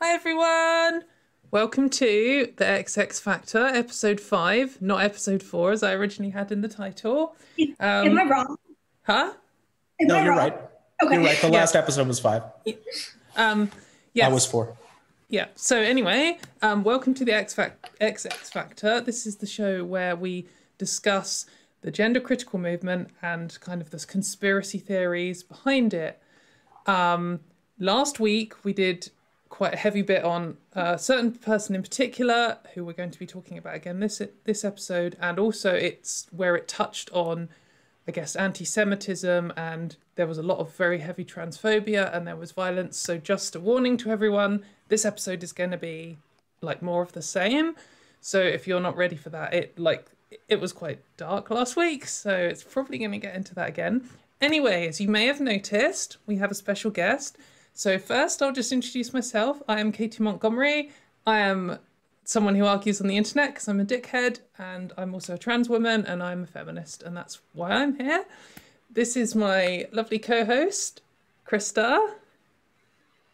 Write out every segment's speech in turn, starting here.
Hi everyone! Welcome to the XX Factor, episode five, not episode four as I originally had in the title. Am I wrong? Huh? Am No, I you're wrong? right. Okay. You're right. The last episode was five. Um, yes. I was four. Yeah. So anyway, um, welcome to the X Fac- XX Factor. This is the show where we discuss the gender critical movement and kind of the conspiracy theories behind it. Um, last week we did quite a heavy bit on uh, a certain person in particular who we're going to be talking about again this this episode, and also it's where it touched on I guess, anti Semitism, and there was a lot of very heavy transphobia and there was violence. So, just a warning to everyone this episode is going to be like more of the same. So, if you're not ready for that, it like it was quite dark last week, so it's probably going to get into that again. Anyway, as you may have noticed, we have a special guest. So, first, I'll just introduce myself. I am Katy Montgomerie. I am someone who argues on the internet because I'm a dickhead and I'm also a trans woman and I'm a feminist and that's why I'm here. This is my lovely co-host, Christa.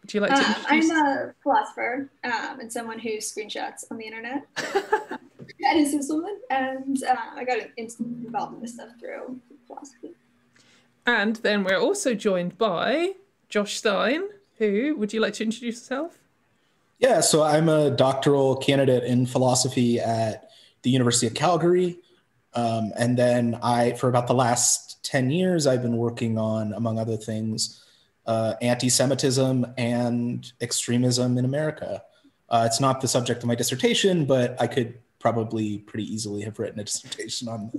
Would you like to introduce? I'm a philosopher um, and someone who screenshots on the internet. and is this woman, and uh, I got in- involved in this stuff through philosophy. And then we're also joined by Josh Stein, who would you like to introduce yourself? Yeah, so I'm a doctoral candidate in philosophy at the University of Calgary. Um, and then I, for about the last 10 years, I've been working on, among other things, uh, anti Semitism and extremism in America. Uh, it's not the subject of my dissertation, but I could probably pretty easily have written a dissertation on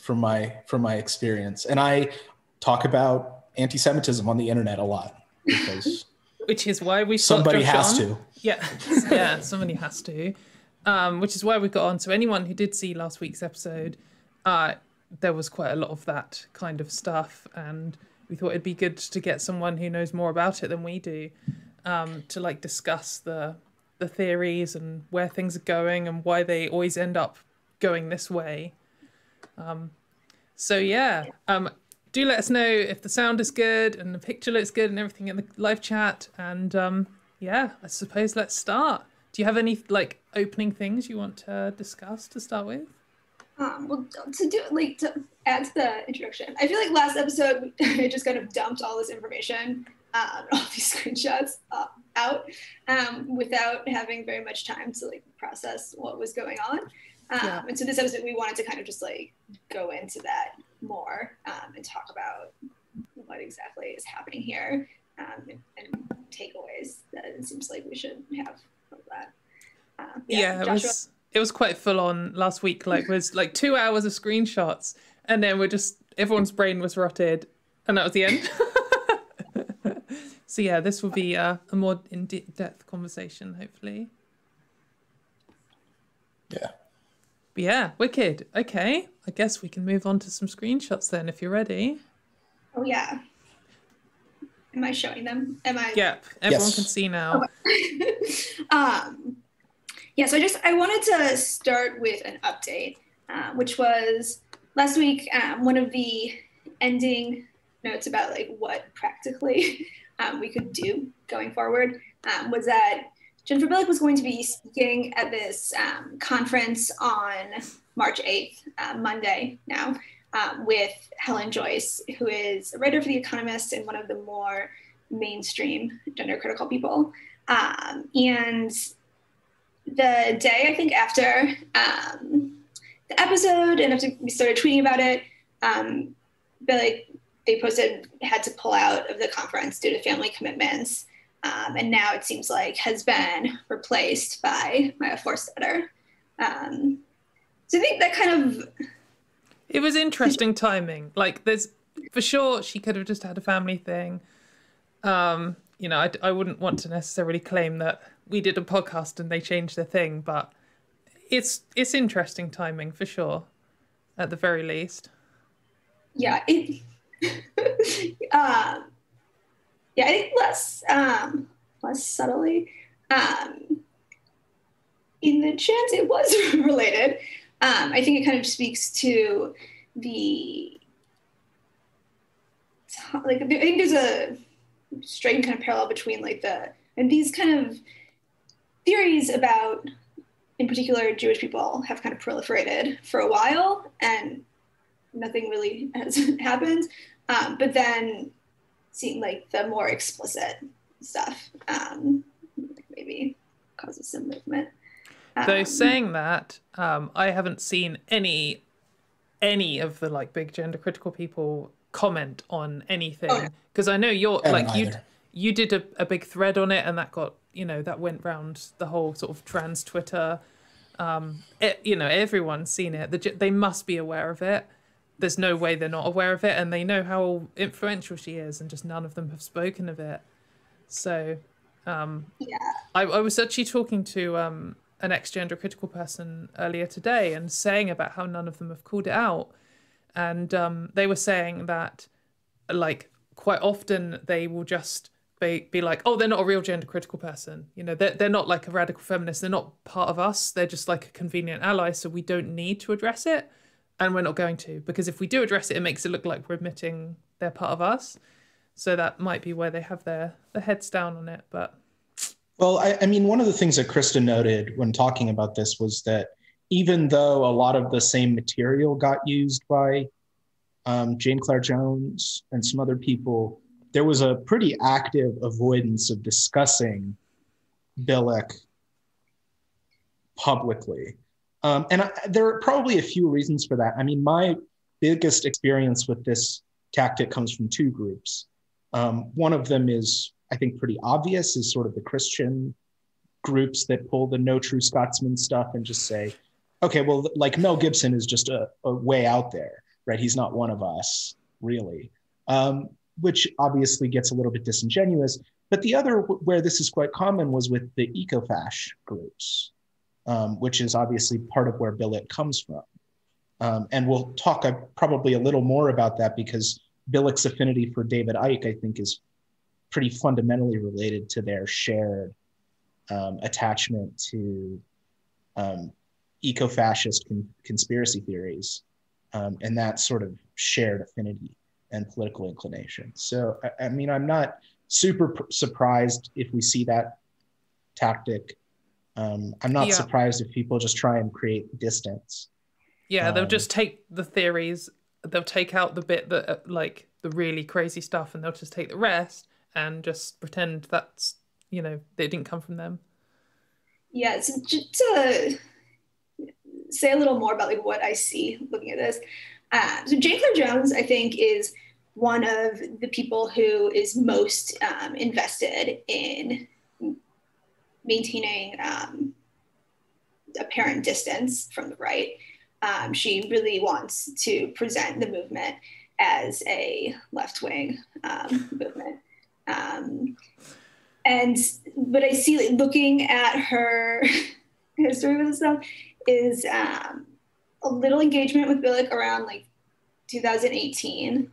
from my from my experience. And I talk about anti-Semitism on the internet a lot because Which is why we somebody has on. to. Yeah, yeah, somebody has to. Um, which is why we got on. So anyone who did see last week's episode, uh, there was quite a lot of that kind of stuff, and we thought it'd be good to get someone who knows more about it than we do, um, to like discuss the the theories and where things are going and why they always end up going this way. Um, so yeah, um, do let us know if the sound is good and the picture looks good and everything in the live chat. And um, yeah, I suppose let's start. Do you have any like opening things you want to discuss to start with? Um, well, to do like to add to the introduction, I feel like last episode I just kind of dumped all this information, um, all these screenshots uh, out, um, without having very much time to like process what was going on. Um, Yeah. And so this episode we wanted to kind of just like go into that more um, and talk about what exactly is happening here um, and, and takeaways that it seems like we should have from that. Um, Yeah, it Joshua? was it was quite full on last week. Like was like two hours of screenshots, and then we're just everyone's brain was rotted, and that was the end. so yeah, this will be a, a more in depth conversation, hopefully. Yeah. But yeah, wicked. Okay, I guess we can move on to some screenshots then, if you're ready. Oh yeah. Am I showing them? Am I? Yep, everyone Yes. can see now. um, yeah. So I just I wanted to start with an update, uh, which was last week. Um, one of the ending notes about like what practically um, we could do going forward um, was that Jennifer Bilek was going to be speaking at this um, conference on March 8th, uh, Monday now, um, with Helen Joyce, who is a writer for The Economist and one of the more mainstream gender critical people. Um, and the day, I think, after um, the episode and after we started tweeting about it, um, Billy, they posted, had to pull out of the conference due to family commitments. Um, and now it seems like has been replaced by Maya Forstater. Um, so I think that kind of It was interesting timing. Like, there's for sure she could have just had a family thing. Um, you know, I, I wouldn't want to necessarily claim that we did a podcast and they changed their thing, but it's it's interesting timing for sure, at the very least. yeah, it, um, yeah, I think less, um, less subtly, um, in the chance it was related, um, I think it kind of speaks to the, like, I think there's a strange kind of parallel between like the and these kind of theories about, in particular, Jewish people have kind of proliferated for a while, and nothing really has happened. Um, but then, seeing like the more explicit stuff, um, maybe causes some movement. Though Um, saying that, um, I haven't seen any any of the like big gender critical people comment on anything Oh, no. because I know you're I like you either. you did a, a big thread on it and that got you know that went round the whole sort of trans Twitter. Um, it, you know everyone's seen it. The, they must be aware of it. There's no way they're not aware of it, and they know how influential she is, and just none of them have spoken of it. So um, yeah, I, I was actually talking to um, an ex gender critical person earlier today and saying about how none of them have called it out. And um, they were saying that, like, quite often they will just be, be like, oh, they're not a real gender critical person. You know, they're, they're not like a radical feminist. They're not part of us. They're just like a convenient ally. So we don't need to address it. And we're not going to. Because if we do address it, it makes it look like we're admitting they're part of us. So that might be where they have their, their heads down on it. But Well, I, I mean, one of the things that Christa noted when talking about this was that even though a lot of the same material got used by um, Jane Clare Jones and some other people, there was a pretty active avoidance of discussing Bilek publicly. Um, and I, there are probably a few reasons for that. I mean, my biggest experience with this tactic comes from two groups. Um, one of them is, I think, pretty obvious, is sort of the Christian groups that pull the no true Scotsman stuff and just say, okay, well, like Mel Gibson is just a, a way out there, right? He's not one of us, really, um, which obviously gets a little bit disingenuous. But the other where this is quite common was with the ecofash groups, um, which is obviously part of where Bilek comes from. Um, and we'll talk uh, probably a little more about that because Bilek's affinity for David Icke, I think, is pretty fundamentally related to their shared um, attachment to um, eco-fascist con- conspiracy theories um, and that sort of shared affinity and political inclination. So, I, I mean, I'm not super pr- surprised if we see that tactic. Um, I'm not Yeah. surprised if people just try and create distance. Yeah, they'll Um, just take the theories, they'll take out the bit that, uh, like, the really crazy stuff, and they'll just take the rest and just pretend that's, you know, they didn't come from them. yeah. So just to say a little more about like what I see looking at this. Um, so Jane Clare Jones, I think, is one of the people who is most um, invested in maintaining um, apparent distance from the right. Um, she really wants to present the movement as a left wing um, movement. Um, and but I see like, looking at her history with stuff is um, a little engagement with Bilek around like 2018.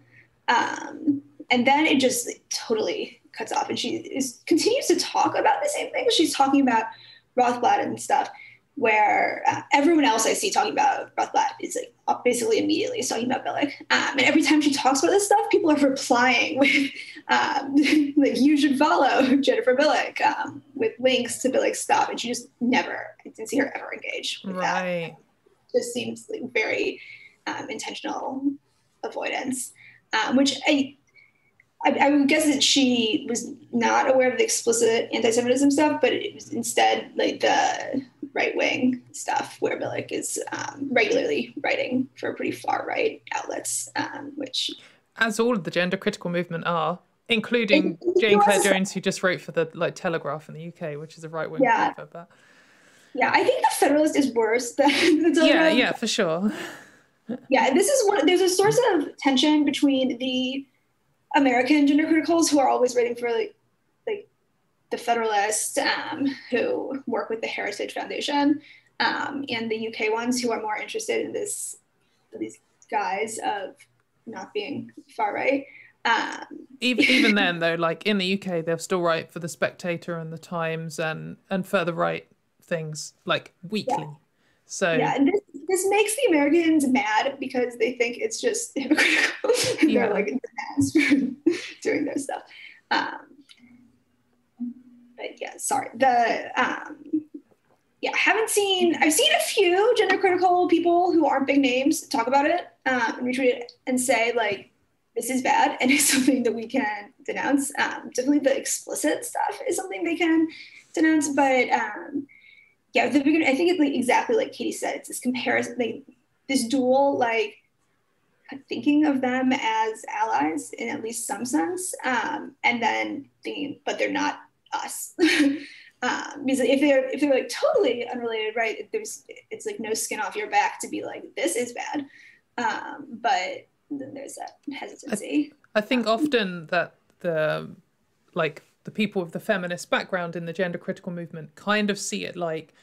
Um, and then it just like, totally cuts off and she is continues to talk about the same thing. She's talking about Rothblatt and stuff where uh, everyone else I see talking about Rothblatt is like basically immediately is talking about Bilek. Um, and every time she talks about this stuff, people are replying with um, like you should follow Jennifer Bilek um, with links to Bilek's stuff. And she just never, I didn't see her ever engage with that Right. just seems like very um, intentional avoidance, um, which I, I, I would guess that she was not aware of the explicit anti-Semitism stuff, but it was instead like the right-wing stuff where Bilek is um, regularly writing for pretty far-right outlets, um, which As all of the gender critical movement are, including Jane Clare was- Jones, who just wrote for the like Telegraph in the UK, which is a right wing Yeah. paper. But yeah, I think the Federalist is worse than the yeah, yeah, for sure. yeah this is one there's a source of tension between the american gender criticals who are always writing for like like the federalists um, who work with the heritage foundation um, and the uk ones who are more interested in this these guys of not being far right um, Even even then though, like in the UK, they'll still write for the Spectator and the Times and and further right things like weekly. So yeah and this, this makes the americans mad because they think it's just hypocritical and Yeah. they're like demands for doing their stuff um, but yeah, sorry. The um, yeah, I haven't seen. I've seen a few gender critical people who aren't big names talk about it um, and retweet it and say like, "This is bad," and it's something that we can denounce. Um, definitely, the explicit stuff is something they can denounce. But um, yeah, the beginning, I think it's like exactly like Katy said. It's this comparison, like this dual like thinking of them as allies in at least some sense, um, and then thinking, but they're not us. um, because if they're if they're like totally unrelated, right? There's it's like no skin off your back to be like this is bad, um, but then there's that hesitancy. I, I think often that the like the people with the feminist background in the gender critical movement kind of see it like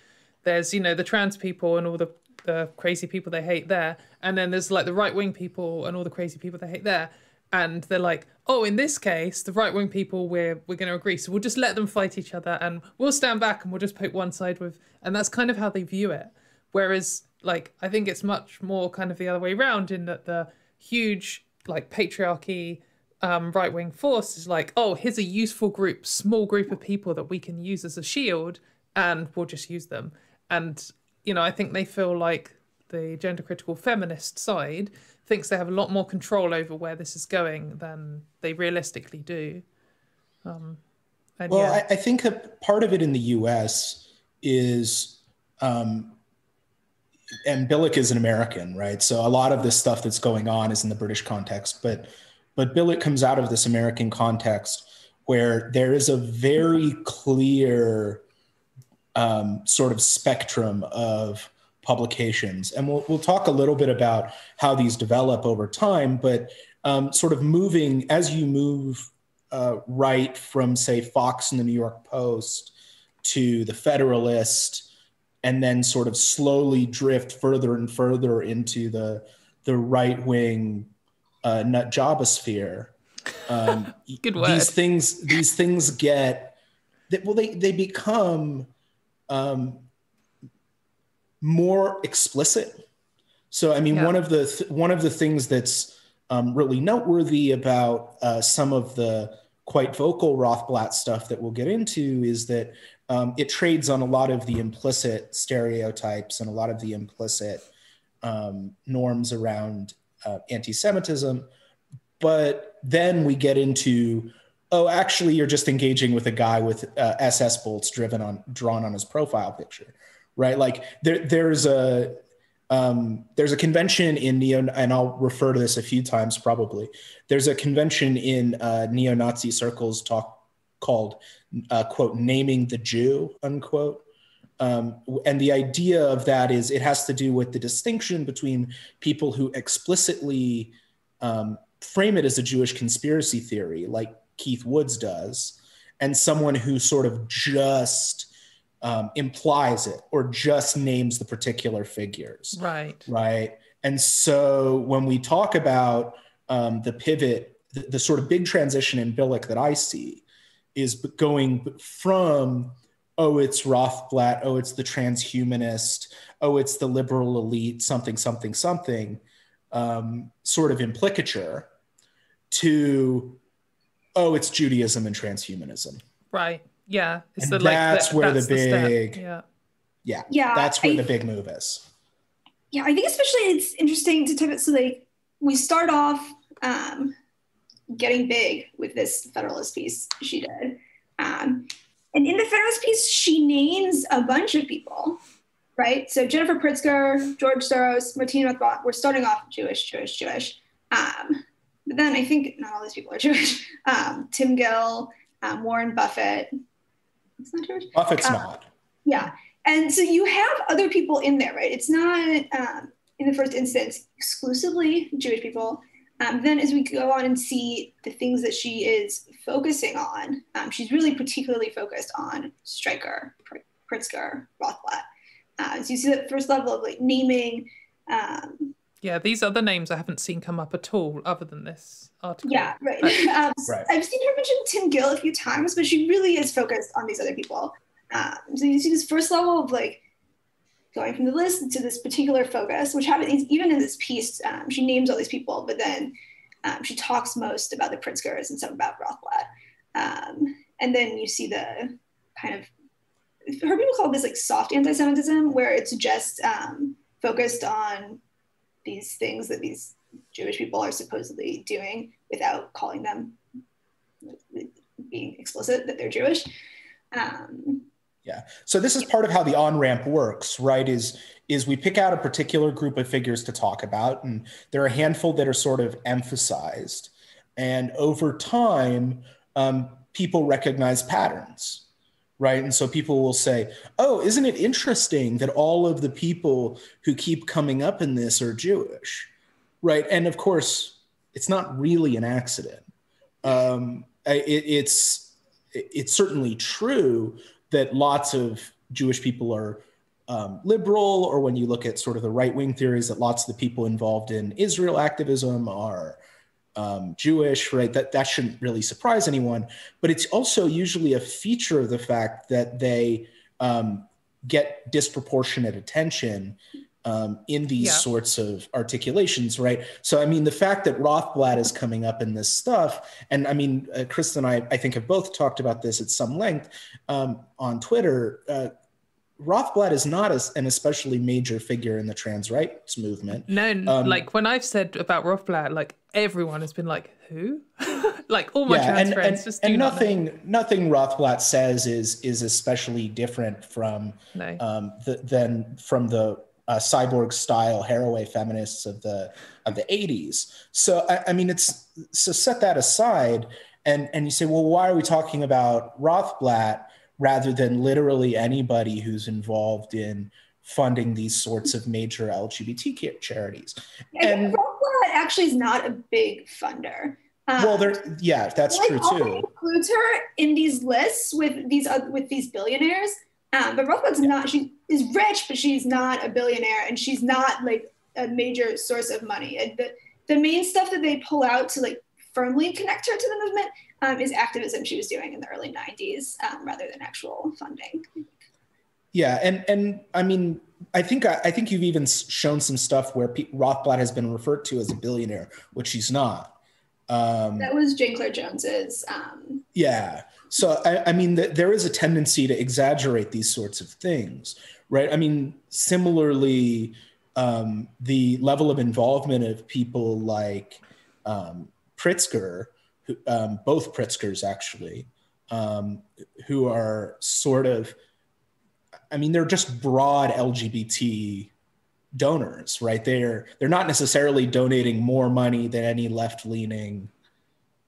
there's you know the trans people and all the the crazy people they hate there and then there's like the right wing people and all the crazy people they hate there and they're like oh in this case the right wing people we're we're going to agree so we'll just let them fight each other and we'll stand back and we'll just pick one side with and that's kind of how they view it. Whereas like i think it's much more kind of the other way around in that the huge like patriarchy um, right wing force is like, oh, here's a useful group, small group of people that we can use as a shield, and we'll just use them. And, you know, I think they feel like the gender critical feminist side thinks they have a lot more control over where this is going than they realistically do. Um, well, yeah. I, I, think a part of it in the US is, um, and Bilek is an American, right? So a lot of this stuff that's going on is in the British context, but but Bilek comes out of this American context where there is a very clear um, sort of spectrum of publications. And we'll, we'll talk a little bit about how these develop over time, but um, sort of moving as you move uh, right from, say, Fox and the New York Post to the Federalist, and then sort of slowly drift further and further into the the right wing uh, nut jobosphere. Um, Good word. These things, these things get, they, well, they, they become um, more explicit. So, I mean, yeah. one of the, th- one of the things that's um, really noteworthy about uh, some of the quite vocal Rothblatt stuff that we'll get into is that um, it trades on a lot of the implicit stereotypes and a lot of the implicit um, norms around uh, anti-Semitism. But then we get into, oh, actually, you're just engaging with a guy with uh, SS bolts driven on drawn on his profile picture, right? Like there, there's a um, there's a convention in neo, and I'll refer to this a few times probably. There's a convention in uh, neo-Nazi circles talk called uh, quote naming the Jew unquote, um, and the idea of that is it has to do with the distinction between people who explicitly um, frame it as a Jewish conspiracy theory, like Keith Woods does, and someone who sort of just um, implies it or just names the particular figures. Right. Right. And so when we talk about um, the pivot, the, the sort of big transition in Bilek that I see is going from oh, it's Rothblatt, oh, it's the transhumanist, oh, it's the liberal elite, something, something, something, um, sort of implicature to, oh, it's Judaism and transhumanism. Right. Yeah. It's and the, that's like, the, where that's the big, the yeah. yeah. Yeah. That's where I, the big move is. Yeah. I think especially it's interesting to type it. So like we start off um, getting big with this Federalist piece she did. Um, and in the Federalist piece, she names a bunch of people, right? So Jennifer Pritzker, George Soros, Martina Rothblatt, we're starting off Jewish, Jewish, Jewish. Um, but then I think not all these people are Jewish. Um, Tim Gill, um, Warren Buffett. It's not Jewish. Buffett's um, not. Yeah. And so you have other people in there, right? It's not, um, in the first instance, exclusively Jewish people. Um, then as we go on and see the things that she is focusing on, um, she's really particularly focused on Stryker, Pritzker, Rothblatt. Uh, so you see that first level of like naming. Um, yeah, these other names I haven't seen come up at all, other than this article. Yeah, right. um, right. I've seen her mention Tim Gill a few times, but she really is focused on these other people. Um, so you see this first level of like going from the list to this particular focus, which happens even in this piece. Um, she names all these people, but then um, she talks most about the Pritzkers and some about Rothblatt. Um, and then you see the kind of heard people call this like soft anti-Semitism, where it's just um, focused on these things that these Jewish people are supposedly doing without calling them being explicit that they're Jewish. Um, yeah. So this is part of how the on ramp works, right? Is is we pick out a particular group of figures to talk about, and there are a handful that are sort of emphasized, and over time, um, people recognize patterns, right? And so people will say, "Oh, isn't it interesting that all of the people who keep coming up in this are Jewish?" Right? And of course, it's not really an accident. Um, it, it's it's certainly true that lots of Jewish people are um, liberal, or when you look at sort of the right wing theories, that lots of the people involved in Israel activism are um, Jewish, right? That that shouldn't really surprise anyone. But it's also usually a feature of the fact that they um, get disproportionate attention um, in these yeah. sorts of articulations, right? So, I mean, the fact that Rothblatt is coming up in this stuff, and I mean, uh, Chris and I, I think, have both talked about this at some length um, on Twitter. Uh, Rothblatt is not a, an especially major figure in the trans rights movement. No, um, like when I've said about Rothblatt, like everyone has been like, "Who?" like all my yeah, trans and, friends and, just and nothing. Nothing Rothblatt says is is especially different from no. um, the, than from the uh, cyborg style Haraway feminists of the of the 80s. So I, I, mean, it's so set that aside, and and you say, well, why are we talking about Rothblatt rather than literally anybody who's involved in funding these sorts of major LGBT charities? And Rothblatt actually is not a big funder. Um, well, there, yeah, that's like, true too. Includes her in these lists with these uh, with these billionaires, um, but Rothblatt's yeah. not. She is rich, but she's not a billionaire, and she's not like a major source of money. And the the main stuff that they pull out to like firmly connect her to the movement um, is activism she was doing in the early '90s, um, rather than actual funding. Yeah, and and I mean, I think I, I think you've even shown some stuff where P- Rothblatt has been referred to as a billionaire, which she's not. Um, that was Jane Clare Jones's. Yeah, so, I, I mean, th- there is a tendency to exaggerate these sorts of things, right? I mean, similarly, um, the level of involvement of people like um, Pritzker, who, um, both Pritzkers actually, um, who are sort of, I mean, they're just broad LGBT donors, right? They're they're not necessarily donating more money than any left leaning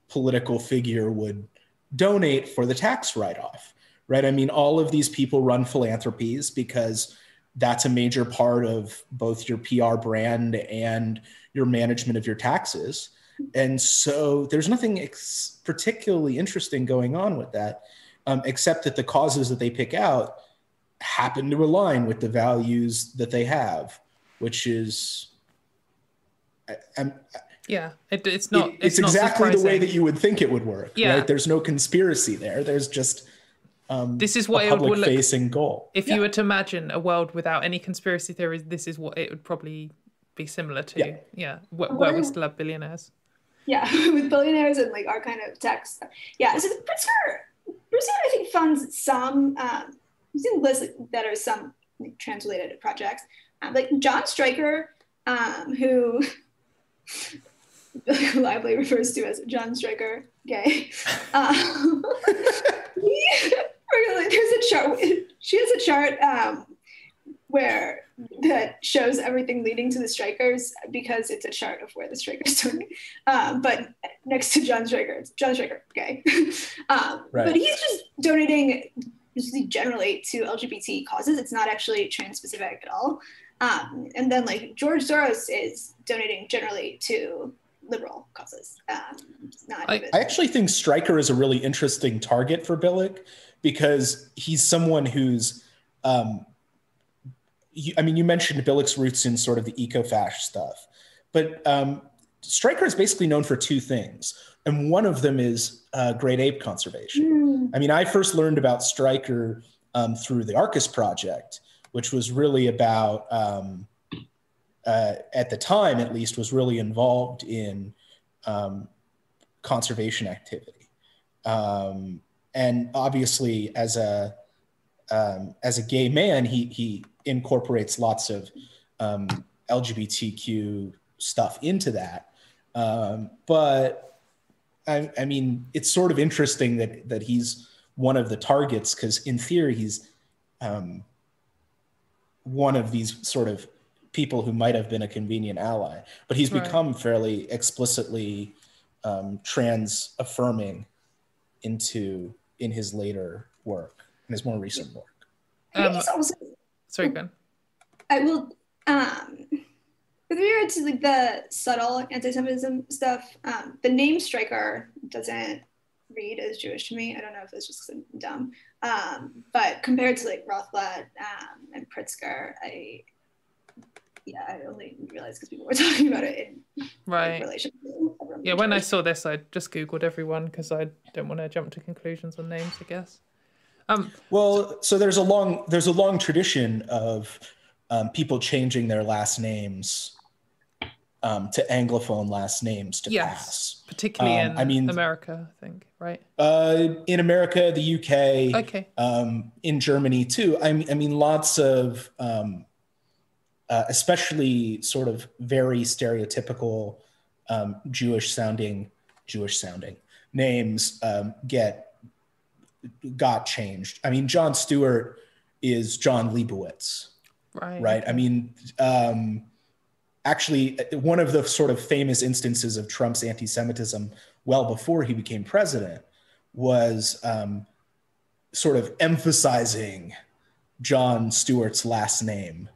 political figure would donate for the tax write off, right? I mean, all of these people run philanthropies because that's a major part of both your PR brand and your management of your taxes. And so there's nothing ex- particularly interesting going on with that, um, except that the causes that they pick out happen to align with the values that they have, which is. I, I'm, yeah, it, it's not. It, it's, it's not exactly surprising. the way that you would think it would work. Yeah. Right? There's no conspiracy there. There's just um, this is what a public it would facing goal. If yeah. you were to imagine a world without any conspiracy theories, this is what it would probably be similar to. Yeah, yeah where, where we still have billionaires. Yeah, with billionaires and like our kind of tech stuff. Yeah, so Pritzker, Pritzker, I think funds some. Um, he's in lists that are some like, translated projects. Um, like Jon Stryker, um, who lively refers to as Jon Stryker gay. Um, there's a chart. She has a chart um, where that shows everything leading to the Strykers because it's a chart of where the Strykers are. Um, but next to Jon Stryker, it's Jon Stryker gay. um, right. But he's just donating generally to LGBT causes. It's not actually trans specific at all. Um, and then like George Soros is donating generally to liberal causes. Um, not I, I, actually think Stryker is a really interesting target for Bilek because he's someone who's, um, you, I mean, you mentioned Bilek's roots in sort of the eco-fascist stuff, but um, Stryker is basically known for two things. And one of them is uh, great ape conservation. Mm. I mean, I first learned about Stryker um, through the Arcus Project, which was really about um, uh, at the time at least was really involved in um, conservation activity um, and obviously as a um, as a gay man, he he incorporates lots of um, LGBTQ stuff into that. Um, but I, I mean, it's sort of interesting that that he's one of the targets because in theory he's um, one of these sort of people who might have been a convenient ally, but he's Right. become fairly explicitly um, trans affirming into in his later work, in his more recent work. Um, also Sorry, Ben. I will um with regard to like the subtle anti-Semitism stuff, um, the name Stryker doesn't read as Jewish to me. I don't know if it's just 'cause I'm dumb. Um, but compared to like Rothblatt um, and Pritzker, I yeah, I only realized because people were talking about it in like, Right. relation Yeah, when I saw this, I just googled everyone because I don't want to jump to conclusions on names. I guess. Um, Well, so there's a long there's a long tradition of um, people changing their last names um, to anglophone last names to Yes. pass. particularly Um, in I mean- America, I think. Right. Uh, in America, the UK, Okay. um, in Germany too. I mean, I mean, lots of, um, uh, especially sort of very stereotypical um, Jewish sounding, Jewish sounding names um, get got changed. I mean, Jon Stewart is Jon Leibowitz, Right. right? I mean, um, actually, one of the sort of famous instances of Trump's anti-Semitism, well before he became president, was um, sort of emphasizing Jon Stewart's last name,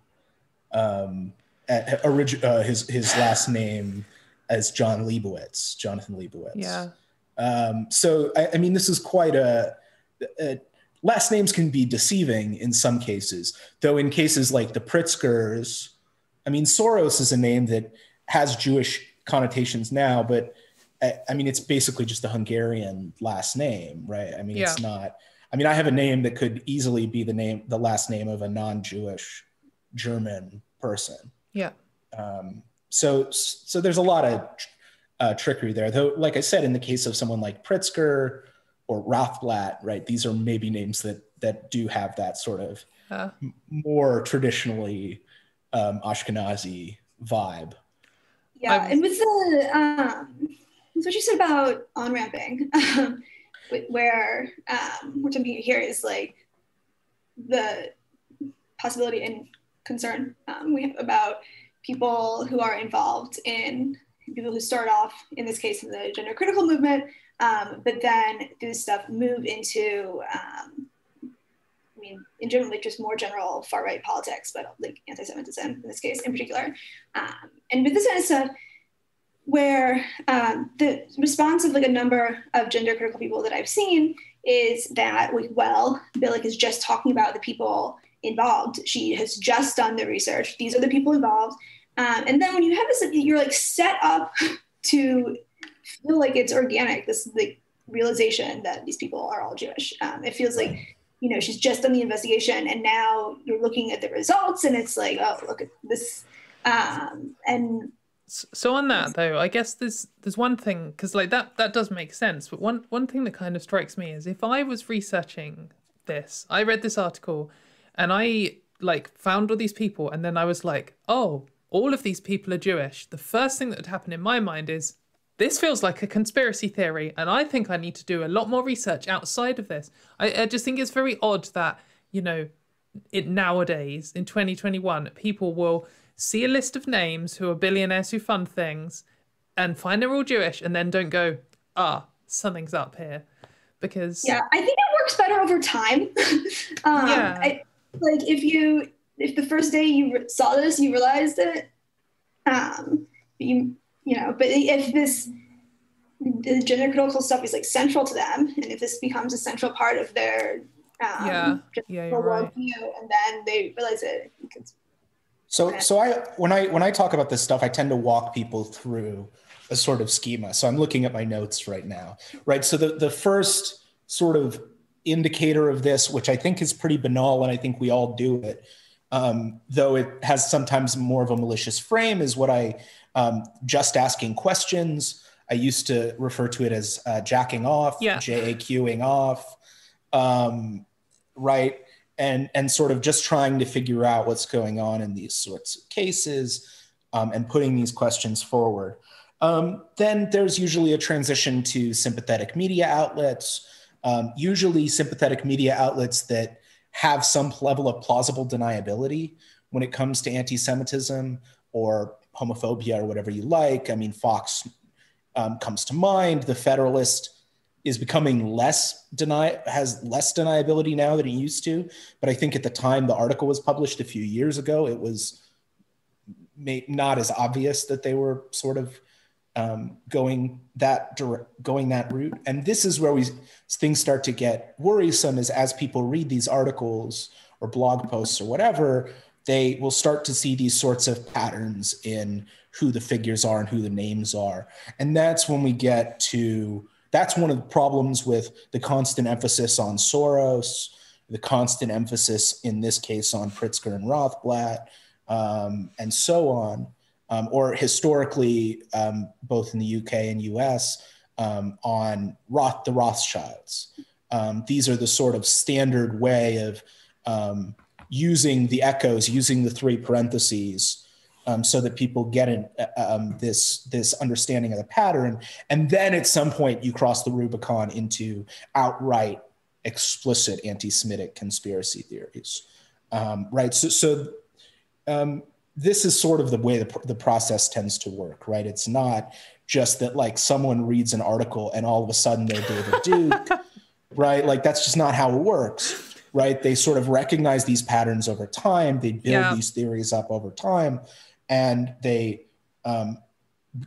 um, at, orig- uh, his his last name as Jon Leibowitz, Jonathan Leibowitz. Yeah. Um, so, I, I mean, this is quite a, a. Last names can be deceiving in some cases, though. In cases like the Pritzkers, I mean, Soros is a name that has Jewish connotations now, but I, I mean, it's basically just a Hungarian last name, right? I mean, it's not. I mean, I have a name that could easily be the name, the last name of a non-Jewish German person. Yeah. Um, so, so there's a lot of uh, trickery there. Though, like I said, in the case of someone like Pritzker or Rothblatt, right, these are maybe names that that do have that sort of Uh, m- more traditionally um, Ashkenazi vibe. Yeah, I and with the um, with what you said about on ramping, um, where um, what I'm hearing here is like the possibility and concern um, we have about people who are involved in people who start off in this case in the gender critical movement, um, but then do stuff move into. Um, I mean, in general, like just more general far right politics, but like anti-Semitism in this case in particular. Um, and with this kind of stuff, where um, the response of like a number of gender critical people that I've seen is that, like, well, Bilek is just talking about the people involved. She has just done the research. These are the people involved. Um, and then when you have this, you're like set up to feel like it's organic. This like realization that these people are all Jewish. Um, it feels like you know she's just done the investigation, and now you're looking at the results, and it's like, oh, look at this. Um, and So on that though, I guess there's there's one thing because like that that does make sense. But one one thing that kind of strikes me is if I was researching this, I read this article, and I like found all these people, and then I was like, oh, all of these people are Jewish. The first thing that would happen in my mind is this feels like a conspiracy theory, and I think I need to do a lot more research outside of this. I, I just think it's very odd that you know it nowadays in 2021 people will see a list of names who are billionaires who fund things and find they're all jewish and then don't go ah something's up here because yeah, I think it works better over time. um, Yeah. I, like if you if the first day you saw this, you realized it. Um, you you know, but if this the gender critical stuff is like central to them, and if this becomes a central part of their um, Yeah. Yeah, their you're right. worldview, and then they realize it. It's, So, so I when I when I talk about this stuff, I tend to walk people through a sort of schema. So I'm looking at my notes right now, right? So the the first sort of indicator of this, which I think is pretty banal, and I think we all do it, um, though it has sometimes more of a malicious frame, is what I um, just asking questions. I used to refer to it as uh, jacking off, Yeah. JAQing off, um, right? and and sort of just trying to figure out what's going on in these sorts of cases um, and putting these questions forward. Um, then there's usually a transition to sympathetic media outlets, um, usually sympathetic media outlets that have some level of plausible deniability when it comes to anti-Semitism or homophobia or whatever you like. I mean, Fox um, comes to mind. The Federalist is becoming less deny has less deniability now than it used to. But I think at the time the article was published a few years ago, it was not as obvious that they were sort of um, going that going that route. And this is where we things start to get worrisome. Is as people read these articles or blog posts or whatever, they will start to see these sorts of patterns in who the figures are and who the names are. And that's when we get to that's one of the problems with the constant emphasis on Soros, the constant emphasis in this case on Pritzker and Rothblatt, um, and so on, um, or historically, um, both in the UK and US, um, on Roth, the Rothschilds. Um, these are the sort of standard way of um, using the echoes, using the three parentheses um, so that people get uh, um, this this understanding of the pattern, and then at some point you cross the Rubicon into outright explicit anti-Semitic conspiracy theories, um, right? So, so this is sort of the way the, the process tends to work, right? It's not just that like someone reads an article and all of a sudden they're David Duke, right? Like that's just not how it works, right? They sort of recognize these patterns over time. They build yeah. these theories up over time and they um,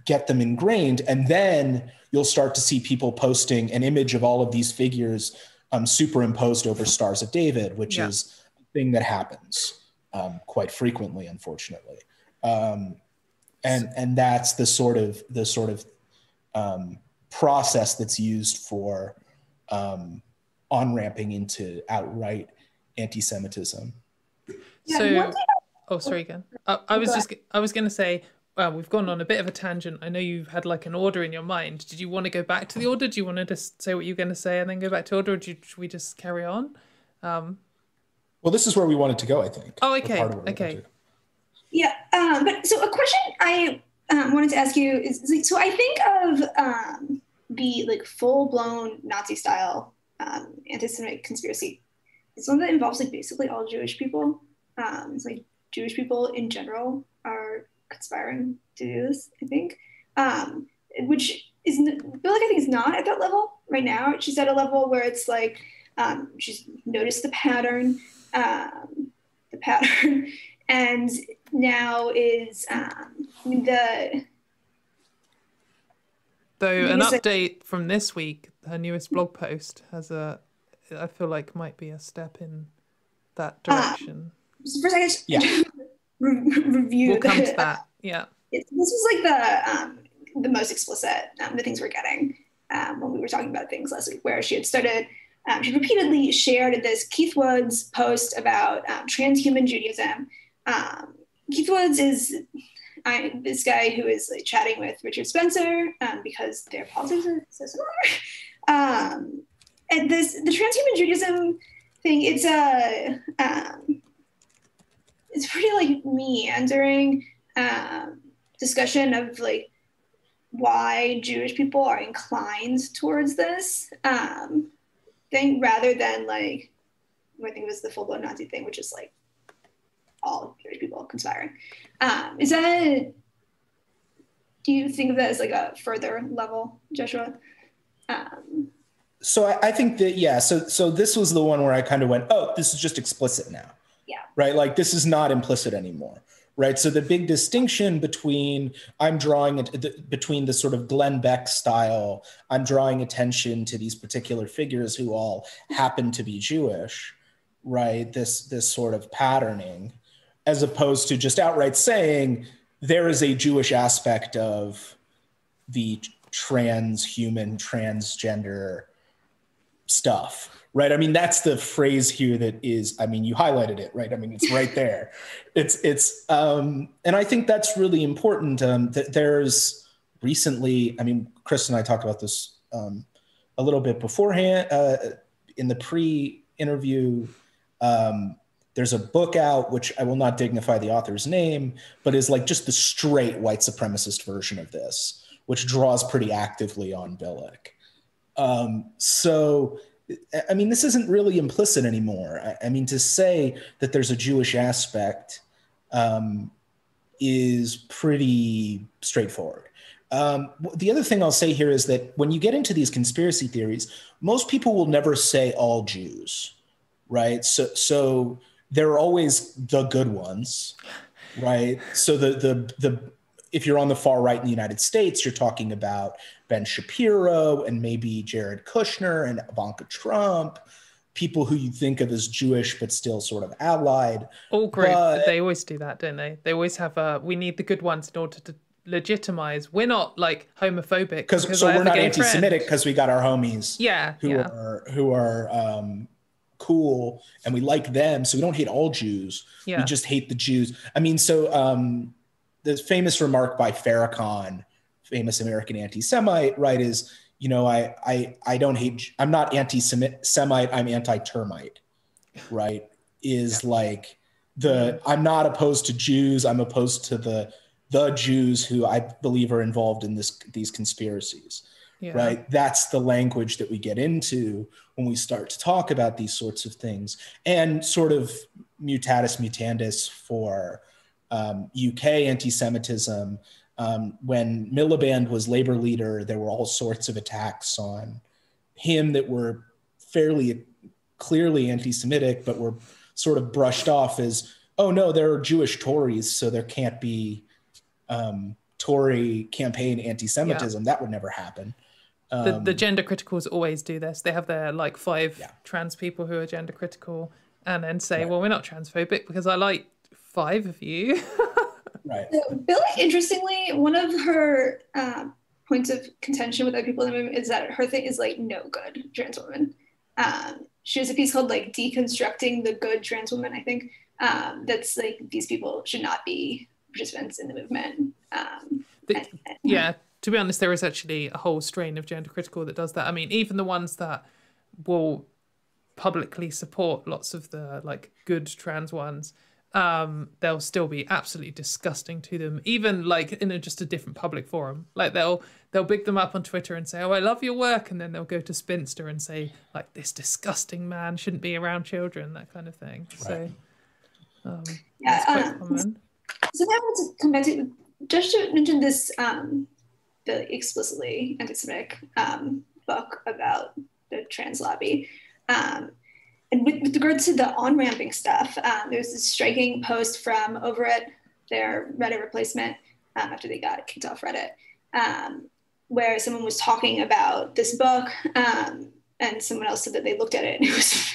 get them ingrained. And then you'll start to see people posting an image of all of these figures um, superimposed over Stars of David, which yeah. is a thing that happens um, quite frequently, unfortunately. Um, and and that's the sort of the sort of um, process that's used for um, on ramping into outright anti-Semitism. So Oh, sorry again. I, I was just I was going to say well, we've gone on a bit of a tangent. I know you had like an order in your mind. Did you want to go back to the order? Do you want to just say what you're going to say and then go back to order, or you, should we just carry on? Um, well, this is where we wanted to go, I think. Oh, okay. Okay. Yeah. Um, but so a question I um, wanted to ask you is so I think of um, the like full blown Nazi style um, anti Semitic conspiracy. It's one that involves like basically all Jewish people. Um, it's like Jewish people in general are conspiring to do this, I think, um, which is, feel like I think is not at that level right now. She's at a level where it's like, um, she's noticed the pattern, um, the pattern, and now is um, the. Though an update from this week, her newest blog post has a, I feel like might be a step in that ah, direction first I guess yeah. re- review. We'll come to that. Yeah. It, this was like the um, the most explicit um, the things we're getting um, when we were talking about things last week, where she had started. Um, she repeatedly shared this Keith Woods post about um, transhuman Judaism. Um, Keith Woods is I, this guy who is like chatting with Richard Spencer um, because their politics are so similar. Um, and this the transhuman Judaism thing. It's a um, it's pretty like meandering um, discussion of like why Jewish people are inclined towards this um, thing rather than like I think it was the full blown Nazi thing, which is like all Jewish people conspiring. Um, is that do you think of that as like a further level, Joshua? Um, so I, I, think that yeah. So so this was the one where I kind of went, oh, this is just explicit now Yeah. right? Like this is not implicit anymore, right? So the big distinction between I'm drawing it between the sort of Glenn Beck style, I'm drawing attention to these particular figures who all happen to be Jewish, right? This this sort of patterning, as opposed to just outright saying there is a Jewish aspect of the transhuman transgender stuff right? I mean, that's the phrase here that is, I mean, you highlighted it, right? I mean, it's right there. It's, it's, um, and I think that's really important. Um, that there's recently, I mean, Chris and I talked about this um, a little bit beforehand uh, in the pre interview Um, there's a book out, which I will not dignify the author's name, but is like just the straight white supremacist version of this, which draws pretty actively on Bilek. Um, so, I mean, this isn't really implicit anymore. I, I mean, to say that there's a Jewish aspect um, is pretty straightforward. Um, the other thing I'll say here is that when you get into these conspiracy theories, most people will never say all Jews, right? So, so there are always the good ones, right? So the the the if you're on the far right in the United States, you're talking about Ben Shapiro and maybe Jared Kushner and Ivanka Trump, people who you think of as Jewish but still sort of allied. All group, but, they always do that, don't they? They always have a we need the good ones in order to legitimize. We're not like homophobic because so we're not anti-Semitic because we got our homies. Yeah, who yeah. are who are um, cool and we like them, so we don't hate all Jews. Yeah. We just hate the Jews. I mean, so um, the famous remark by Farrakhan, famous American anti-Semite, right, is you know I I I don't hate. I'm not anti-Semite. I'm anti-termite. Right? Is like the I'm not opposed to Jews. I'm opposed to the the Jews who I believe are involved in this these conspiracies. Yeah. Right. That's the language that we get into when we start to talk about these sorts of things. And sort of mutatis mutandis for um, UK anti Semitism. Um, when Miliband was labor leader, there were all sorts of attacks on him that were fairly clearly anti Semitic, but were sort of brushed off as, oh no, there are Jewish Tories, so there can't be um, Tory campaign anti-Semitism. Yeah. That would never happen. Um, the, the, gender criticals always do this. They have their like five yeah. trans people who are gender critical, and then say, right. "Well, we're not transphobic because I like five of you." right. Bilek, interestingly, one of her uh, points of contention with other people in the movement is that her thing is like no good trans woman. Um, she has a piece called like deconstructing the good trans woman. I think um, that's like these people should not be participants in the movement. Um, the, and, and, yeah, to be honest, there is actually a whole strain of gender critical that does that. I mean, even the ones that will publicly support lots of the like good trans ones, um, they'll still be absolutely disgusting to them, even like in a, just a different public forum. Like they'll they'll big them up on Twitter and say, "Oh, I love your work," and then they'll go to Spinster and say, like, "This disgusting man shouldn't be around children," that kind of thing. Right. So, um, yeah, quite um, common. So now I want to come just to mention this um, the explicitly anti-Semitic um, book about the trans lobby. Um, and with, with regard to the on-ramping stuff, um, was this striking post from over at their Reddit replacement um, after they got kicked off Reddit, um, where someone was talking about this book, um, and someone else said that they looked at it and it was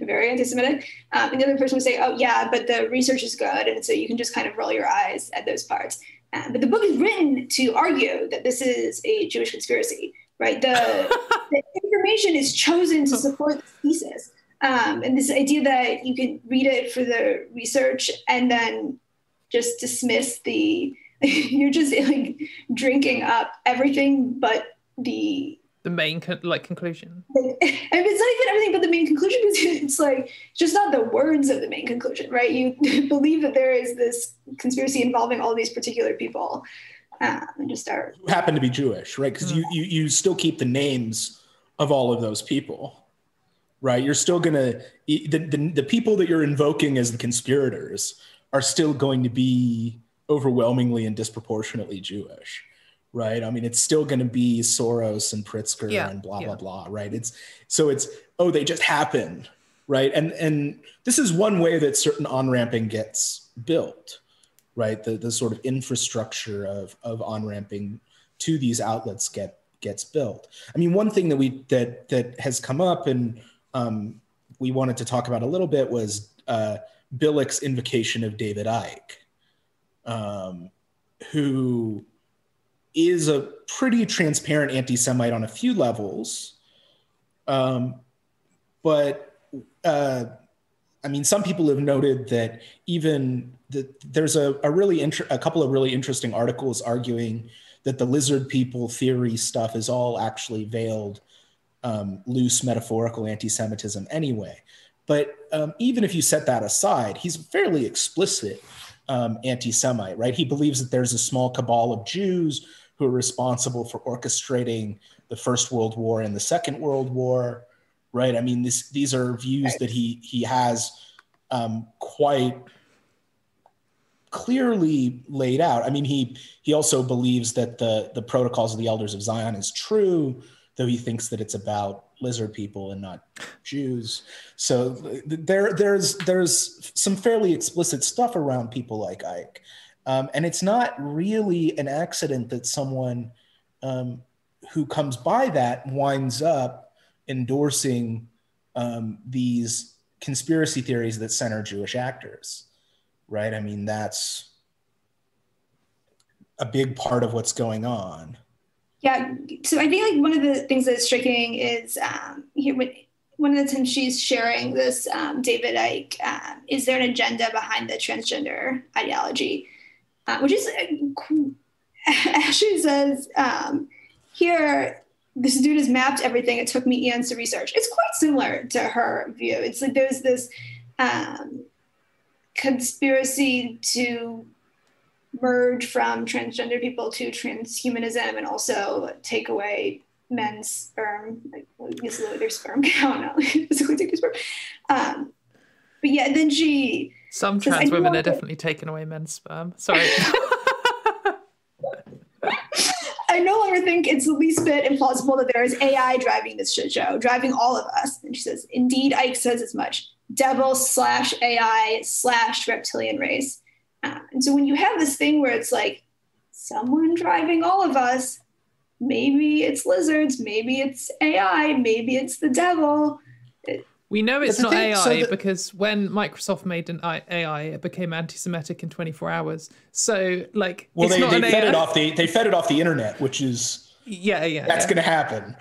very anti-Semitic. Um, and the other person would say, "Oh yeah, but the research is good, and so you can just kind of roll your eyes at those parts." Um, but the book is written to argue that this is a Jewish conspiracy, right? The, the information is chosen to support the thesis, um, and this idea that you can read it for the research and then just dismiss the you're just like drinking up everything but the the main co- like conclusion. I mean, it's not even everything but the main conclusion because it's like just not the words of the main conclusion, right? You believe that there is this conspiracy involving all these particular people, uh, and just start who happen to be Jewish, right? Because mm-hmm. you, you you still keep the names of all of those people, right? You're still gonna the, the the people that you're invoking as the conspirators are still going to be overwhelmingly and disproportionately Jewish right? I mean, it's still going to be Soros and Pritzker yeah, and blah yeah. blah blah, right? It's so it's oh they just happen, right? And and this is one way that certain on ramping gets built, right? The the sort of infrastructure of of on ramping to these outlets get gets built. I mean, one thing that we that that has come up and um, we wanted to talk about a little bit was uh, Bilek's invocation of David Icke, um, who is a pretty transparent anti Semite on a few levels. Um, but uh, I mean, some people have noted that even the, there's a, a really inter- a couple of really interesting articles arguing that the lizard people theory stuff is all actually veiled, um, loose metaphorical anti-Semitism anyway. but um, even if you set that aside, he's a fairly explicit um, anti-Semite, right? He believes that there's a small cabal of Jews who are responsible for orchestrating the First World War and the Second World War, right? I mean, this, these are views that he he has um, quite clearly laid out. I mean, he he also believes that the the protocols of the elders of Zion is true, though he thinks that it's about lizard people and not Jews. So there there's there's some fairly explicit stuff around people like Icke, um, and it's not really an accident that someone um, who comes by that winds up endorsing um, these conspiracy theories that center Jewish actors right? I mean, that's a big part of what's going on. Yeah. So I think like one of the things that's striking is um, here one of the times she's sharing this um, David Icke, um, is there an agenda behind the transgender ideology? Uh, which is, uh, Ashley says, um, here, this dude has mapped everything. It took me eons to research. It's quite similar to her view. It's like there's this um, conspiracy to merge from transgender people to transhumanism and also take away men's sperm, like use their sperm count, not physically take their sperm. Um, but yeah, then she. Some trans women are definitely taking away men's sperm. Sorry. I no longer think it's the least bit implausible that there is AI driving this shit show, driving all of us. And she says, indeed, Icke says as much devil slash AI slash reptilian race. Uh, and so when you have this thing where it's like someone driving all of us, maybe it's lizards, maybe it's AI, maybe it's the devil. we know it's not thing, AI so that, because when Microsoft made an AI, it became anti-Semitic in 24 hours. So, like, well, they, they fed AI. it off the they fed it off the internet, which is yeah, yeah, that's yeah. going to happen.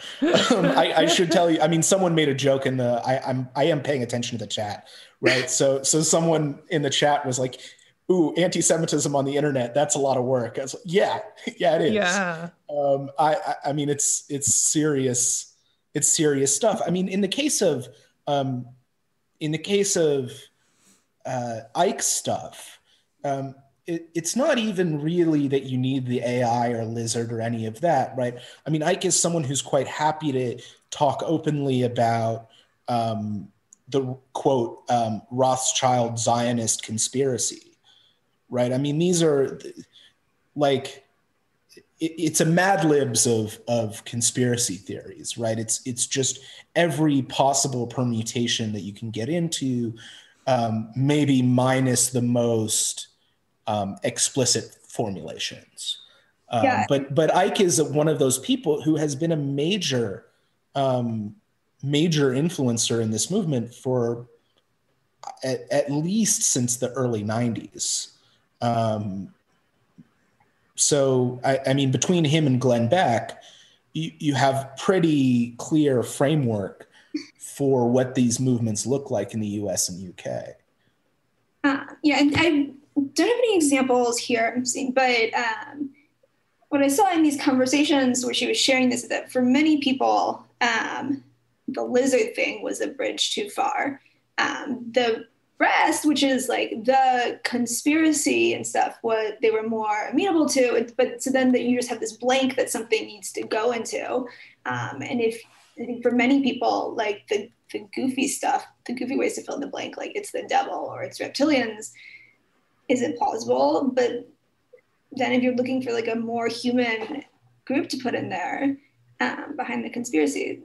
Um, I, I, should tell you. I mean, someone made a joke in the. I, I'm I am paying attention to the chat, right? So so someone in the chat was like, "Ooh, anti-Semitism on the internet. That's a lot of work." I was like, "Yeah, yeah, it is." Yeah. Um, I, I I mean, it's it's serious. It's serious stuff. I mean, in the case of um, in the case of uh, Icke stuff, um, it, it's not even really that you need the AI or lizard or any of that, right? I mean, Icke is someone who's quite happy to talk openly about um, the quote um, Rothschild Zionist conspiracy, right? I mean, these are like it's a Mad Libs of of conspiracy theories, right? It's it's just every possible permutation that you can get into, um, maybe minus the most um, explicit formulations. Um, yeah. But but Icke is one of those people who has been a major um, major influencer in this movement for at, at least since the early '90s. Um, so I, I, mean, between him and Glenn Beck, you, you have pretty clear framework for what these movements look like in the U.S. and UK. Uh, yeah, and I don't have any examples here I'm seeing, but um, what I saw in these conversations where she was sharing this, is that for many people, um, the lizard thing was a bridge too far. Um, the rest, which is like the conspiracy and stuff, what they were more amenable to. But so then that you just have this blank that something needs to go into. Um, and if I think for many people, like the, the goofy stuff, the goofy ways to fill in the blank, like it's the devil or it's reptilians, isn't plausible. But then if you're looking for like a more human group to put in there um, behind the conspiracy,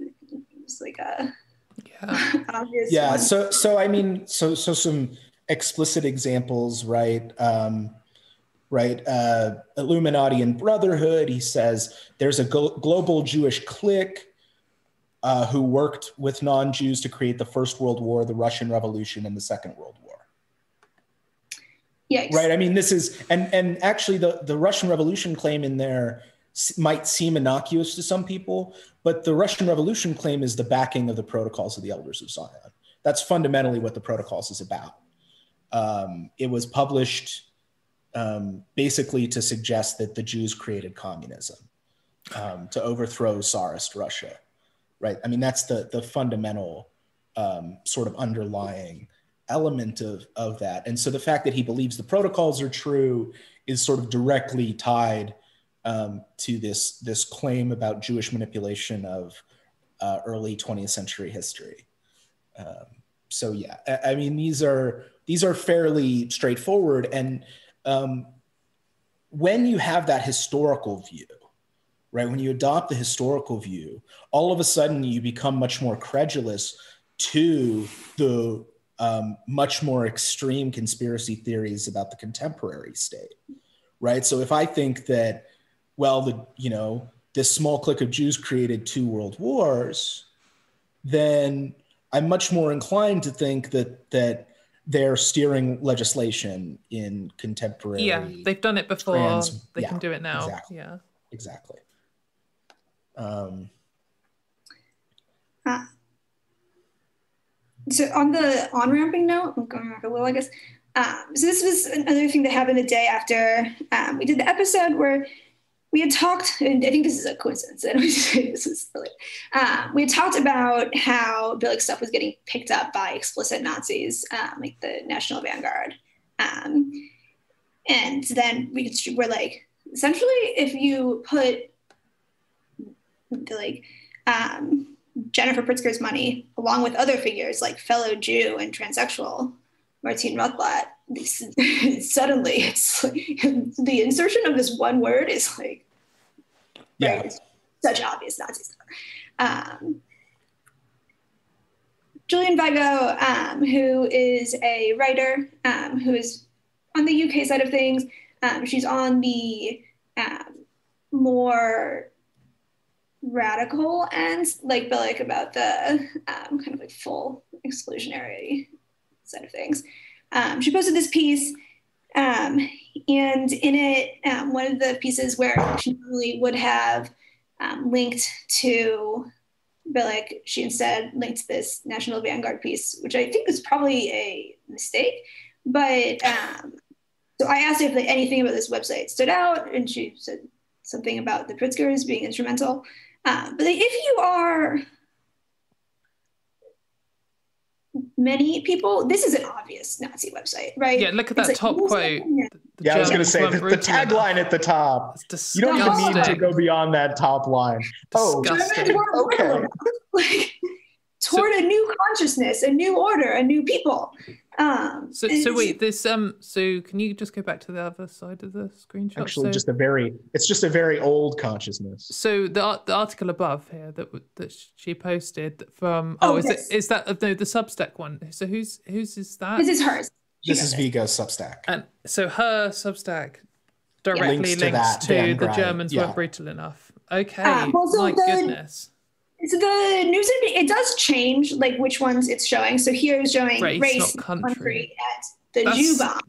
it's like a yeah. obvious. Yeah. One. So so I mean so so some explicit examples, right? Um, right? Uh, Illuminati and Brotherhood. He says there's a go- global Jewish clique. Uh, who worked with non-Jews to create the First World War, the Russian Revolution, and the Second World War. Yikes. Right. I mean, this is and and actually the the Russian Revolution claim in there might seem innocuous to some people, but the Russian Revolution claim is the backing of the protocols of the Elders of Zion. That's fundamentally what the protocols is about. Um, it was published um, basically to suggest that the Jews created communism um, to overthrow Tsarist Russia. Right. I mean, that's the the fundamental um, sort of underlying element of, of that. And so the fact that he believes the protocols are true is sort of directly tied um, to this, this claim about Jewish manipulation of uh, early 20th century history. Um, so yeah, I, I, mean, these are, these are fairly straightforward. And um, when you have that historical view, right, when you adopt the historical view, all of a sudden you become much more credulous to the um, much more extreme conspiracy theories about the contemporary state, right? So if I think that, well, the you know this small clique of Jews created two world wars, then I'm much more inclined to think that that they're steering legislation in contemporary. Yeah, they've done it before. Trans, they yeah, can do it now. Exactly, yeah, exactly. Um, uh, so on the on ramping note, I'm going back a little, I guess. Um, so this was another thing that happened the day after um, we did the episode where we had talked, and I think this is a coincidence. This is really. Um, we had talked about how Bilek stuff was getting picked up by explicit Nazis, um, like the National Vanguard, um, and then we were like, essentially, if you put like um, Jennifer Pritzker's money, along with other figures like fellow Jew and transsexual Martine Rothblatt, suddenly it's like, the insertion of this one word is like, yeah, right, such obvious Nazi stuff. Um, Julian Vigo, um, who is a writer um, who is on the UK side of things, um, she's on the um, more radical and like but like about the um, kind of like full exclusionary side of things um, she posted this piece um, and in it um, one of the pieces where she normally would have um, linked to Bilek, she instead linked to this National Vanguard piece, which I think is probably a mistake. But um, so I asked if like, anything about this website stood out, and she said something about the Pritzkers being instrumental. Uh, but if you are many people, this is an obvious Nazi website, right? Yeah, look at that like, top quote. yeah, I was going to say the, the tagline at the top. You don't even need to go beyond that top line. Oh, disgusting. Oh, okay. like, toward so, a new consciousness, a new order, a new people. Um, so, so wait, this um, so can you just go back to the other side of the screenshot? Actually, so, just a very, it's just a very old consciousness. So the the article above here that that she posted from, oh, oh is yes. it is that no the Substack one? So who's whose is that? This is hers. She this is Vigo's Substack, and so her Substack directly links, links to, to the Germans yeah. weren't brutal enough. Okay, uh, my the, goodness so the news it does change like which ones it's showing. So here is showing race, race country. country. at the That's... Jew bomb,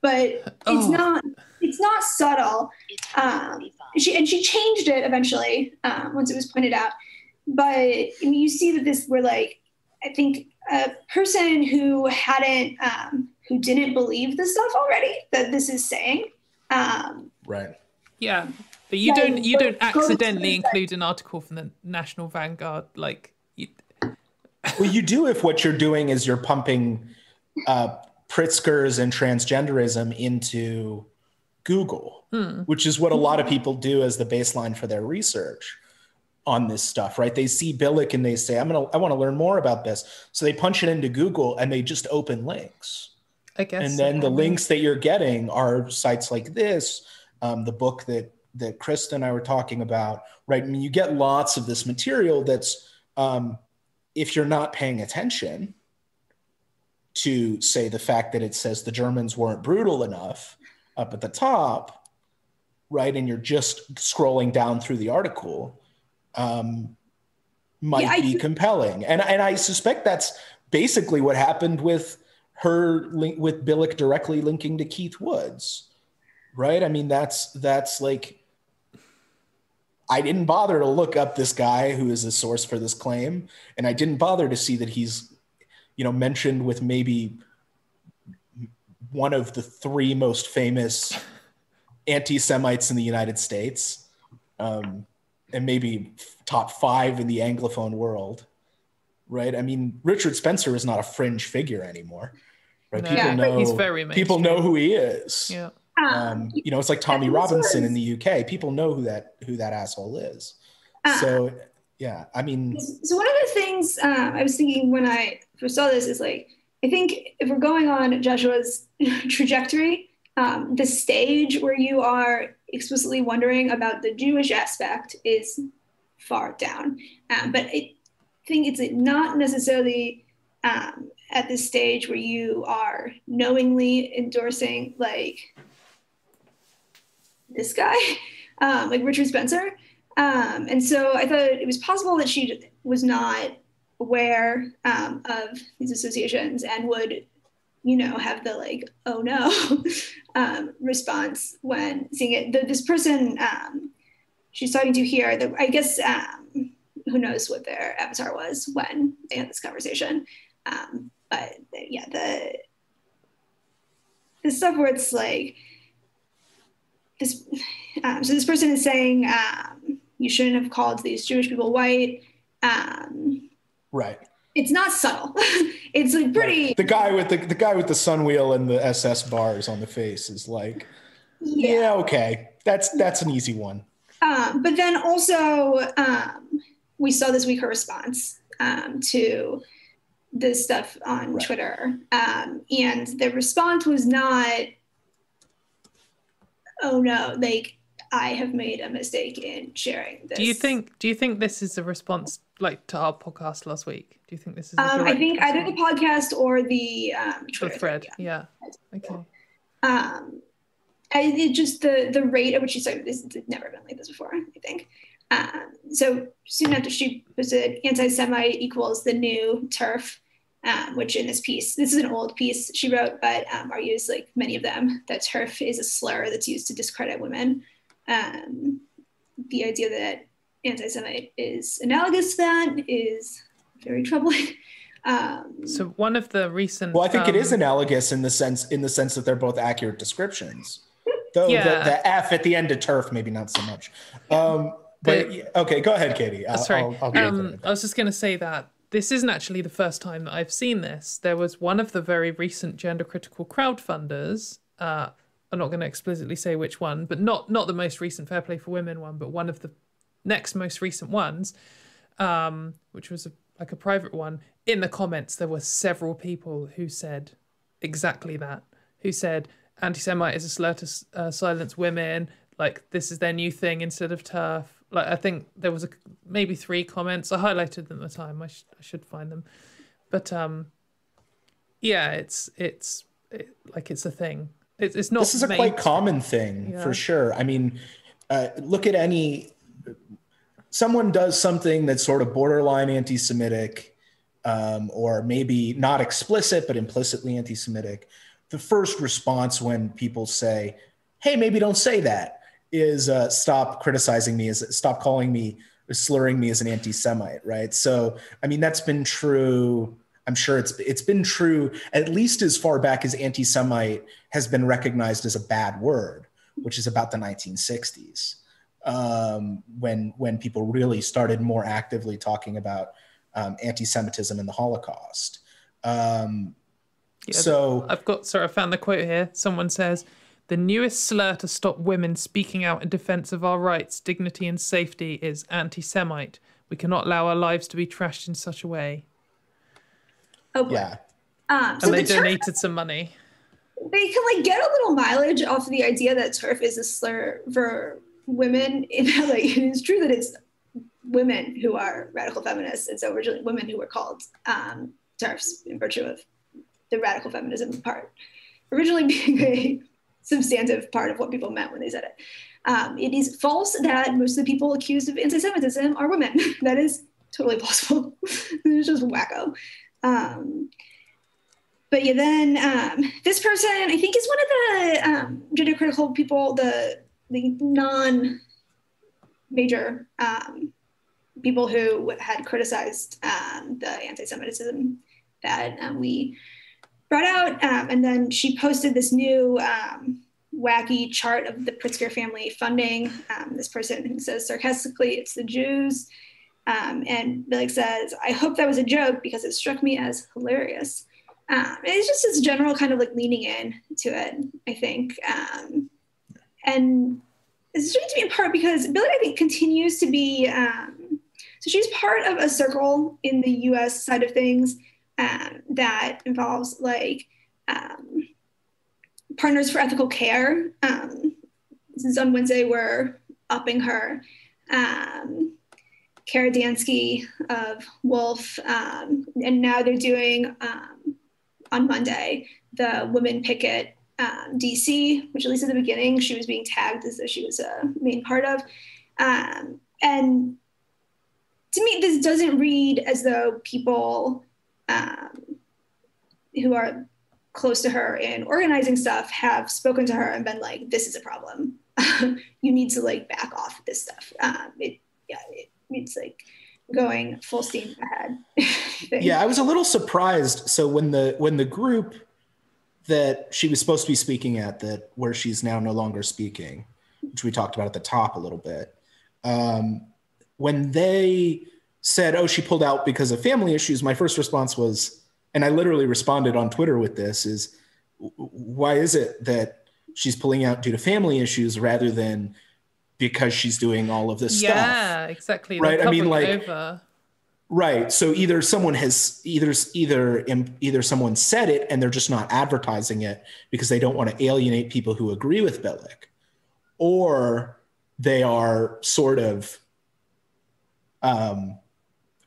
but it's oh. not it's not subtle. Um, she and she changed it eventually um, once it was pointed out. But I mean, you see that this were like I think a person who hadn't um, who didn't believe the stuff already that this is saying. Um, right. Yeah. But you no, don't you don't accidentally include an article from the National Vanguard like you... Well you do if what you're doing is you're pumping uh, Pritzkers and transgenderism into Google, hmm. which is what a lot of people do as the baseline for their research on this stuff, right? They see Bilek and they say, I'm gonna I want to learn more about this. So they punch it into Google and they just open links. I guess. And then so. the links that you're getting are sites like this, um, the book that that Christa and I were talking about, right? I mean, you get lots of this material that's, um, if you're not paying attention to, say, the fact that it says the Germans weren't brutal enough up at the top, right? And you're just scrolling down through the article, um, might yeah, be compelling. And, and I suspect that's basically what happened with her link with Bilek directly linking to Keith Woods right i mean that's that's like I didn't bother to look up this guy who is a source for this claim, and I didn't bother to see that he's, you know, mentioned with maybe one of the three most famous anti-Semites in the United States, um, and maybe top five in the Anglophone world, right? I mean, Richard Spencer is not a fringe figure anymore, right? No, people Yeah, know he's very people know who he is. Yeah. Um, Um, you know, it's like Tommy Robinson in the UK. People know who that who that asshole is. uh, So yeah, I mean, So one of the things um, I was thinking when I first saw this is like, I think if we're going on Joshua's trajectory, um, the stage where you are explicitly wondering about the Jewish aspect is far down. Um, but I think it's not necessarily um, at this stage where you are knowingly endorsing like this guy, um, like Richard Spencer. Um, and so I thought it was possible that she was not aware um, of these associations and would, you know, have the like, oh no um, response when seeing it. The, this person um, she's talking to here, the, I guess, um, who knows what their avatar was when they had this conversation. But yeah, the, the stuff where it's like, this, um, so this person is saying um, you shouldn't have called these Jewish people white. Um, right. it's not subtle. it's like pretty. Right. The guy with the the guy with the sun wheel and the SS bars on the face is like, yeah, okay, that's that's an easy one. Um, but then also, um, we saw this week her response um, to this stuff on Right. Twitter, um, and the response was not, "Oh no, like I have made a mistake in sharing this." Do you think? Do you think this is a response like to our podcast last week? Do you think this is? Um, I think either the podcast or the um, the thread. yeah. Yeah. Okay. um I, it just the the rate at which she started this it's never been like this before i think um so soon after she posted anti-semite equals the new turf um, which in this piece this is an old piece she wrote but um, used like many of them that turf is a slur that's used to discredit women um, the idea that anti-semite is analogous to that is very troubling um, So one of the recent. Well, I think it is um, analogous in the sense in the sense that they're both accurate descriptions. Though Yeah. the, the F at the end of turf, maybe not so much. Um, but The- okay, go ahead, Katy. I'll, Sorry. I'll, I'll um, I was just going to say that this isn't actually the first time that I've seen this. There was one of the very recent gender critical crowdfunders. Uh, I'm not going to explicitly say which one, but not not the most recent Fair Play for Women one, but one of the next most recent ones, um, which was a, like a private one. In the comments, there were several people who said exactly that. Who said anti-Semite is a slur to uh, silence women. Like this is their new thing instead of turf. Like I think there was a maybe three comments. I highlighted them at the time. I, sh- I should find them, but um, yeah, it's it's it, like it's a thing. It's it's not. this is a quite common thing Yeah. for sure. I mean, uh, look at any someone does something that's sort of borderline anti-Semitic, um, or maybe not explicit but implicitly anti-Semitic. The first response when people say, "Hey, maybe don't say that," is uh, stop criticizing me, is stop calling me, slurring me as an anti-Semite, right? So, I mean, that's been true. I'm sure it's it's been true at least as far back as anti-Semite has been recognized as a bad word, which is about the 1960s, um, when when people really started more actively talking about um, anti-Semitism and the Holocaust. Um, Yeah, so I've got sorry, I found the quote here. Someone says, "The newest slur to stop women speaking out in defense of our rights, dignity, and safety is anti-Semite. We cannot allow our lives to be trashed in such a way." oh boy. yeah, Um, so And the they turf, donated some money. they can like get a little mileage off the idea that turf is a slur for women. In that, like, it is true that it's women who are radical feminists. It's originally women who were called um, turfs in virtue of the radical feminism part originally being a substantive part of what people meant when they said it. Um, it is false that most of the people accused of anti-Semitism are women. that is totally possible. it's just wacko. Um, but yeah, then um, this person I think is one of the um, gender critical people, the the non major um, people who had criticized um, the anti-Semitism that um, we brought out, um, and then she posted this new um, wacky chart of the Pritzker family funding. Um, this person says sarcastically, "It's the Jews." Um, and Bilek says, I hope that was a joke because it struck me as hilarious. Um, it's just this general kind of like leaning in to it, I think. Um, and it's strange to be in part because Bilek, I think, continues to be, so she's part of a circle in the US side of things um, that involves like um, Partners for Ethical Care. this is on Wednesday, we're upping her. Um, Kara Dansky of Wolf, um, and now they're doing um, on Monday the Women Picket um, DC, which at least at the beginning she was being tagged as though she was a main part of. Um, and to me, this doesn't read as though people um, who are close to her in organizing stuff have spoken to her and been like, "This is a problem. you need to like back off this stuff." Um, it, yeah, it, it's like going full steam ahead. yeah, I was a little surprised. So when the when the group that she was supposed to be speaking at that where she's now no longer speaking, which we talked about at the top a little bit, um, when they said, "Oh, she pulled out because of family issues," my first response was, and I literally responded on Twitter with this: "Is why is it that she's pulling out due to family issues rather than because she's doing all of this yeah, stuff. Yeah, exactly. Right. I mean, like, over. right. So either someone has either either either someone said it and they're just not advertising it because they don't want to alienate people who agree with Bilek, or they are sort of, um,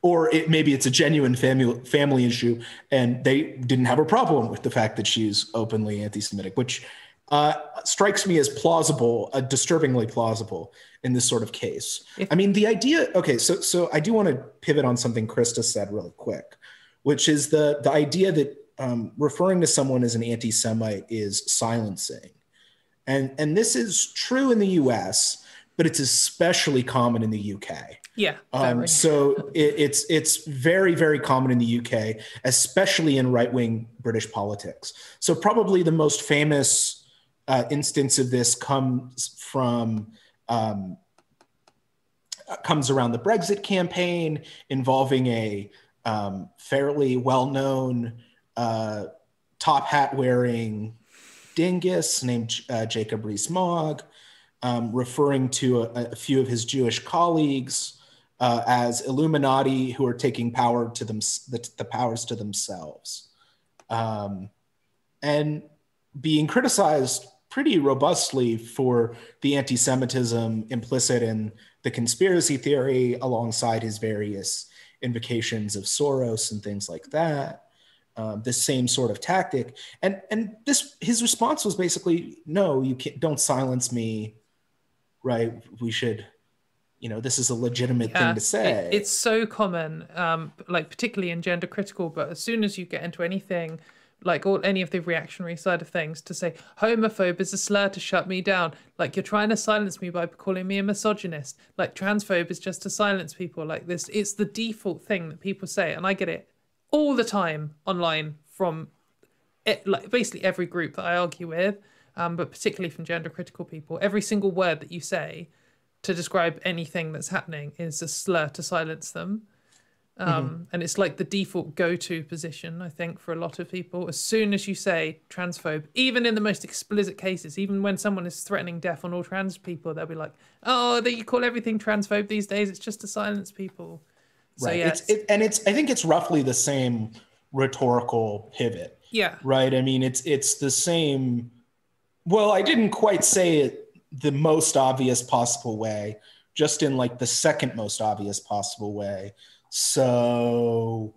or it maybe it's a genuine family family issue and they didn't have a problem with the fact that she's openly anti-Semitic, which uh, strikes me as plausible, uh, disturbingly plausible in this sort of case. I mean, the idea. Okay, so so I do want to pivot on something Christa said really quick, which is the the idea that um, referring to someone as an anti-Semite is silencing, and and this is true in the U.S., but it's especially common in the UK. Yeah. Um, so it, it's it's very very common in the UK, especially in right wing British politics. So probably the most famous uh, instance of this comes from um, comes around the Brexit campaign involving a um, fairly well-known uh, top hat wearing dingus named uh, Jacob Rees-Mogg, um, referring to a, a, few of his Jewish colleagues uh, as Illuminati who are taking power to them the, the powers to themselves, um, and being criticized pretty robustly for the anti Semitism implicit in the conspiracy theory alongside his various invocations of Soros and things like that. Um, same sort of tactic, and and this his response was basically, no, you can't, don't silence me, right? We should, you know, this is a legitimate yeah, thing to say. It, it's so common, um, like particularly in gender critical, but as soon as you get into anything like all any of the reactionary side of things to say homophobe is a slur to shut me down. Like you're trying to silence me by calling me a misogynist. Like transphobe is just to silence people. Like this it's the default thing that people say and i get it all the time online from it, like basically every group that i argue with um, but particularly from gender critical people. Every single word that you say to describe anything that's happening is a slur to silence them Mm-hmm. Um, mm-hmm. And it's like the default go to position, I think, for a lot of people. As soon as you say transphobe, even in the most explicit cases, even when someone is threatening death on all trans people, they'll be like, oh, that you call everything transphobe these days. It's just to silence people. So, right. Yeah, it's, it, and it's, I think it's roughly the same rhetorical pivot. Yeah. Right. I mean, it's, it's the same. Well, I didn't quite say it the most obvious possible way, just in like the second most obvious possible way. So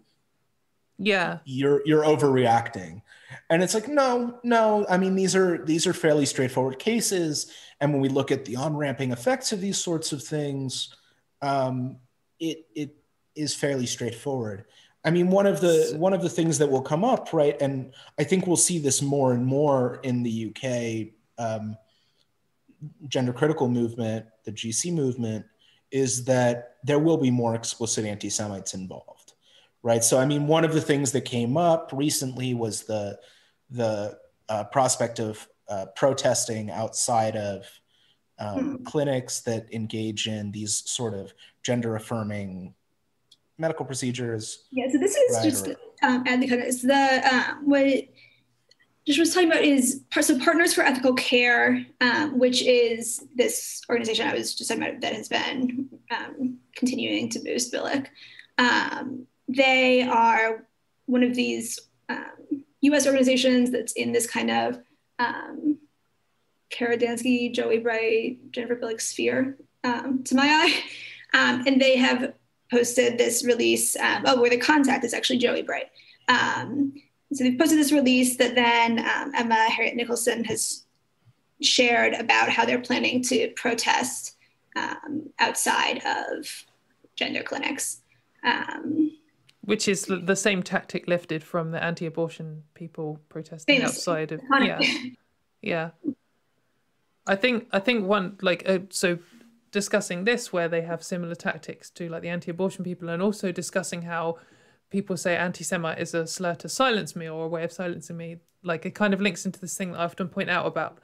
yeah. you're you're overreacting. And it's like no no. I mean these are these are fairly straightforward cases. And when we look at the on-ramping effects of these sorts of things um, it it is fairly straightforward. I mean one of the one of the things that will come up right and i think we'll see this more and more in the uk um, gender critical movement the gc movement is that there will be more explicit anti Semites involved, right? So, I mean, one of the things that came up recently was the the uh, prospect of uh, protesting outside of um, mm clinics that engage in these sort of gender affirming medical procedures. Yeah, so this is Right, just right. um, the it's the um, what just was talking about is so Partners for Ethical Care, um, which is this organization I was just talking about that has been um, continuing to boost Bilek. Um, they are one of these um, U.S. organizations that's in this kind of um, Kara Dansky, Joey Bright, Jennifer Bilek sphere, um, to my eye, um, and they have posted this release. Um, oh, where the contact is actually Joey Bright. So they've posted this release that then um, Emma Harriet Nicholson has shared about how they're planning to protest um, outside of gender clinics. Um, Which is the- same tactic lifted from the anti-abortion people protesting Famous. outside of yeah yeah. I think I think one like uh, so discussing this where they have similar tactics to like the anti-abortion people and also discussing how people say anti-Semite is a slur to silence me or a way of silencing me like it kind of links into this thing that I often point out about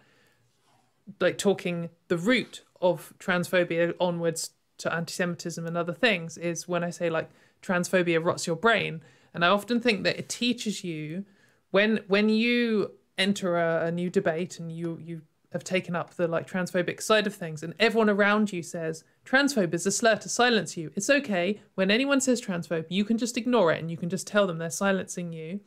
like talking the root of transphobia onwards to anti-Semitism and other things is when I say like transphobia rots your brain, and I often think that it teaches you when when you enter a, a new debate and you you have taken up the like transphobic side of things, and everyone around you says transphobe is a slur to silence you. It's okay when anyone says transphobe, you can just ignore it and you can just tell them they're silencing you.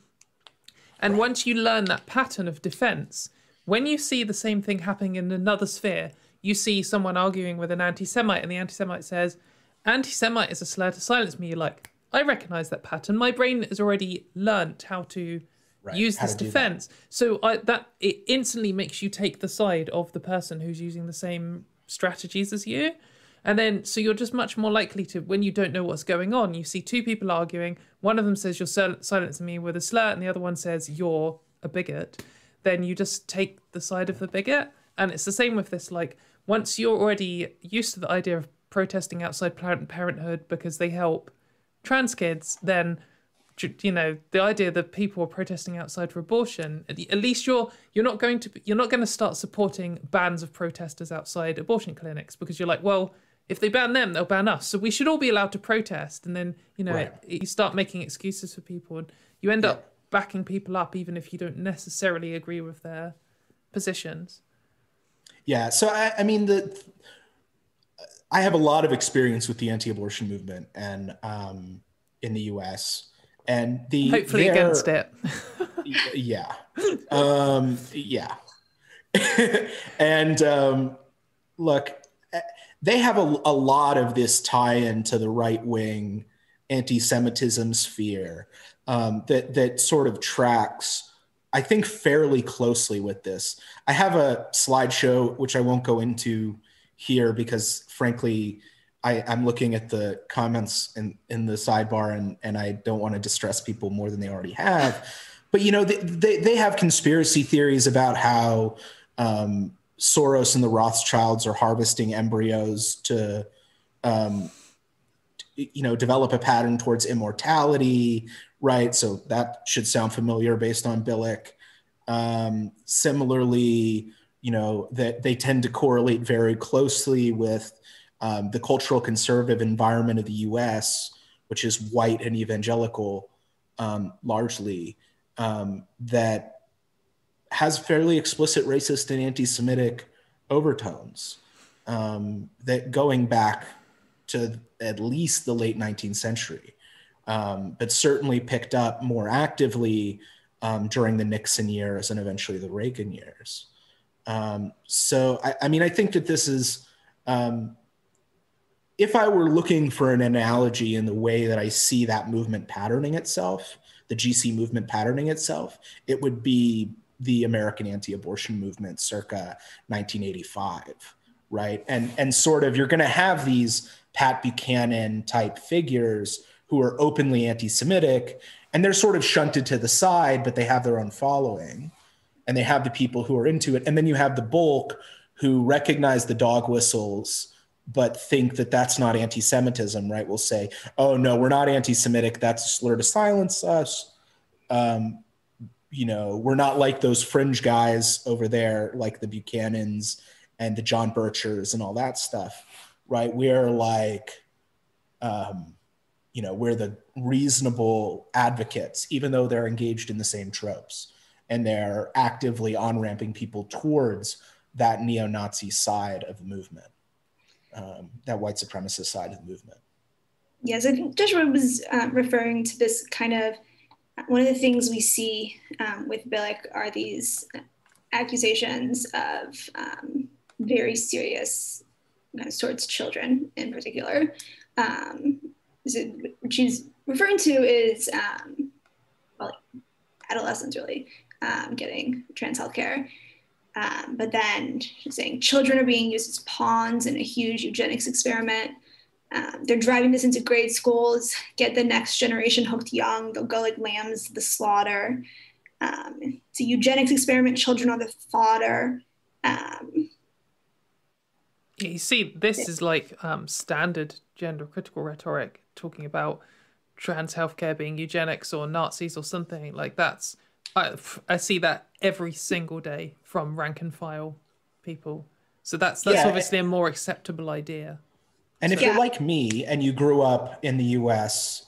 And once you learn that pattern of defense, when you see the same thing happening in another sphere, you see someone arguing with an anti Semite, and the anti Semite says, Anti Semite is a slur to silence me. You're like, I recognize that pattern. My brain has already learnt how to Right, use this defense. So I, that it instantly makes you take the side of the person who's using the same strategies as you. And then, so you're just much more likely to, when you don't know what's going on, you see two people arguing. One of them says, You're sil- silencing me with a slur, and the other one says, You're a bigot. Then you just take the side of the bigot. And it's the same with this. Like, once you're already used to the idea of protesting outside Planned Parenthood because they help trans kids, then you know the idea that people are protesting outside for abortion at least you're you're not going to you're not going to start supporting bans of protesters outside abortion clinics because you're like well if they ban them they'll ban us so we should all be allowed to protest and then you know Right. it, you start making excuses for people and you end up backing people up even if you don't necessarily agree with their positions Yeah. So I, I mean, the I have a lot of experience with the anti-abortion movement and um, in the U.S. and the hopefully against it. Yeah. Um yeah. And um look eh, they have a, a lot of this tie-in to the right-wing anti-semitism sphere um, that that sort of tracks i think fairly closely with this. I have a slideshow which i won't go into here because frankly I, I'm looking at the comments in, in the sidebar and, and I don't want to distress people more than they already have. But, you know, they, they, they have conspiracy theories about how um, Soros and the Rothschilds are harvesting embryos to, um, you know, develop a pattern towards immortality, right? So that should sound familiar based on Bilek. Um, similarly, you know, that they tend to correlate very closely with um, the cultural conservative environment of the US, which is white and evangelical um, largely, um, that has fairly explicit racist and anti Semitic overtones. Um, that going back to at least the late 19th century, um, but certainly picked up more actively um, during the Nixon years and eventually the Reagan years. So, I, I mean, I think that this is if I were looking for an analogy in the way that I see that movement patterning itself, the GC movement patterning itself, it would be the American anti-abortion movement circa 1985, right? And and sort of you're going to have these Pat Buchanan type figures who are openly anti-Semitic, and they're sort of shunted to the side, but they have their own following, and they have the people who are into it, and then you have the bulk who recognize the dog whistles but think that that's not anti-Semitism, right? We'll say, "Oh no, we're not anti-Semitic. That's a slur to silence us." Um, you know, we're not like those fringe guys over there, like the Buchanans and the John Birchers and all that stuff, right? We're like, um, you know we're the reasonable advocates even though they're engaged in the same tropes and they're actively on ramping people towards that neo-nazi side of the movement um, that white supremacist side of the movement yes i think joshua was uh, referring to this kind of one of the things we see um, with Bilek are these accusations of um, very serious kind of towards children in particular. Um, what she's referring to is um, well, adolescents really um, getting trans health care. Um, but then she's saying children are being used as pawns in a huge eugenics experiment. Um, they're driving this into grade schools, get the next generation hooked young. They'll go like lambs to the slaughter. Um, it's a eugenics experiment. Children are the fodder. Um, you see, this is like um, standard gender critical rhetoric talking about trans healthcare being eugenics or Nazis or something like that's. I, I see that every single day from rank and file people. So that's that's yeah, obviously a more acceptable idea. And if you're like me and you grew up in the U.S.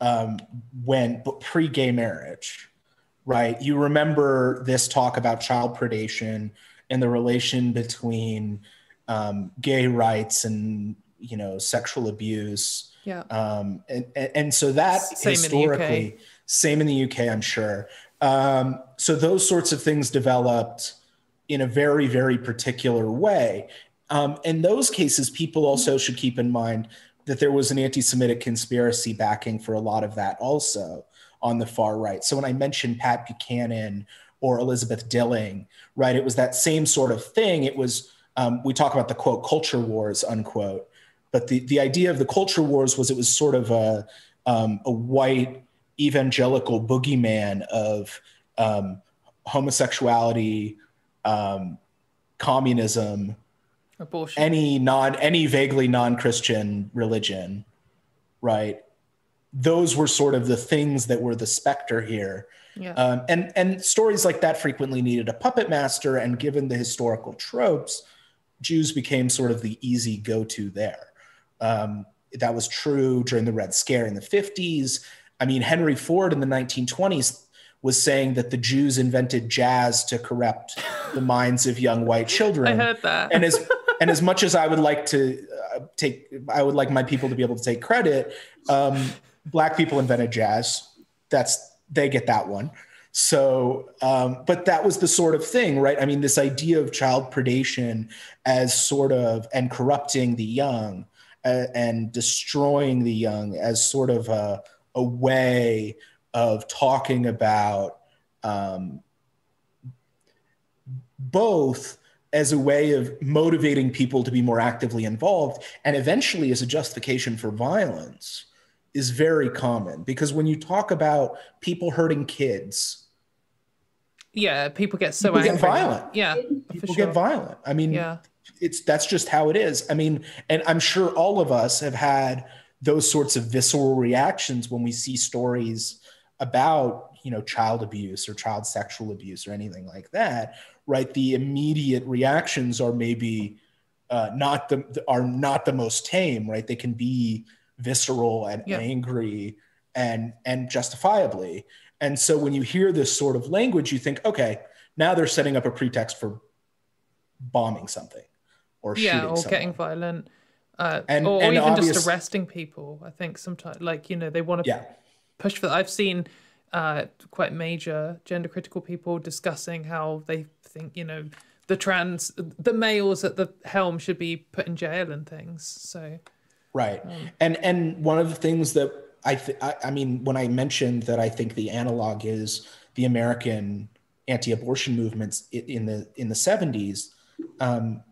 Um, when pre-gay marriage, right? You remember this talk about child predation and the relation between um, gay rights and you know sexual abuse. Yeah. Um, and, and so that same historically, in same in the UK, I'm sure. Um, so those sorts of things developed in a very, very particular way. Um, in those cases, people also should keep in mind that there was an anti Semitic conspiracy backing for a lot of that also on the far right. So when I mentioned Pat Buchanan or Elizabeth Dilling, right, it was that same sort of thing. It was, um, we talk about the quote, culture wars, unquote. But the, the idea of the culture wars was it was sort of a, um, a white evangelical boogeyman of um, homosexuality, um, communism, abortion. any non any vaguely non-christian religion right? Those were sort of the things that were the specter here. Yeah. Um, and and stories like that frequently needed a puppet master and given the historical tropes jews became sort of the easy go-to there. Um, that was true during the red scare in the 50s i mean henry ford in the 1920s was saying that the Jews invented jazz to corrupt the minds of young white children. I heard that. and as and as much as I would like to uh, take, I would like my people to be able to take credit. Um, black people invented jazz. That's they get that one. So, um, but that was the sort of thing, right? I mean, this idea of child predation as sort of and corrupting the young uh, and destroying the young as sort of a, a way of talking about um, both as a way of motivating people to be more actively involved and eventually as a justification for violence is very common. Because when you talk about people hurting kids yeah people get so people angry. get violent. Yeah people sure. get violent. I mean yeah. it's that's just how it is. I mean and i'm sure all of us have had those sorts of visceral reactions when we see stories about you know child abuse or child sexual abuse or anything like that right the immediate reactions are maybe uh, not the are not the most tame right they can be visceral and yeah. angry and and justifiably and so when you hear this sort of language you think okay now they're setting up a pretext for bombing something or yeah or someone. getting violent uh, and, or, and even obvious, just arresting people i think sometimes like you know they want to yeah. push for that i've seen uh, quite major gender critical people discussing how they think you know the trans the males at the helm should be put in jail and things so right um, and and one of the things that I, th- I i mean when i mentioned that i think the analog is the american anti-abortion movements in the in the 70s um,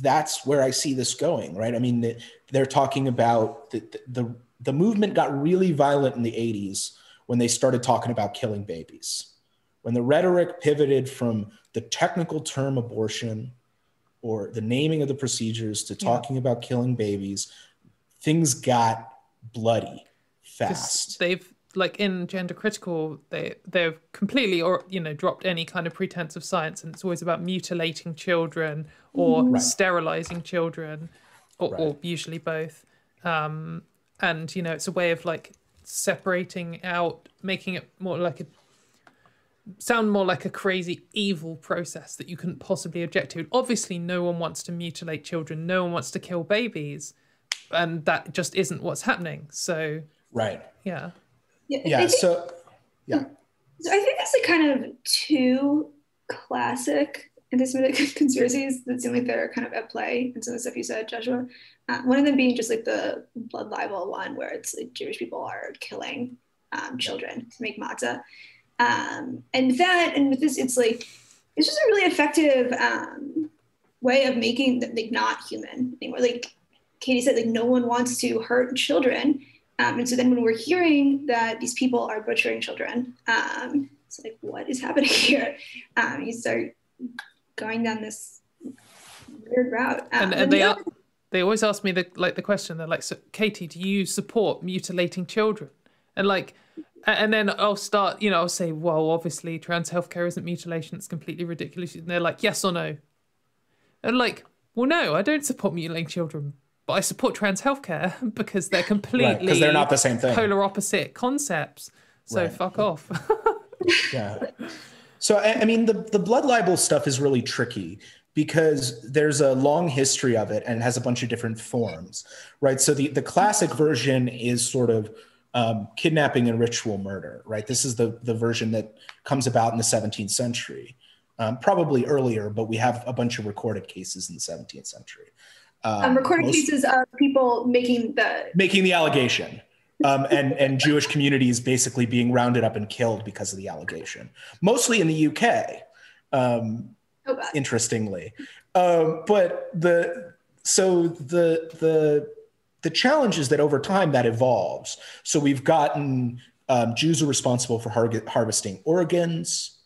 that's where i see this going right i mean they're talking about the, the the movement got really violent in the 80s when they started talking about killing babies. When the rhetoric pivoted from the technical term abortion or the naming of the procedures to talking yeah. about killing babies, things got bloody fast. They've like in gender critical, they they've completely or you know dropped any kind of pretense of science, and it's always about mutilating children or right. sterilizing children, or, right. or usually both. Um, and you know it's a way of like separating out, making it more like a sound more like a crazy evil process that you couldn't possibly object to. Obviously, no one wants to mutilate children, no one wants to kill babies, and that just isn't what's happening. So, right, yeah, Yeah. Yeah. think- So, yeah, So I think that's a kind of two classic anti-Semitic conspiracies that seem like they're kind of at play in some of the stuff you said, Joshua. Uh, one of them being just like the blood libel one, where it's like Jewish people are killing um, children to make matzah. Um, and that, and with this, it's like it's just a really effective um, way of making them like not human anymore. Like Katy said, like no one wants to hurt children. Um, and so then when we're hearing that these people are butchering children, um, it's like, what is happening here? Um, you start going down this weird route. Um, and, and and they are, they always ask me the like the question. They're like, so, "Katy, do you support mutilating children?" And like, and then I'll start. You know, I'll say, "Well, obviously, trans healthcare isn't mutilation. It's completely ridiculous." And they're like, "Yes or no?" And like, well, no, I don't support mutilating children, but I support trans healthcare because they're completely right, because they're not the same thing. polar opposite concepts. So Right. fuck off. yeah. So I, I mean, the the blood libel stuff is really tricky because there's a long history of it and it has a bunch of different forms, right? So the the classic version is sort of um, kidnapping and ritual murder, right? This is the the version that comes about in the 17th century, um, probably earlier, but we have a bunch of recorded cases in the 17th century. um, recorded most- cases of people making the making the allegation um, and and Jewish communities basically being rounded up and killed because of the allegation, mostly in the UK. Um, oh interestingly, um, but the so the the the challenge is that over time that evolves. So we've gotten um, Jews are responsible for har- harvesting organs.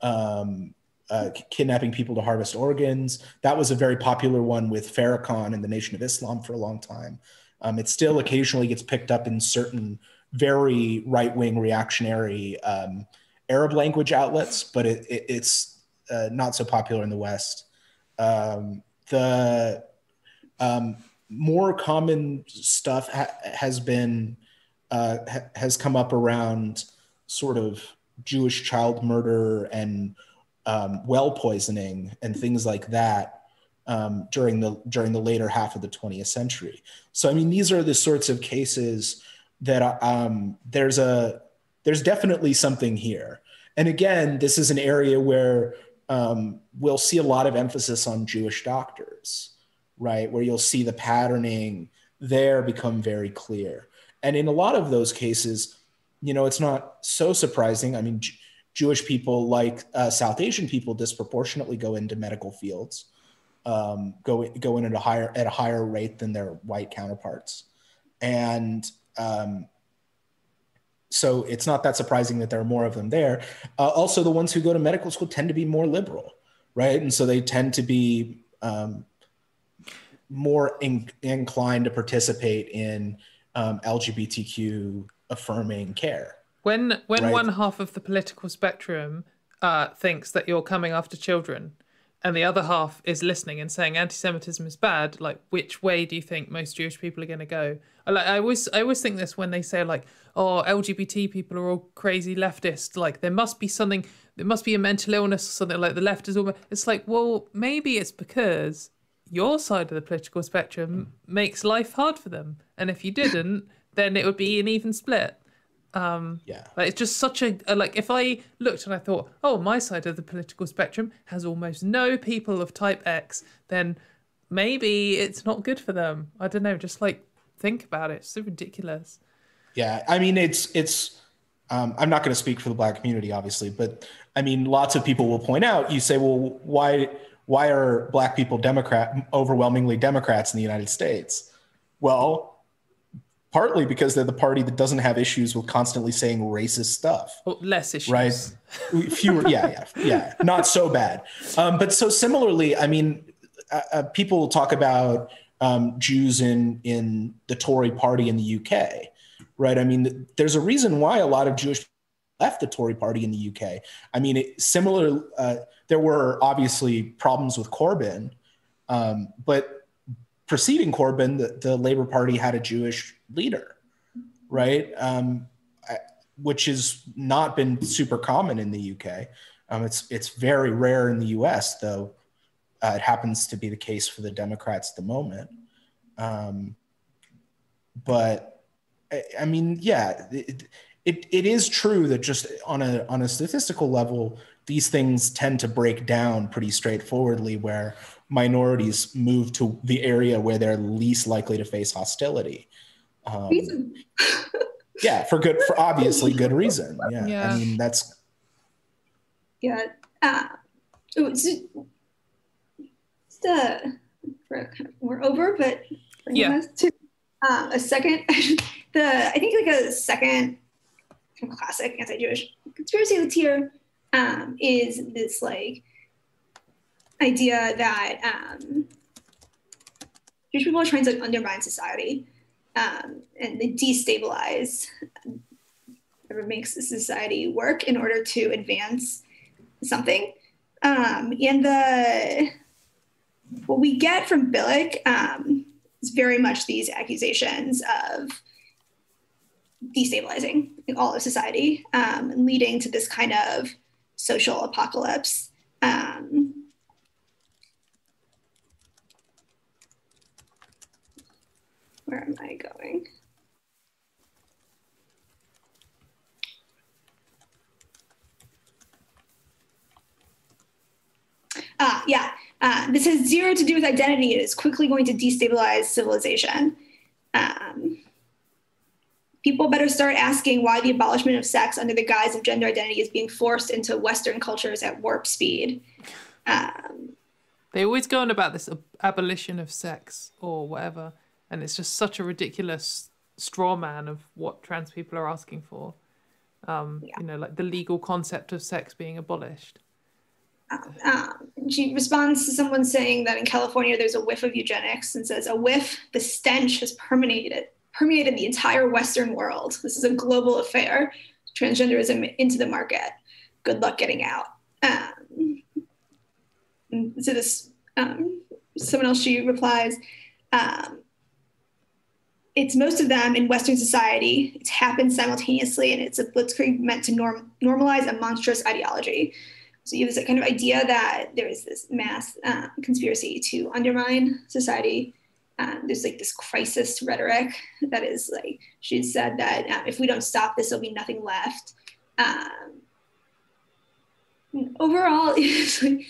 Um, uh, kidnapping people to harvest organs. That was a very popular one with Farrakhan and the Nation of Islam for a long time. Um, it still occasionally gets picked up in certain very right wing reactionary um, Arab language outlets, but it, it, it's uh, not so popular in the West. Um, the um, more common stuff ha- has been uh, ha- has come up around sort of Jewish child murder and um, well poisoning and things like that um, during the during the later half of the 20th century. So I mean, these are the sorts of cases that um, there's a there's definitely something here. And again, this is an area where um, we'll see a lot of emphasis on Jewish doctors, right? Where you'll see the patterning there become very clear. And in a lot of those cases, you know, it's not so surprising. I mean, J- Jewish people, like uh, South Asian people, disproportionately go into medical fields, um, go go in at a higher at a higher rate than their white counterparts, and um, so it's not that surprising that there are more of them there. Uh, also, the ones who go to medical school tend to be more liberal, right? And so they tend to be um, more in, inclined to participate in um, LGBTQ affirming care. When when Right. one half of the political spectrum uh, thinks that you're coming after children, and the other half is listening and saying anti-Semitism is bad, like which way do you think most Jewish people are going to go? I, like, I always I always think this when they say like, oh, LGBT people are all crazy leftist. Like there must be something, there must be a mental illness or something. Like the left is all. It's like, well, maybe it's because your side of the political spectrum hmm. makes life hard for them, and if you didn't, then it would be an even split. Yeah. Like it's just such a, a like if I looked and I thought, oh, my side of the political spectrum has almost no people of type X, then maybe it's not good for them. I don't know. Just like think about it. It's so ridiculous. Yeah, I mean, it's it's. Um, I'm not going to speak for the black community, obviously, but I mean, lots of people will point out. You say, well, why why are black people Democrat overwhelmingly Democrats in the United States? Well, partly because they're the party that doesn't have issues with constantly saying racist stuff. Or less issues. right? Fewer yeah yeah yeah. Not so bad. Um, but so similarly i mean uh, uh, people talk about um, jews in in the tory party in the uk right? I mean there's a reason why a lot of jewish left the tory party in the uk i mean it, similar uh, there were obviously problems with corbyn um, but preceding corbyn the, the labor party had a jewish leader right? Um, I, which has not been super common in the UK. Um, it's it's very rare in the U.S. though. Uh, it happens to be the case for the Democrats at the moment. Um, but I, I, mean, yeah, it, it, it is true that just on a on a statistical level, these things tend to break down pretty straightforwardly, where minorities move to the area where they're least likely to face hostility. Um, yeah, for good, for obviously good reason. Yeah, yeah. I mean that's yeah. Uh, it's, it's the we're, we're over, but yeah. To, um, a second, the I think like a second classic anti-Jewish conspiracy that's here um, is this like idea that um, Jewish people are trying to undermine society um, and they destabilize whatever makes the society work in order to advance something. Um, and the what we get from Bilek um, is very much these accusations of destabilizing all of society, um, leading to this kind of social apocalypse. Um, where am I going? Ah, yeah. Uh, this has zero to do with identity. It is quickly going to destabilize civilization. Um, people better start asking why the abolishment of sex under the guise of gender identity is being forced into Western cultures at warp speed. Um, they always go on about this abolition of sex or whatever, and it's just such a ridiculous straw man of what trans people are asking for. Um, yeah. You know, like the legal concept of sex being abolished um, she responds to someone saying that in California there's a whiff of eugenics and says, a whiff, the stench has permeated, permeated the entire Western world. This is a global affair, transgenderism into the market. Good luck getting out. Um, so this, um, someone else, she replies, um, it's most of them in Western society. It's happened simultaneously, and it's a blitzkrieg meant to norm- normalize a monstrous ideology. So you have this kind of idea that there is this mass uh, conspiracy to undermine society. Um, there's like this crisis rhetoric that is like she said that um, if we don't stop this, there'll be nothing left. Um, overall, like, I think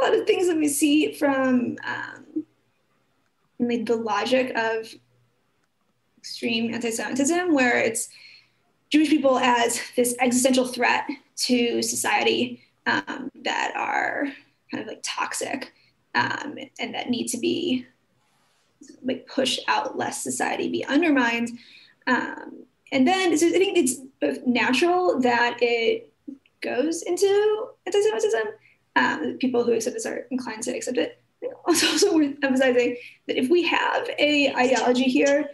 a lot of things that we see from um, like the logic of extreme anti-Semitism, where it's Jewish people as this existential threat to society um, that are kind of like toxic um, and that need to be like pushed out lest society be undermined. Um, and then so I think it's natural that it goes into anti-Semitism. Um, people who accept this are inclined to accept it. It's also worth emphasizing that if we have a ideology here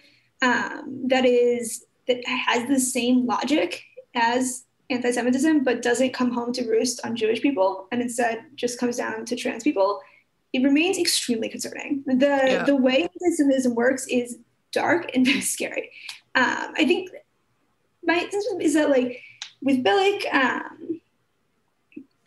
um, that is that has the same logic as anti-Semitism, but doesn't come home to roost on Jewish people, and instead just comes down to trans people, it remains extremely concerning. The yeah. the way anti-Semitism works is dark and very scary. Um, I think my sense is that like with Bilek, um,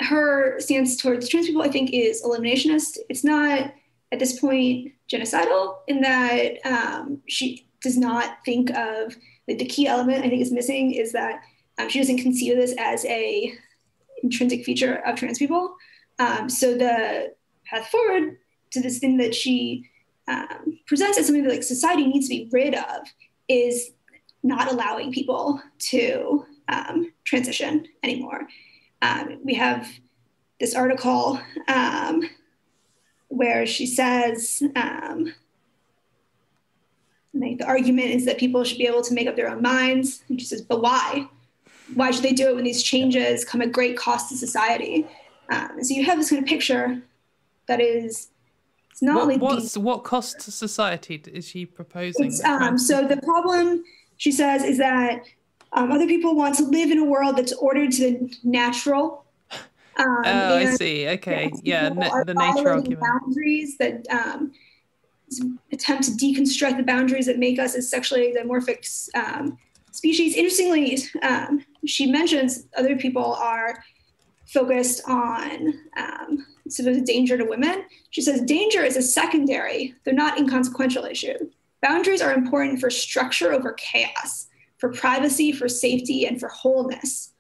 her stance towards trans people, I think, is eliminationist. It's not at this point genocidal in that um, she does not think of like, the key element I think is missing is that um, she doesn't conceive this as a intrinsic feature of trans people. Um, so the path forward to this thing that she um, presents as something that like society needs to be rid of is not allowing people to um, transition anymore. Um, we have this article um, where she says, like the argument is that people should be able to make up their own minds. And she says, but why? why should they do it when these changes come at great cost to society? Um, so you have this kind of picture that is it's not what, only what's, what cost to society is she proposing? Um, so the problem she says is that um, other people want to live in a world that's ordered to the natural. Um, oh, I see. Okay, yeah, the nature argument. Boundaries that um, attempt to deconstruct the boundaries that make us as sexually dimorphic um, species. Interestingly, um, she mentions other people are focused on um, sort of the danger to women. She says danger is a secondary, though not inconsequential issue. Boundaries are important for structure over chaos, for privacy, for safety, and for wholeness.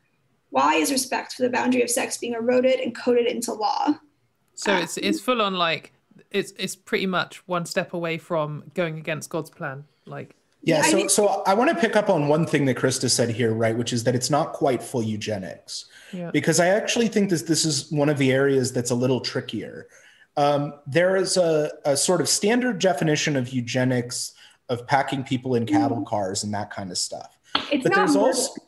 Why is respect for the boundary of sex being eroded and coded into law? So it's it's full on like it's it's pretty much one step away from going against God's plan. Like Yeah, so so I want to pick up on one thing that Christa said here, right, which is that it's not quite full eugenics. Yeah. Because I actually think this this is one of the areas that's a little trickier. Um, there is a, a sort of standard definition of eugenics of packing people in cattle cars and that kind of stuff. It's But not there's murder. also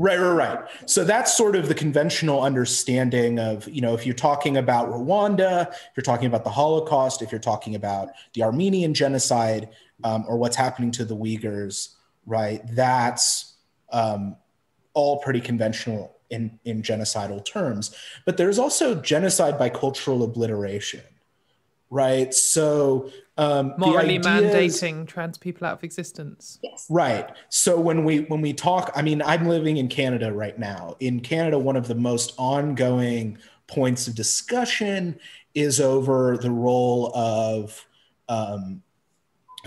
right, right, right. So that's sort of the conventional understanding of, you know, if you're talking about Rwanda, if you're talking about the Holocaust, if you're talking about the Armenian genocide, um, or what's happening to the Uyghurs, right? That's um, all pretty conventional in in genocidal terms. But there's also genocide by cultural obliteration, right? So um, morally ideas- mandating trans people out of existence. yes. Right. So when we when we talk, I mean, I'm living in Canada right now. In Canada, one of the most ongoing points of discussion is over the role of um,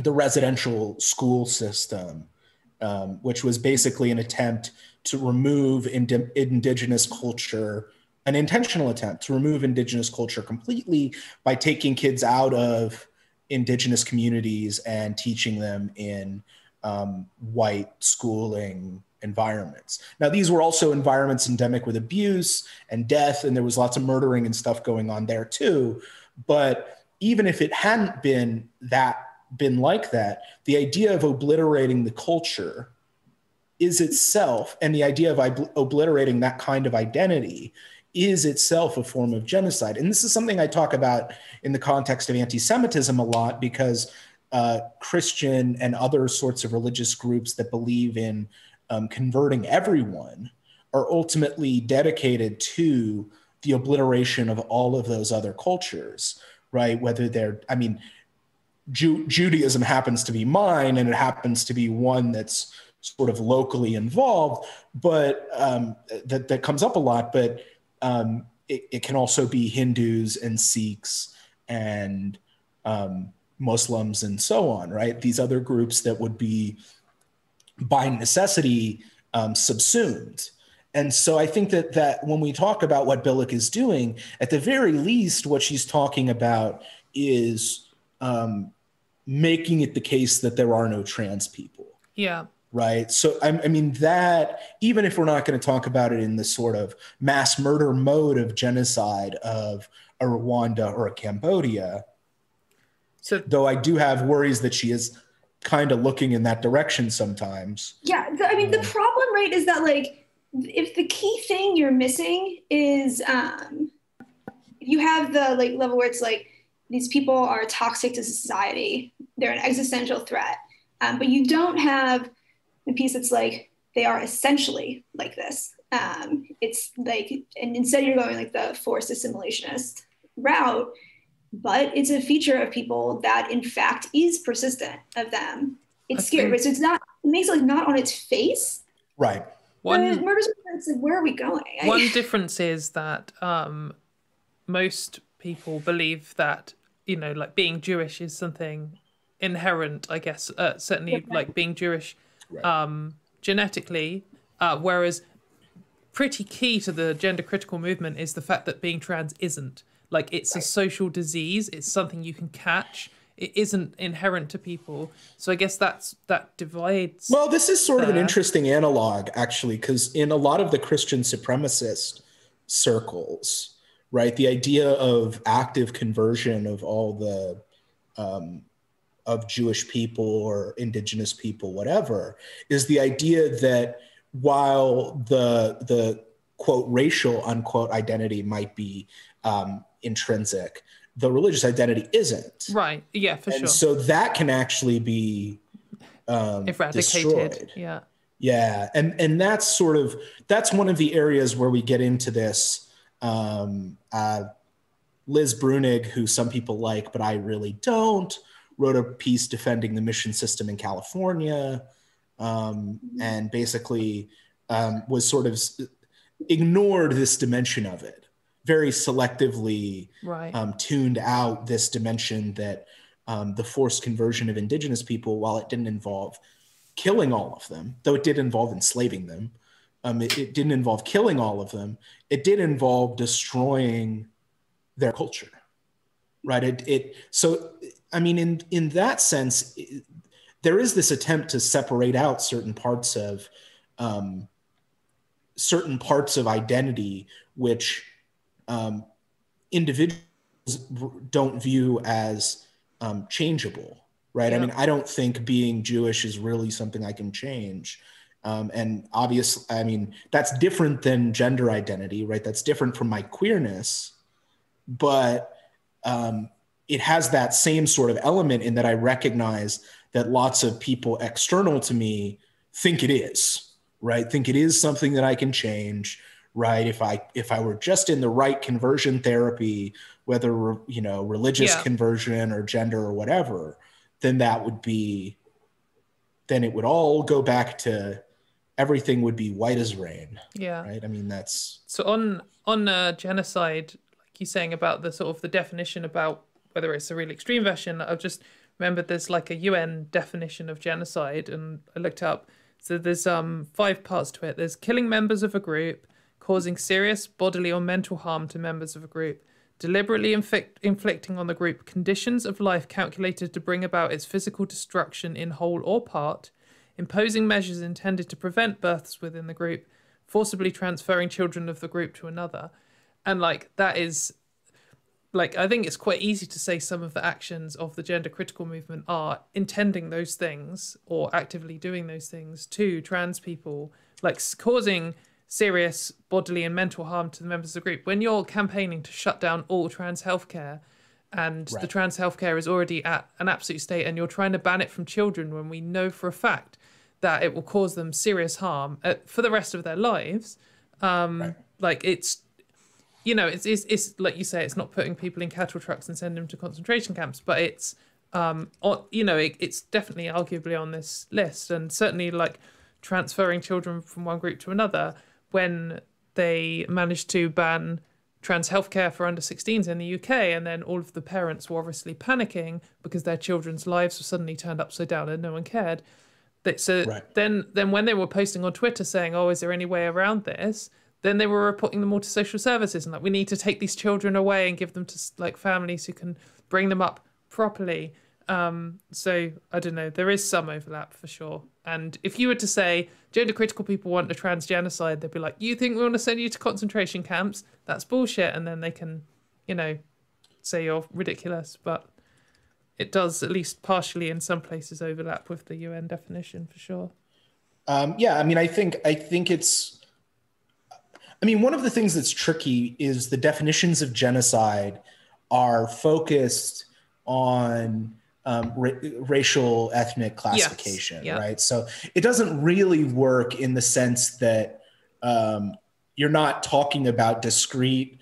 the residential school system, um, which was basically an attempt to remove indi- indigenous culture, an intentional attempt to remove indigenous culture completely by taking kids out of indigenous communities and teaching them in um, white schooling environments. Now, these were also environments endemic with abuse and death, and there was lots of murdering and stuff going on there too. But even if it hadn't been that been like that, the idea of obliterating the culture is itself, and the idea of ob- obliterating that kind of identity is itself a form of genocide. And this is something I talk about in the context of anti Semitism a lot because uh, Christian and other sorts of religious groups that believe in um, converting everyone are ultimately dedicated to the obliteration of all of those other cultures, right? Whether they're, I mean, Ju- Judaism happens to be mine and it happens to be one that's sort of locally involved, but um, that, that comes up a lot. But um, it, it can also be Hindus and Sikhs and um, Muslims and so on, right? These other groups that would be by necessity um, subsumed. And so I think that that when we talk about what Bilek is doing, at the very least, what she's talking about is um, making it the case that there are no trans people Yeah. Right? So I, I mean that even if we're not going to talk about it in the sort of mass murder mode of genocide of a Rwanda or a Cambodia, So though I do have worries that she is kind of looking in that direction sometimes. Yeah, the, I mean, the problem, right, is that like if the key thing you're missing is um, you have the like level where it's like these people are toxic to society, they're an existential threat, um, but you don't have the piece that's like they are essentially like this. Um, it's like, and instead you're going like the forced assimilationist route, but it's a feature of people that in fact is persistent of them. It's scary, but so it's not. It makes it like not on its face. Right. one But murders. It's like where are we going? One difference is that um, most people believe that you know, like being Jewish is something inherent. I guess uh, certainly Yeah. like being Jewish Right. um, genetically, uh, whereas pretty key to the gender critical movement is the fact that being trans isn't. Like it's a social disease. It's something you can catch. It isn't inherent to people. So I guess that's that divides. Well, this is sort of an interesting analog, actually, because in a lot of the Christian supremacist circles, right, the idea of active conversion of all the um, of Jewish people or indigenous people, whatever, is the idea that while the the quote racial unquote identity might be um, intrinsic, the religious identity isn't. right. Yeah, for and sure. so that can actually be um, Eradicated. destroyed. Yeah. Yeah, and and that's sort of that's one of the areas where we get into this. Um, uh, Liz Bruenig, who some people like, but I really don't, wrote a piece defending the mission system in California. um, and basically um, was sort of ignored this dimension of it very selectively right. um, tuned out this dimension that um, the forced conversion of indigenous people, while it didn't involve killing all of them, though it did involve enslaving them, um, it, it, didn't involve killing all of them. It did involve destroying their culture, right? It, it so I mean, in in that sense, it, there is this attempt to separate out certain parts of um, certain parts of identity which um, individuals don't view as um, changeable, right? Yeah. I mean, I don't think being Jewish is really something I can change. Um, and obviously, I mean, that's different than gender identity, right? That's different from my queerness, but um, it has that same sort of element in that I recognize that lots of people external to me think it is, right? Think it is something that I can change right if i if i were just in the right conversion therapy whether you know religious yeah. conversion or gender or whatever then that would be then it would all go back to everything would be white as rain yeah right i mean that's so on on uh, genocide like you're saying about the sort of the definition about whether it's a really extreme version i've just remembered there's like a un definition of genocide and i looked up so there's um five parts to it there's killing members of a group causing serious bodily or mental harm to members of a group, deliberately inflict, inflicting on the group conditions of life calculated to bring about its physical destruction in whole or part, imposing measures intended to prevent births within the group, forcibly transferring children of the group to another. And like that is like I think it's quite easy to say some of the actions of the gender critical movement are intending those things or actively doing those things to trans people, like causing serious bodily and mental harm to the members of the group. When you're campaigning to shut down all trans healthcare and right. the trans healthcare is already at an absolute state and you're trying to ban it from children when we know for a fact that it will cause them serious harm uh, for the rest of their lives, um, right. like it's you know, it's, it's, it's like you say, it's not putting people in cattle trucks and sending them to concentration camps, but it's, um, you know, it, it's definitely arguably on this list, and certainly like transferring children from one group to another when they managed to ban trans healthcare for under 16s in the UK, and then all of the parents were obviously panicking because their children's lives were suddenly turned upside down and no one cared. That, So right. then, then when they were posting on Twitter saying, "Oh, is there any way around this?" Then they were reporting them all to social services and like, we need to take these children away and give them to like families who can bring them up properly. Um, so I don't know. There is some overlap for sure. And if you were to say gender critical people want a trans genocide, they'd be like, "You think we want to send you to concentration camps? That's bullshit." And then they can, you know, say you're ridiculous. But it does at least partially in some places overlap with the UN definition for sure. Um, yeah, I mean, I think I think it's. I mean, one of the things that's tricky is the definitions of genocide are focused on um, ra- racial ethnic classification, yes. right? So it doesn't really work in the sense that um, you're not talking about discrete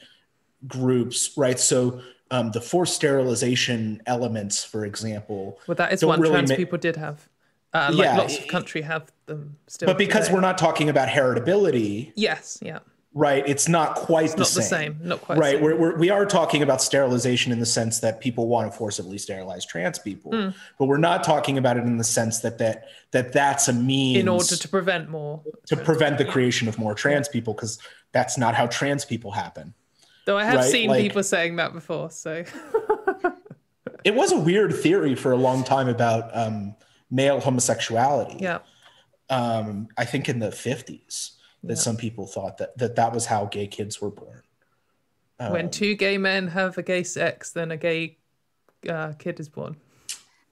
groups, right? So um, the forced sterilization elements, for example. Well, that is one really trans ma- people did have. Uh, like yeah, lots of country have them still. But because today. we're not talking about heritability. Yes. Yeah right it's not quite it's the, not same. the same. not quite right we're, we're, we are talking about sterilization in the sense that people want to forcibly sterilize trans people mm. but we're not talking about it in the sense that that that that's a means in order to prevent more to prevent the creation of more trans people because that's not how trans people happen. Though i have right? seen like, people saying that before so. It was a weird theory for a long time about um, male homosexuality. Yeah. Um, i think in the 50s that yeah. some people thought that, that that was how gay kids were born. Um, when two gay men have a gay sex, then a gay uh, kid is born.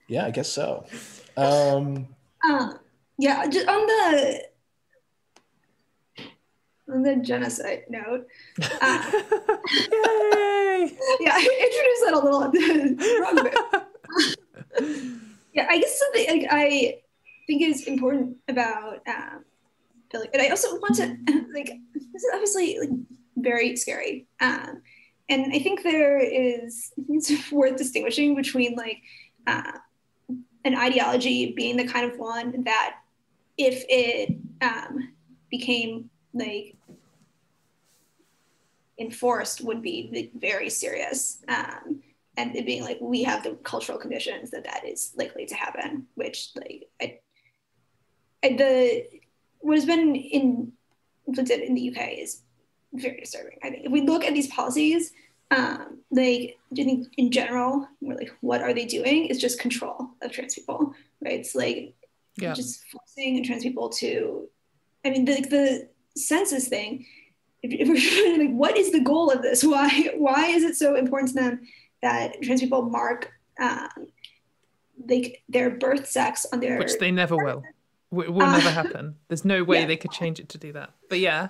Yeah, I guess so. Um, uh, yeah, just on the on the genocide note. Uh, Yay! yeah, I introduced that a little wrong bit. yeah, I guess something like, I think is important about um, like, and I also want to like this is obviously like very scary. Um, and I think there is it's worth distinguishing between like uh, an ideology being the kind of one that if it um, became like enforced would be like, very serious um, and it being like we have the cultural conditions that that is likely to happen which like I, I, the what has been in, implemented in the uk is very disturbing i think if we look at these policies um, like in, in general we're like what are they doing it's just control of trans people right it's like Yeah. just forcing trans people to i mean the, the census thing if, if we're like what is the goal of this why why is it so important to them that trans people mark um, like their birth sex on their which they never will. It will Uh, never happen. There's no way yeah. they could change it to do that. But yeah,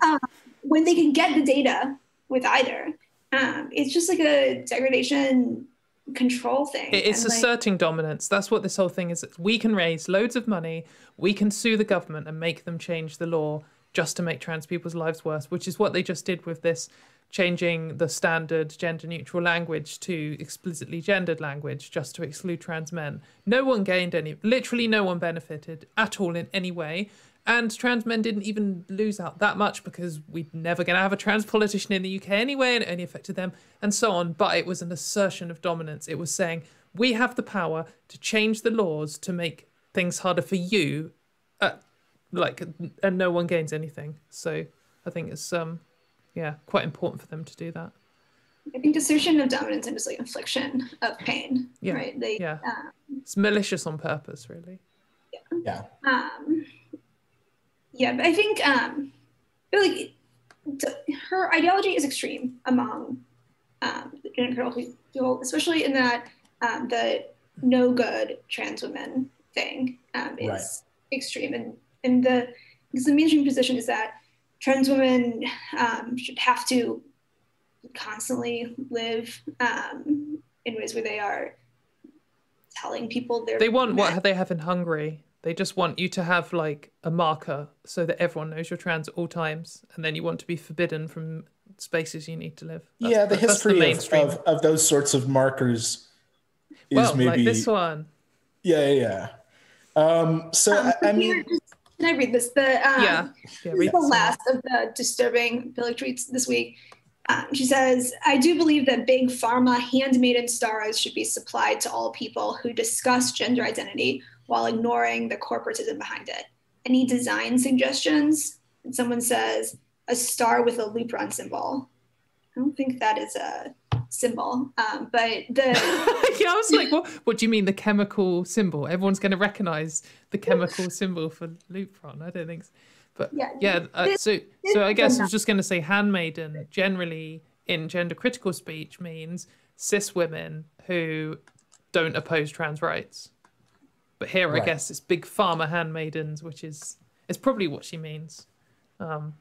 when they can get the data with either um, it's just like a degradation control thing It- it's And, like, asserting dominance. That's what this whole thing is. We can raise loads of money. We can sue the government and make them change the law just to make trans people's lives worse, which is what they just did with this changing the standard gender neutral language to explicitly gendered language just to exclude trans men. No one gained any, literally, no one benefited at all in any way. And trans men didn't even lose out that much because we're never going to have a trans politician in the UK anyway, and it only affected them, and so on. But it was an assertion of dominance. It was saying, we have the power to change the laws to make things harder for you, uh, like, and no one gains anything. So I think it's, um, yeah, quite important for them to do that. I think assertion of dominance and just like infliction of pain, Yeah, right? They, yeah. um, It's malicious on purpose, really. Yeah. um, yeah, but I think, um, but like, d- her ideology is extreme among um, the gender critical people, especially in that um, the no good trans women thing um, is Right. extreme, and and the because the mainstream position is that trans women um, should have to constantly live um, in ways where they are telling people they're They want men. what they have in Hungary. They just want you to have like a marker so that everyone knows you're trans at all times, and then you want to be forbidden from spaces you need to live. That's- yeah, the that's history of, mainstream. of, of those sorts of markers is well, maybe like this one. yeah yeah yeah. Um, so Um, I, I mean, can I read this? The um, Yeah, yeah. this is the last of the disturbing Bilek tweets this week. Um, she says, "I do believe that big pharma handmaiden stars should be supplied to all people who discuss gender identity while ignoring the corporatism behind it. Any design suggestions?" And someone says, "A star with a Lupron symbol." I don't think that is a symbol, um, but the yeah, I was like, what? What do you mean the chemical symbol? Everyone's going to recognize the chemical symbol for Lupron. I don't think so. But Yeah, yeah, uh, so so I guess I was just going to say handmaiden generally in gender critical speech means cis women who don't oppose trans rights. But here, I guess it's big pharma handmaidens, which is it's probably what she means. Um,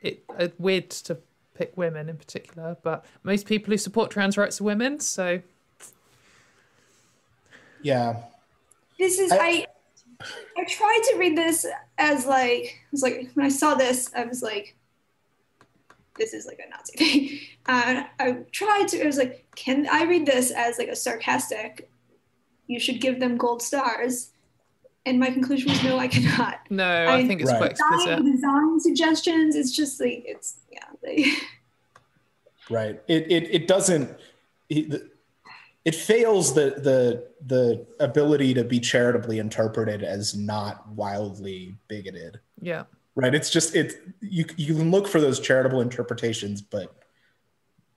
it uh, weird to pick women in particular, but most people who support trans rights are women. So yeah, this is I- I, I tried to read this as like I was like when I saw this I was like this is like a Nazi thing. And I tried to I was like can I read this as like a sarcastic you should give them gold stars and my conclusion was no I cannot. no, I, I- think it's quite Design, explicit. design suggestions it's just like it's yeah right. It it it doesn't. It, it fails the the the ability to be charitably interpreted as not wildly bigoted. Yeah, Right. It's just it. You you can look for those charitable interpretations, but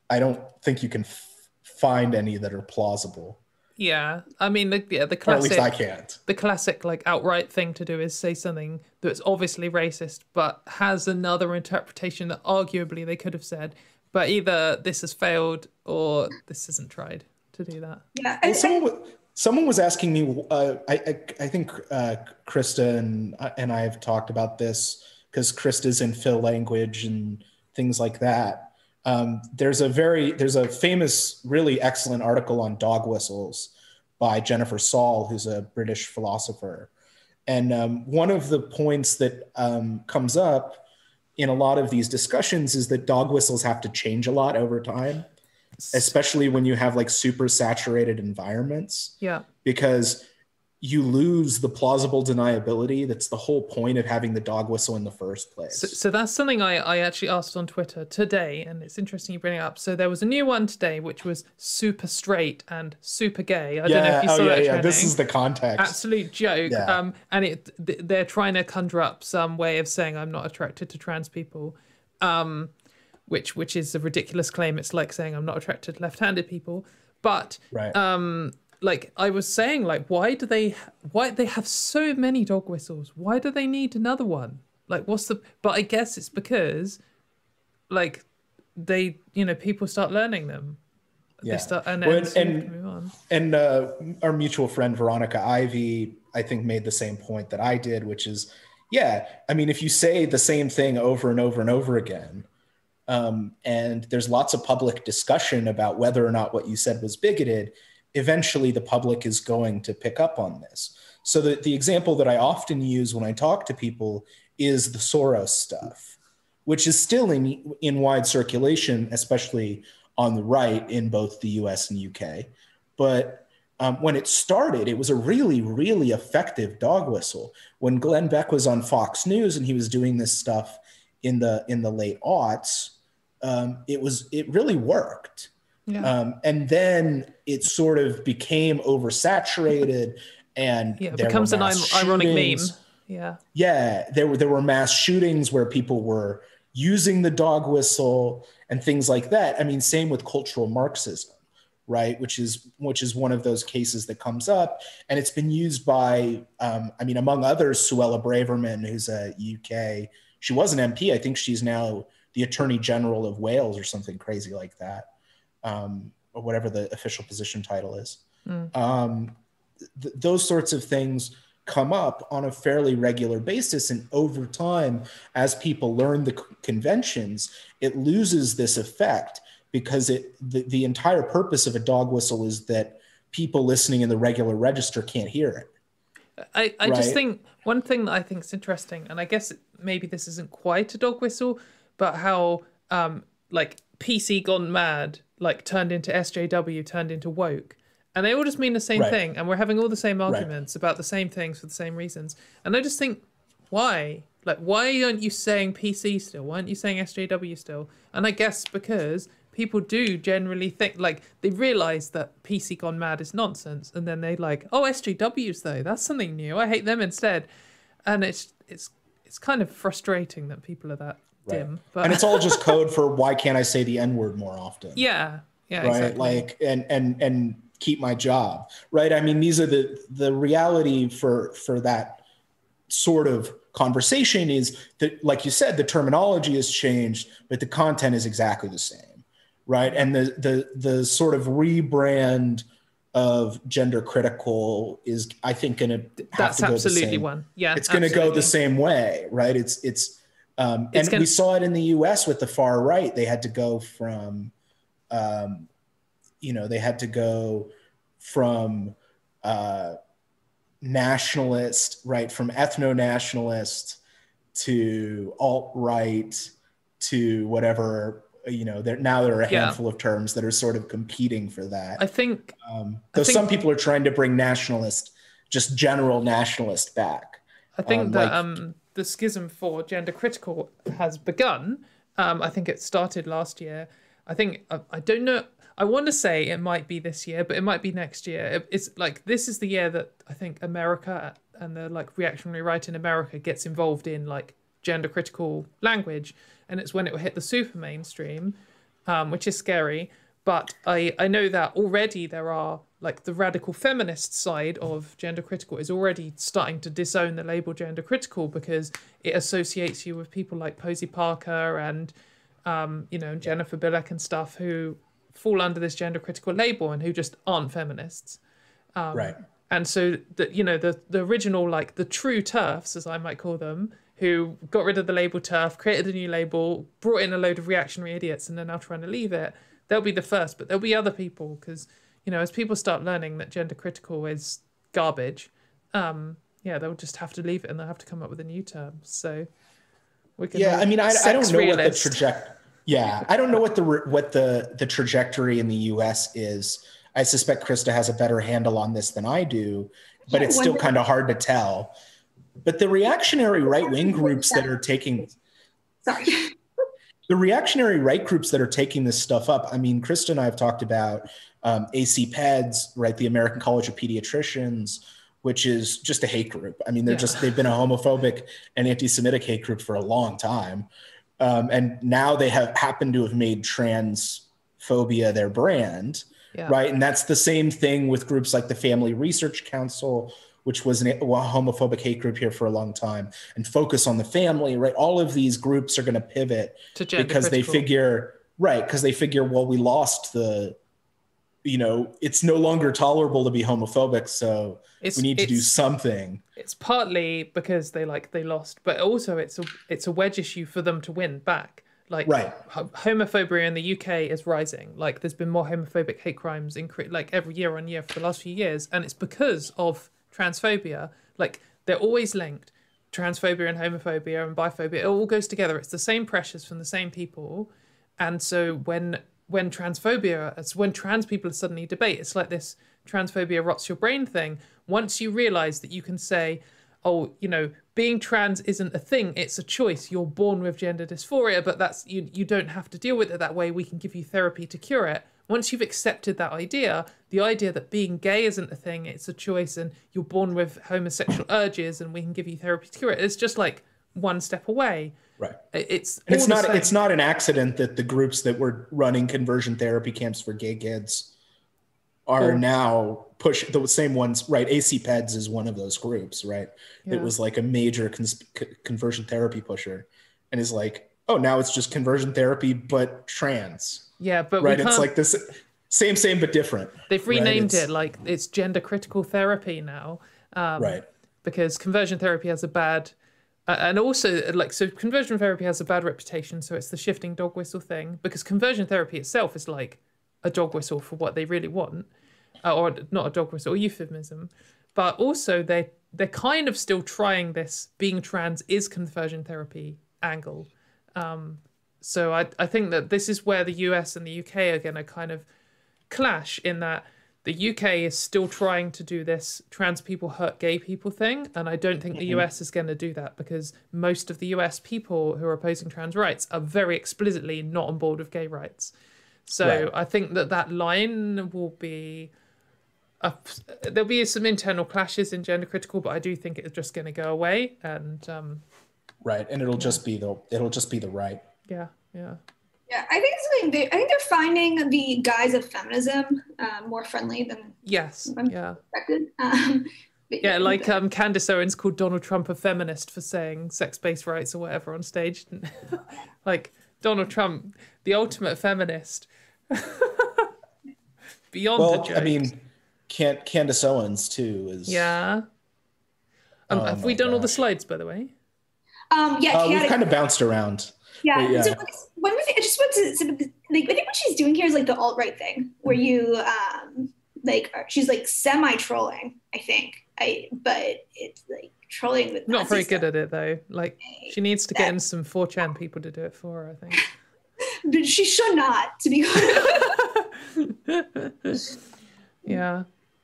I don't think you can f- find any that are plausible. Yeah. I mean, the yeah, the Or at least I can't. the classic like outright thing to do is say something that's obviously racist, but has another interpretation that arguably they could have said. But either this has failed or this isn't tried to do that. yeah Well, someone, wa- someone was asking me. Uh, I, I I think uh, Christa and and I have talked about this because Christa's in Phil language and things like that. Um, there's a very there's a famous, really excellent article on dog whistles by Jennifer Saul, who's a British philosopher. And um, one of the points that um, comes up in a lot of these discussions is that dog whistles have to change a lot over time, especially when you have like super saturated environments Yeah, because you lose the plausible deniability. That's the whole point of having the dog whistle in the first place. So, so that's something I, I actually asked on Twitter today, and it's interesting you bring it up. So there was a new one today, which was super straight and super gay. I yeah, don't know if you oh saw yeah, that. yeah. This is the context. absolute joke. Yeah. Um, and it th- they're trying to conjure up some way of saying I'm not attracted to trans people, um, which which is a ridiculous claim. It's like saying I'm not attracted to left-handed people. But Right. um, like I was saying, like why do they why they have so many dog whistles? Why do they need another one? Like what's the? But I guess it's because, like, they you know people start learning them. Yeah. They start and, Well, and, and- can move on. and uh, our mutual friend Veronica Ivy, I think, made the same point that I did, which is, yeah, I mean, if you say the same thing over and over and over again, um, and there's lots of public discussion about whether or not what you said was bigoted, eventually the public is going to pick up on this. So the, the example that I often use when I talk to people is the Soros stuff, which is still in, in wide circulation, especially on the right in both the US and UK. But um, when it started, it was a really, really effective dog whistle. When Glenn Beck was on Fox News and he was doing this stuff in the in the late aughts, um, it was it really worked. Yeah. Um, and then it sort of became oversaturated, and yeah, it becomes an ironic shootings. meme. Yeah. Yeah, there were there were mass shootings where people were using the dog whistle and things like that. I mean, same with cultural Marxism, right? Which is which is one of those cases that comes up, and it's been used by, um, I mean, among others, Suella Braverman, who's a UK. She was an MP. I think she's now the Attorney General of Wales or something crazy like that, um, or whatever the official position title is. Mm. Um, th- those sorts of things come up on a fairly regular basis and over time as people learn the c- conventions it loses this effect because it the, the entire purpose of a dog whistle is that people listening in the regular register can't hear it I, I just think one thing that I think is interesting, and I guess maybe this isn't quite a dog whistle, but how um like PC gone mad like turned into SJW turned into woke, and they all just mean the same Right. thing, and we're having all the same arguments about the same things for the same reasons, and I just think why like why aren't you saying PC still? Why aren't you saying SJW still? And I guess because people do generally think like they realize that PC gone mad is nonsense, and then they like, oh SJWs though, that's something new. I hate them instead, and it's it's it's kind of frustrating that people are that Right. dim. But and it's all just code for why can't i say the n word more often yeah, yeah, right exactly. like and and and keep my job right i mean these are the the reality for for that sort of conversation is that like you said the terminology has changed but the content is exactly the same right and the the the sort of rebrand of gender critical is i think going to that's absolutely one. Yeah, it's going to go the same way, right? It's it's um, and gonna- we saw it in the U.S. with the far right. They had to go from, um, you know, they had to go from uh, nationalist, right, from ethno nationalist to alt right to whatever. You know, there now there are a Yeah. handful of terms that are sort of competing for that. I think Um, I though think- some people are trying to bring nationalist, just general nationalist back. I think Um, that like- um, the schism for gender critical has begun. Um, I think it started last year. I think I, I don't know. I want to say it might be this year, but it might be next year. It- it's like this is the year that I think America and the like reactionary right in America gets involved in like gender critical language, and it's when it will hit the super mainstream, um, which is scary. But I, I know that already there are like the radical feminist side of gender critical is already starting to disown the label gender critical because it associates you with people like Posie Parker and um, you know Jennifer Bilek and stuff who fall under this gender critical label and who just aren't feminists. Um, right. And so the you know the the original like the true turfs as I might call them who got rid of the label turf, created a new label, brought in a load of reactionary idiots, and they're now trying to leave it. They'll be the first, but there'll be other people because you know as people start learning that gender critical is garbage, um, yeah, they'll just have to leave it and they'll have to come up with a new term. So we can. Yeah, I mean, I, I don't sex know what the trajectory. Yeah, I don't know what the what the the trajectory in the U.S. is. I suspect Christa has a better handle on this than I do. but it's still kind of hard to tell. But the reactionary right wing groups that are taking sorry. the reactionary right groups that are taking this stuff up. I mean, Christa and I have talked about um, AC PEDS, right? The American College of Pediatricians, which is just a hate group. I mean, they're yeah. just they've been a homophobic and anti-Semitic hate group for a long time, um, and now they have happened to have made transphobia their brand, yeah. right? And that's the same thing with groups like the Family Research Council, which was an, a homophobic hate group here for a long time, and focus on the family, right? All of these groups are going to pivot because they figure, right? Because they figure, well, we lost the, you know, it's no longer tolerable to be homophobic, so it's, we need to do something. It's partly because they like they lost, but also it's a it's a wedge issue for them to win back. Like right. homophobia in the UK is rising. Like there's been more homophobic hate crimes in like every year on year for the last few years, and it's because of transphobia, like they're always linked. Transphobia and homophobia and biphobia, it all goes together. It's the same pressures from the same people. And so when when transphobia, it's when trans people suddenly debate, it's like this transphobia rots your brain thing. Once you realize that you can say, oh, you know, being trans isn't a thing, it's a choice. You're born with gender dysphoria, but that's you you don't have to deal with it that way. We can give you therapy to cure it once you've accepted that idea, the idea that being gay isn't a thing, it's a choice, and you're born with homosexual urges, and we can give you therapy to cure it, it's just like one step away. Right. It's it's not it's not an accident that the groups that were running conversion therapy camps for gay kids are oh. now push the same ones right ac peds is one of those groups right yeah. it was like a major cons- conversion therapy pusher and is like oh now it's just conversion therapy but trans yeah, but right, it's like this same, same but different. They've renamed right? it like it's gender critical therapy now. Um, right. Because conversion therapy has a bad, and also like so conversion therapy has a bad reputation. So it's the shifting dog whistle thing. Because conversion therapy itself is like a dog whistle for what they really want, uh, or not a dog whistle, or euphemism. But also they they're kind of still trying this being trans is conversion therapy angle. Um, so I, I think that this is where the US and the UK are going to kind of clash in that the UK is still trying to do this trans people hurt gay people thing. And I don't think the US is going to do that because most of the US people who are opposing trans rights are very explicitly not on board with gay rights. So right. I think that that line will be. A, there'll be some internal clashes in gender critical, but I do think it's just going to go away. And um, right, and it'll yeah. just be the it'll just be the right. Yeah, yeah. Yeah, I think it's they, I think they're finding the guise of feminism um, more friendly than yes, yeah. Um, yeah, yeah, like um, Candace Owens called Donald Trump a feminist for saying sex-based rights or whatever on stage. like Donald Trump, the ultimate feminist. Beyond well, the I mean, Can- Candace Owens too is. Yeah. Um, oh have we done gosh. all the slides, by the way? Um, yeah, uh, we've kind of bounced around. Yeah. yeah. So one thing I just want to like I think what she's doing here is like the alt right thing where you um like she's like semi trolling I think I but it's like trolling with not very stuff. good at it though like she needs to get in some 4chan people to do it for her I think but she should not to be honest yeah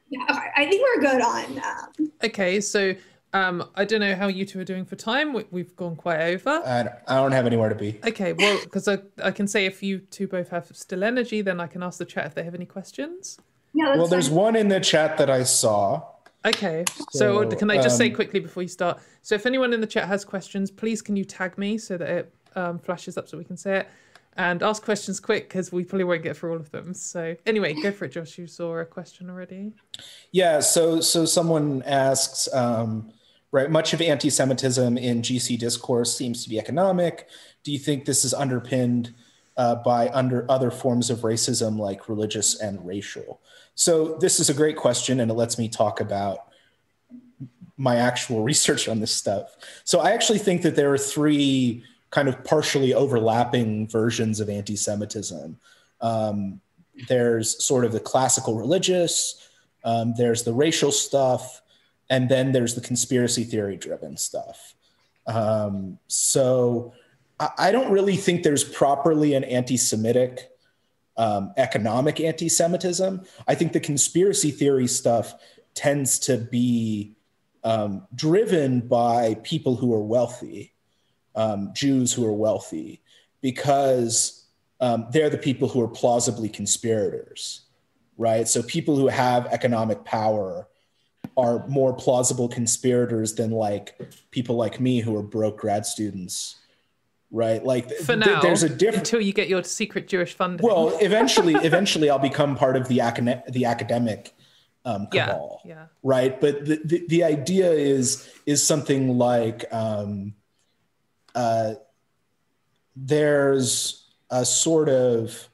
yeah okay. I think we're good on um, okay so um, I don't know how you two are doing for time. We, have gone quite over. I, I don't have anywhere to be. Okay, well, because I, I can say if you two both have still energy, then I can ask the chat if they have any questions. Yeah, well, fine. there's one in the chat that I saw. Okay, so, so can I just um, say quickly before you start? So if anyone in the chat has questions, please can you tag me so that it um, flashes up so we can say it, and ask questions quick because we probably won't get through all of them. So anyway, go for it, Josh. You saw a question already. Yeah. So so someone asks. Um, right? Much of anti Semitism in GC discourse seems to be economic. Do you think this is underpinned uh, by under other forms of racism like religious and racial? So, this is a great question, and it lets me talk about my actual research on this stuff. So, I actually think that there are three kind of partially overlapping versions of anti Semitism. Um, there's sort of the classical religious, um, there's the racial stuff, and then there's the conspiracy theory driven stuff. Um, so I, I, don't really think there's properly an anti Semitic um, economic anti Semitism. I think the conspiracy theory stuff tends to be um, driven by people who are wealthy, um, Jews who are wealthy, because um, they're the people who are plausibly conspirators, right? So people who have economic power are more plausible conspirators than like people like me who are broke grad students right? Like for now there's a difference until you get your secret jewish funding. Well eventually eventually i'll become part of the academic the academic um, cabal yeah, yeah. right? But the, the, the idea is is something like um, uh, there's a sort of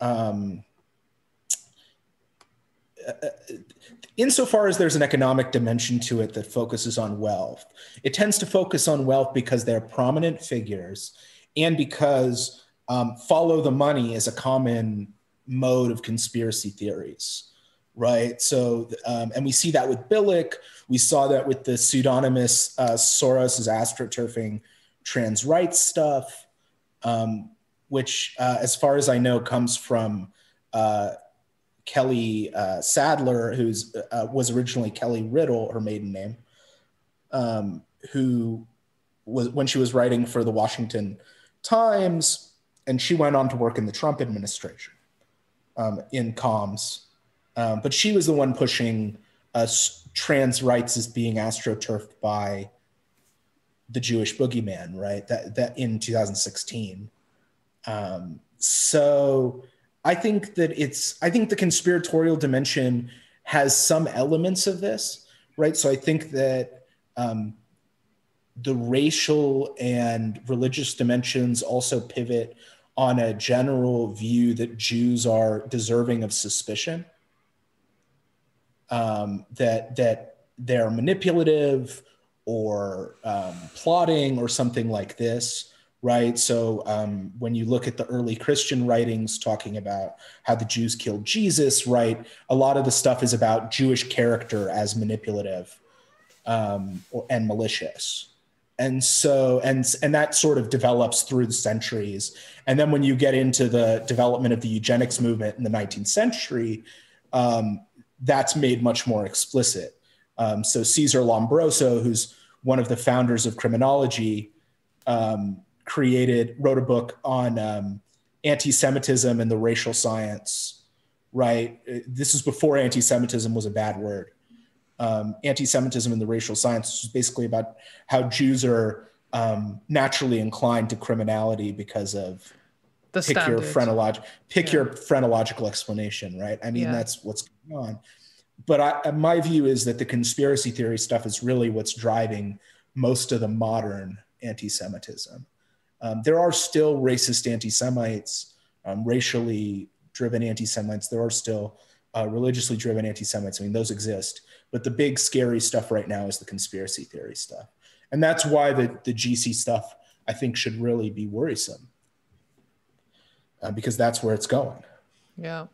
um, uh, uh insofar as there's an economic dimension to it that focuses on wealth, it tends to focus on wealth because they're prominent figures and because um, follow the money is a common mode of conspiracy theories right? So, um, and we see that with Bilek. We saw that with the pseudonymous uh, Soros's astroturfing trans rights stuff, um, which, uh, as far as I know, comes from uh, Kelly uh, Sadler, who's uh, was originally Kelly Riddell, her maiden name, um, who was when she was writing for the Washington Times, and she went on to work in the Trump administration um, in comms. Um, but she was the one pushing uh, trans rights as being astroturfed by the Jewish boogeyman, right? That that in 2016. Um, so I think that it's I think the conspiratorial dimension has some elements of this, right? So I think that um, the racial and religious dimensions also pivot on a general view that Jews are deserving of suspicion, um, that that they're manipulative or um, plotting or something like this right? So um, when you look at the early Christian writings talking about how the Jews killed Jesus, right? A lot of the stuff is about Jewish character as manipulative um, or, and malicious. And so, and and that sort of develops through the centuries. And then when you get into the development of the eugenics movement in the 19th century, um, that's made much more explicit. Um, so Cesar Lombroso, who's one of the founders of criminology, um, created wrote a book on um, anti-Semitism and the racial science. Right, this is before anti-Semitism was a bad word. Um, anti-Semitism and the racial science is basically about how Jews are um, naturally inclined to criminality because of the pick your phrenological pick yeah. your phrenological explanation, right? I mean, yeah. that's what's going on. But I, my view is that the conspiracy theory stuff is really what's driving most of the modern anti-Semitism. Um, there are still racist anti Semites, um, racially driven anti Semites. There are still uh, religiously driven anti Semites. I mean, those exist. But the big scary stuff right now is the conspiracy theory stuff. And that's why the, the GC stuff, I think, should really be worrisome uh, because that's where it's going. Yeah.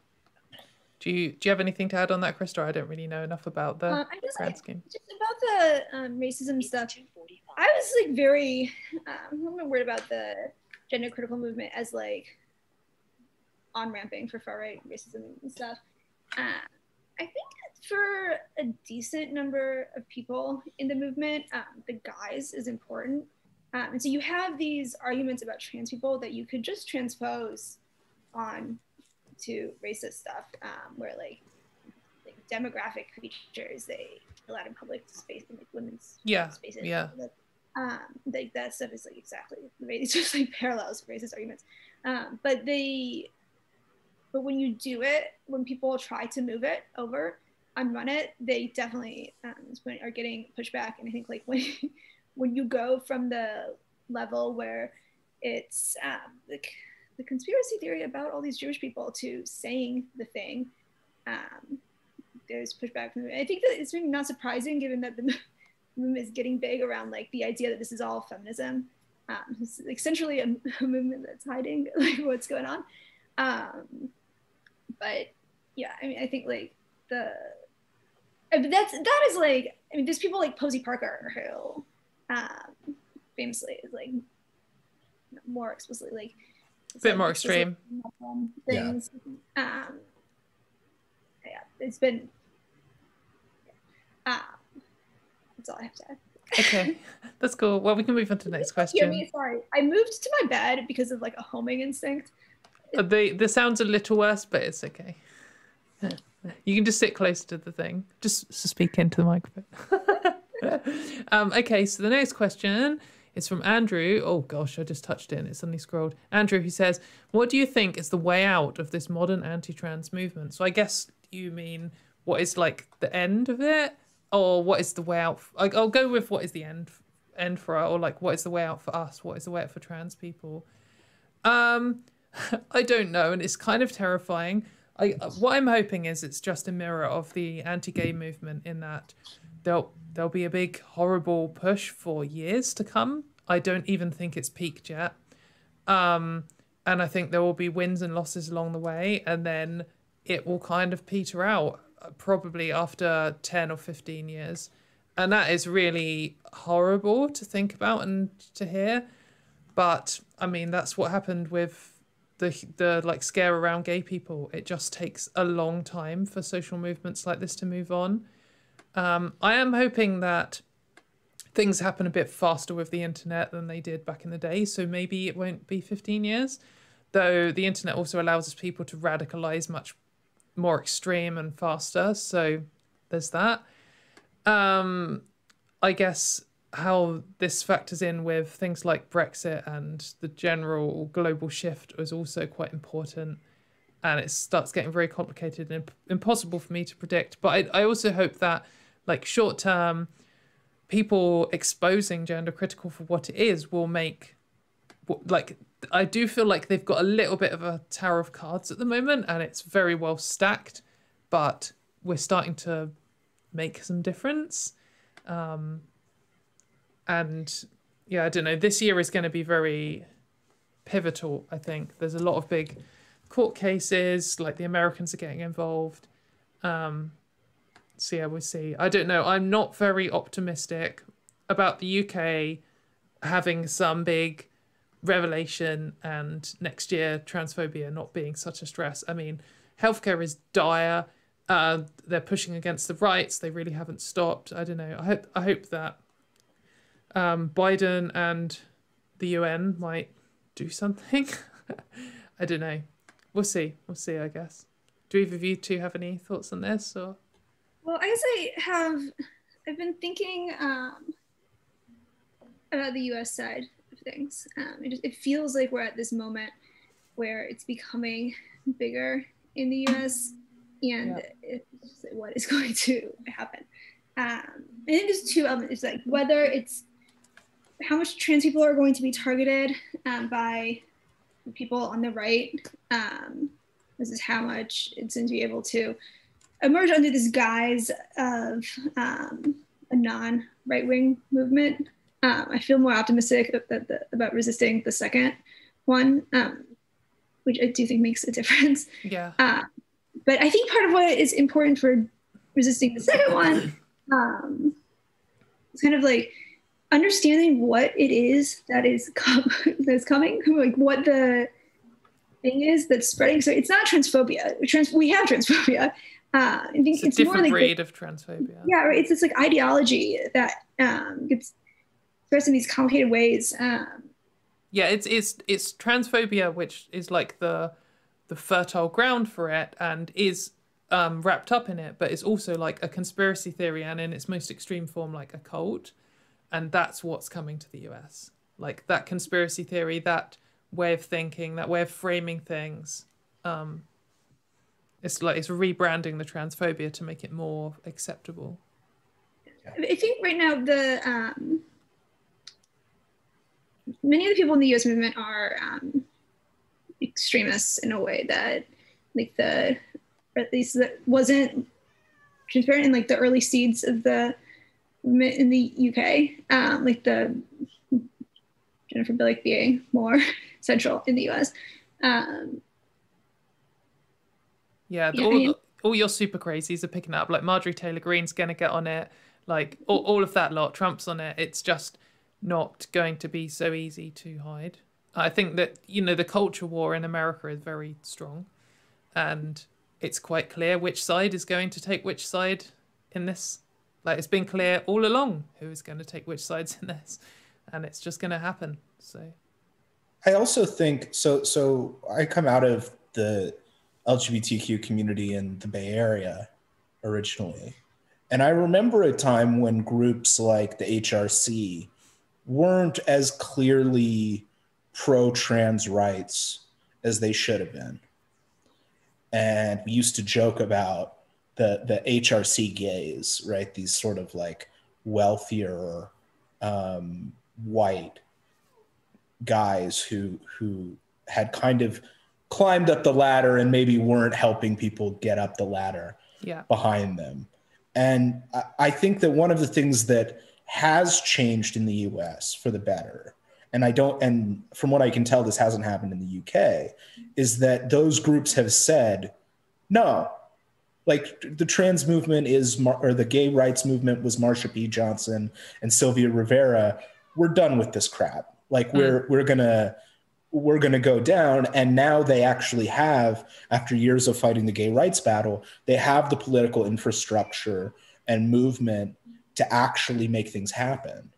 Do you do you have anything to add on that, Christa? I don't really know enough about the uh, just, grand scheme. Just about the um, racism stuff. I was like very, um, I'm worried about the gender critical movement as like on ramping for far right racism and stuff. Uh, I think for a decent number of people in the movement, um, the guise is important. Um, and so you have these arguments about trans people that you could just transpose on to racist stuff, um, where like, like demographic features they allowed in public space in like women's yeah spaces. Yeah. Um, like that stuff is like exactly it's just like parallels racist arguments. Um, but they, but when you do it, when people try to move it over and run it, they definitely um, are getting pushback. And I think like when when you go from the level where it's um, like the conspiracy theory about all these Jewish people to saying the thing, um, there's pushback. From. I think that it's maybe not surprising given that the is getting big around like the idea that this is all feminism. Um, it's like essentially a, a, movement that's hiding like what's going on. Um, but yeah, I mean, I think like the I that's that is like I mean, there's people like Posie Parker who um, famously is like more explicitly like a bit more extreme things. Yeah. Um, yeah, it's been Um, that's all I have to add. Okay, that's cool. Well, we can move on to the next question. me, sorry. I moved to my bed because of like a homing instinct. Uh, The the sound's a little worse, but it's okay. You can just sit close to the thing. Just speak into the microphone. um, okay, so the next question is from Andrew. Oh gosh, I just touched it and it suddenly scrolled. Andrew, who says, "What do you think is the way out of this modern anti-trans movement?" So I guess you mean what is like the end of it, or what is the way out? Like, I'll go with what is the end end for or like what is the way out for us? What is the way out for trans people? Um, I don't know, and it's kind of terrifying. I what I'm hoping is it's just a mirror of the anti-gay movement in that there'll there'll be a big horrible push for years to come. I don't even think it's peaked yet. Um, and I think there will be wins and losses along the way, and then it will kind of peter out probably after 10 or 15 years. And that is really horrible to think about and to hear. But I mean, that's what happened with the the like scare around gay people. It just takes a long time for social movements like this to move on. Um, I am hoping that things happen a bit faster with the internet than they did back in the day. So maybe it won't be 15 years. Though the internet also allows people to radicalize much more extreme and faster. So there's that. Um, I guess how this factors in with things like Brexit and the general global shift is also quite important. And it starts getting very complicated and imp- impossible for me to predict. But I, I also hope that, like, short term, people exposing gender critical for what it is will make, like, I do feel like they've got a little bit of a tower of cards at the moment and it's very well stacked, but we're starting to make some difference. Um, and yeah, I don't know. This year is going to be very pivotal. I think there's a lot of big court cases. Like the Americans are getting involved. Um, so yeah, we'll see. I don't know. I'm not very optimistic about the UK having some big revelation and next year transphobia not being such a stress. I mean, healthcare is dire. Uh, they're pushing against the rights. They really haven't stopped. I don't know. I hope I hope that um, Biden and the UN might do something. I don't know. We'll see. We'll see. I guess. Do either of you two have any thoughts on this? Or Well, I guess I have. I've been thinking um, about the U.S. side things. Um, it, just, it feels like we're at this moment where it's becoming bigger in the U.S. and it's just what is going to happen. Um, I think there's two elements. It's like whether it's how much trans people are going to be targeted um, by people on the right. Um, this is how much it's going to be able to emerge under this guise of um, a non right wing movement. Um, I feel more optimistic about, the, about resisting the second one, um, which I do think makes a difference. yeah, Uh, but I think part of what is important for resisting the second one um, is kind of like understanding what it is that is com- that's coming, like what the thing is that's spreading. So it's not transphobia. Trans- we have transphobia. Uh, I think it's a it's, more different like the- of transphobia. yeah, right. It's this like ideology that um, gets expressed in these complicated ways. Um, yeah it's it's it's transphobia which is like the the fertile ground for it and is um wrapped up in it but it's also like a conspiracy theory and in its most extreme form like a cult. And that's what's coming to the US like that conspiracy theory that way of thinking that way of framing things um it's like it's rebranding the transphobia to make it more acceptable. I think right now the um, many of the people in the U.S. movement are um, extremists in a way that, like the, or at least that wasn't transparent in like the early seeds of the movement in the UK, um, like the Jennifer Bilek being more central in the U.S. Um, Yeah, Yeah, I all, mean- all your super crazies are picking up. Like Marjorie Taylor Greene's going to get on it. Like all, all of that lot, Trump's on it. It's just not going to be so easy to hide. I think that, you know, the culture war in America is very strong. And it's quite clear which side is going to take which side in this Like it's been clear all along who is going to take which sides in this, and it's just going to happen. So, I also think so. So I come out of the LGBTQ community in the Bay Area originally, and I remember a time when groups like the HRC weren't as clearly pro trans rights as they should have been. And we used to joke about the, the HRC gays, right? These sort of like wealthier um, white guys who who had kind of climbed up the ladder and maybe weren't helping people get up the ladder yeah. behind them. And I, I think that one of the things that has changed in the US for the better. And I don't, and from what I can tell, this hasn't happened in the UK, is that those groups have said, no, like the trans movement is, or the gay rights movement was Marsha P. Johnson and Sylvia Rivera. We're done with this crap. Like we're, mm. we're gonna, we're going to go down. And now they actually have, after years of fighting the gay rights battle, they have the political infrastructure and movement to actually make things happen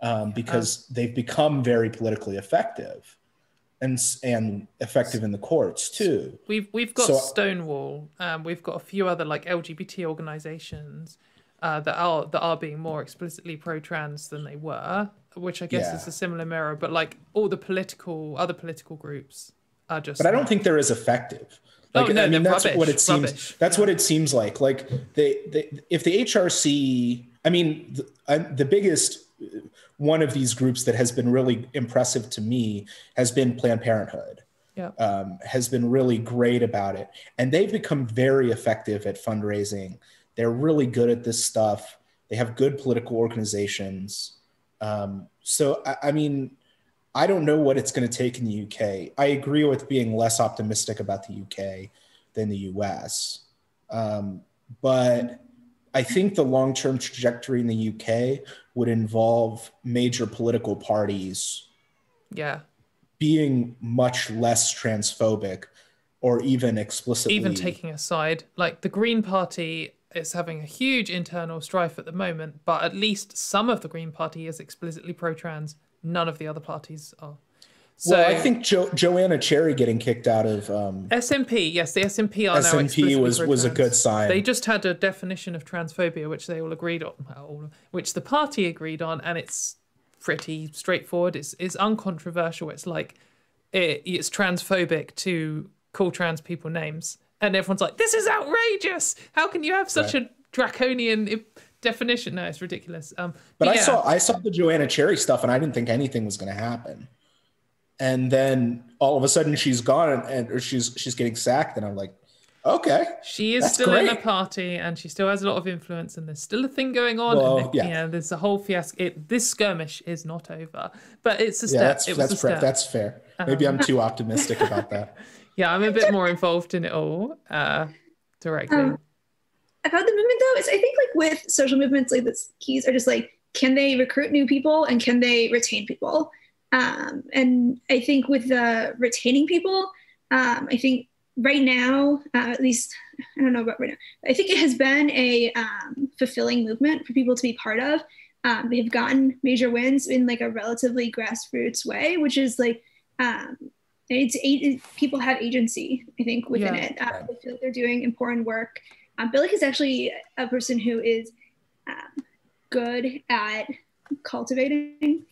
um, because they've become very politically effective and and effective in the courts too. We've we've got so, Stonewall. Um, we've got a few other like LGBT organizations uh, that are that are being more explicitly pro-trans than they were, which I guess yeah. is a similar mirror. But like all the political other political groups are just. But I don't think they're as effective. Like, oh, no, I mean, that's rubbish, what it seems. Rubbish. That's yeah. what it seems like. Like they, they, if the HRC I mean, the, uh, the biggest one of these groups that has been really impressive to me has been Planned Parenthood. Yeah. Um, has been really great about it. And they've become very effective at fundraising. They're really good at this stuff. They have good political organizations. Um, so, I, I mean, I don't know what it's going to take in the UK. I agree with being less optimistic about the UK than the US. Um, but I think the long term trajectory in the UK would involve major political parties. Yeah. Being much less transphobic or even explicitly. Even taking a side. Like the Green Party is having a huge internal strife at the moment, but at least some of the Green Party is explicitly pro trans. None of the other parties are. So, well, I think jo- Joanna Cherry getting kicked out of um, SNP. Yes, the SNP are SNP was was a good sign. They just had a definition of transphobia, which they all agreed on, which the party agreed on, and it's pretty straightforward. It's it's uncontroversial. It's like it, it's transphobic to call trans people names, and everyone's like, "This is outrageous! How can you have such right. a draconian?" definition no it's ridiculous um but, but i saw i saw the joanna cherry stuff and i didn't think anything was going to happen and then all of a sudden she's gone and, and or she's she's getting sacked. And i'm like okay she is still great. in the party and she still has a lot of influence and there's still a thing going on. Well, and yeah. yeah there's a whole fiasco. It, this skirmish is not over but it's a step. yeah, that's, it that's, fair. that's fair. Maybe i'm too optimistic about that. Yeah i'm a bit more involved in it all uh directly. Um, about the movement though is i think like with social movements like the keys are just like can they recruit new people and can they retain people um, and I think with the retaining people, um, I think right now, uh, at least I don't know about right now, I think it has been a um, fulfilling movement for people to be part of. Um, they have gotten major wins in like a relatively grassroots way, which is like um, it's it, people have agency. I think within yeah. it, uh, they feel like they're doing important work. Um, Billy is actually a person who is um, good at cultivating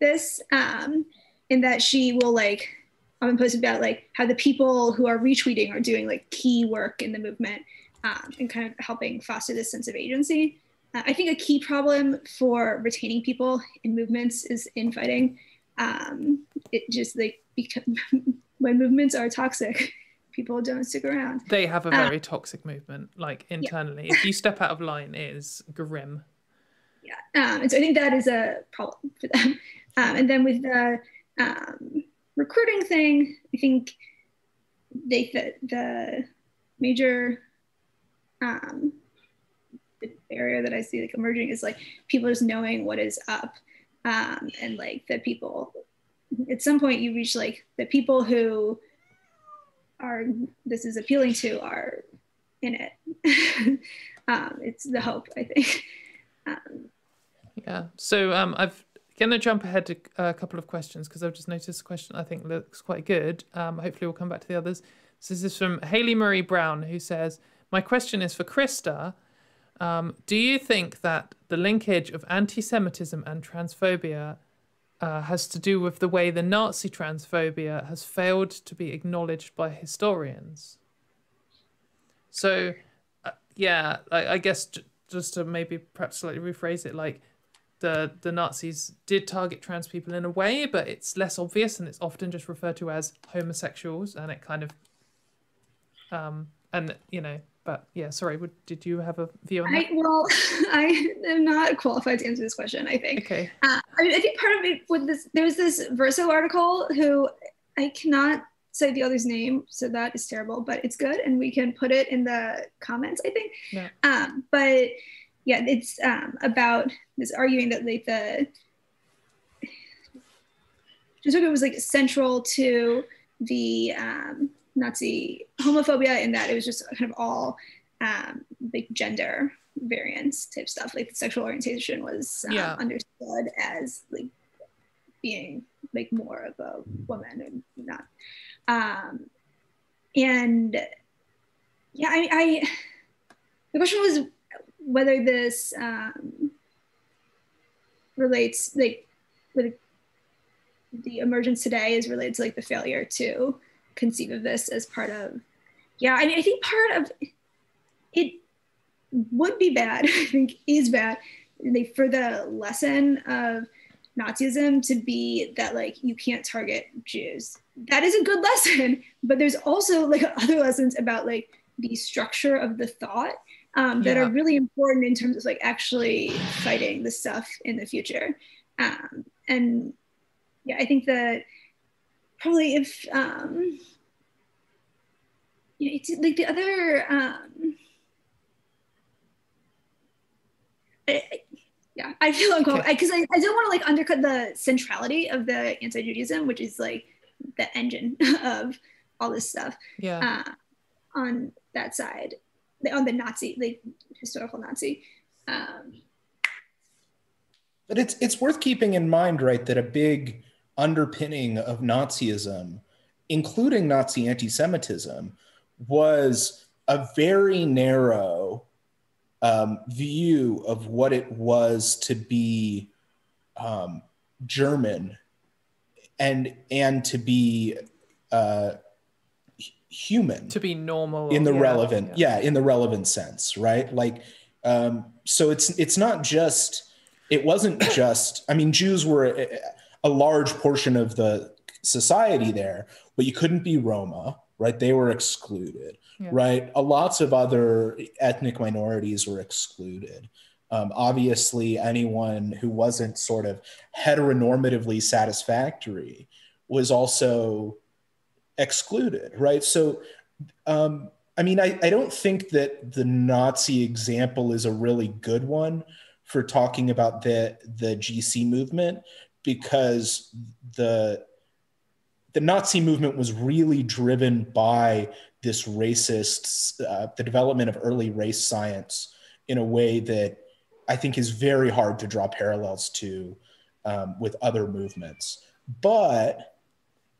this um, in that she will like often post about like how the people who are retweeting are doing like key work in the movement um, and kind of helping foster this sense of agency. Uh, I think a key problem for retaining people in movements is infighting. Um, it just like because when movements are toxic, people don't stick around. They have a very uh, toxic movement, like internally. Yeah. if you step out of line, it is grim. Yeah, um, and so I think that is a problem for them. Um, and then with the um, recruiting thing, I think they the, the major um, the area that I see like emerging is like people just knowing what is up, um, and like the people. At some point, you reach like the people who are this is appealing to are in it. um, it's the hope, I think. Um, Yeah. So I've going to jump ahead to a couple of questions because I've just noticed a question I think looks quite good. Um, hopefully we'll come back to the others. So this is from Haley Murray Brown who says, "My question is for Christa. Um, do you think that the linkage of anti-Semitism and transphobia uh, has to do with the way the Nazi transphobia has failed to be acknowledged by historians?" So, uh, yeah, I, I guess just to maybe perhaps slightly rephrase it, like the the Nazis did target trans people in a way, but it's less obvious and it's often just referred to as homosexuals, and it kind of, um, and you know, but yeah, sorry, would, did you have a view on that? I, well, I am not qualified to answer this question. I think. Okay, Uh, I mean, I think part of it with this, there's this Verso article who I cannot say the other's name, so that is terrible, but it's good, and we can put it in the comments. I think. Yeah. Um, but yeah, it's um, about this arguing that like the Jesuit was like central to the um, Nazi homophobia in that it was just kind of all um, like gender variance type stuff. Like sexual orientation was um, Yeah. understood as like being like more of a woman and not. Um, and yeah, I, I the question was whether this um, relates like with the emergence today is related to like the failure to conceive of this as part of yeah i mean i think part of it would be bad i think is bad for the lesson of nazism to be that like you can't target jews. That is a good lesson but there's also like other lessons about like the structure of the thought um, that Yeah. are really important in terms of like actually fighting the stuff in the future. Um, and yeah i think that probably if um yeah it's like the other um I- I- yeah i feel uncomfortable because I, I don't want to like undercut the centrality of the anti-judaism which is like the engine of all this stuff yeah, uh, on that side on the nazi like historical nazi um But it's it's worth keeping in mind, right, that a big underpinning of Nazism, including Nazi anti-Semitism, was a very narrow um, view of what it was to be um, German and and to be uh, human to be normal in the yeah, relevant yeah. in the relevant sense right like um so it's it's not just it wasn't just i mean jews were a, a large portion of the society there but you couldn't be roma right they were excluded Yeah. right a lots of other ethnic minorities were excluded um, obviously anyone who wasn't sort of heteronormatively satisfactory was also excluded right so um, I mean, I, I don't think that the Nazi example is a really good one for talking about the the GC movement because the the Nazi movement was really driven by this racist, uh, the development of early race science in a way that I think is very hard to draw parallels to um, with other movements. But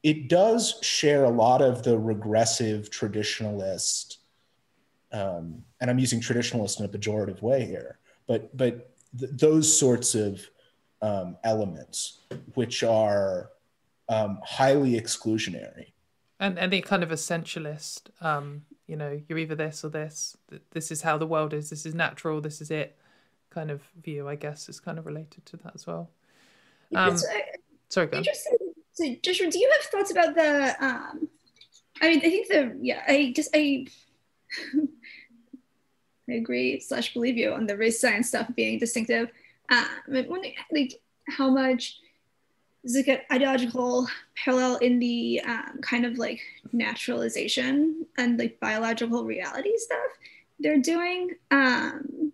it does share a lot of the regressive traditionalist, um, and I'm using traditionalist in a pejorative way here, but but th- those sorts of um, elements, which are um, highly exclusionary. and any kind of essentialist um you know you're either this or this this is how the world is this is natural this is it kind of view i guess is kind of related to that as well um it's, uh, sorry go. Interesting. So, Joshua, do you have thoughts about the? Um, I mean, I think the yeah. I just I. I agree slash believe you on the race science stuff being distinctive. Um, I'm wondering like how much is like an ideological parallel in the um, kind of like naturalization and like biological reality stuff they're doing. Um,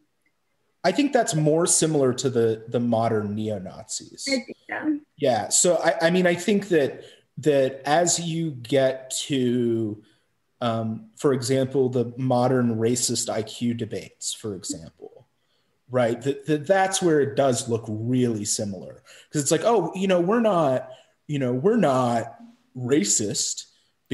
I think that's more similar to the the modern neo Nazis. Yeah. Yeah. So I, I mean, I think that that as you get to, um, for example, the modern racist IQ debates, for example, right? That, that that's where it does look really similar because it's like, oh, you know, we're not, you know, we're not racist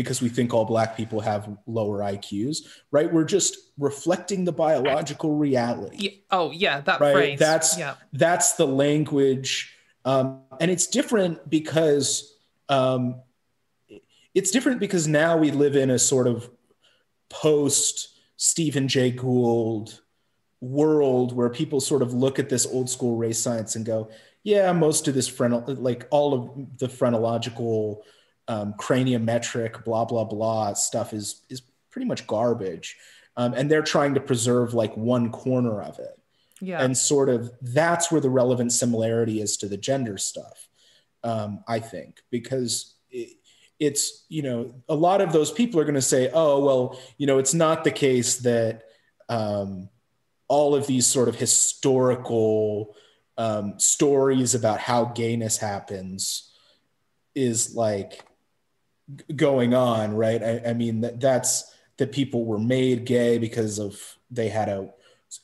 because we think all black people have lower IQs, right? We're just reflecting the biological reality. Oh, yeah, that right? phrase. That's yeah. that's the language, um, and it's different because um, it's different because now we live in a sort of post Stephen Jay Gould world where people sort of look at this old school race science and go, yeah, most of this frontal, like all of the phrenological um, craniometric blah blah blah stuff is is pretty much garbage um, and they're trying to preserve like one corner of it Yeah. and sort of that's where the relevant similarity is to the gender stuff um, i think because it, it's you know a lot of those people are going to say oh well you know it's not the case that um, all of these sort of historical um, stories about how gayness happens is like going on right? I, I mean that that's that people were made gay because of they had a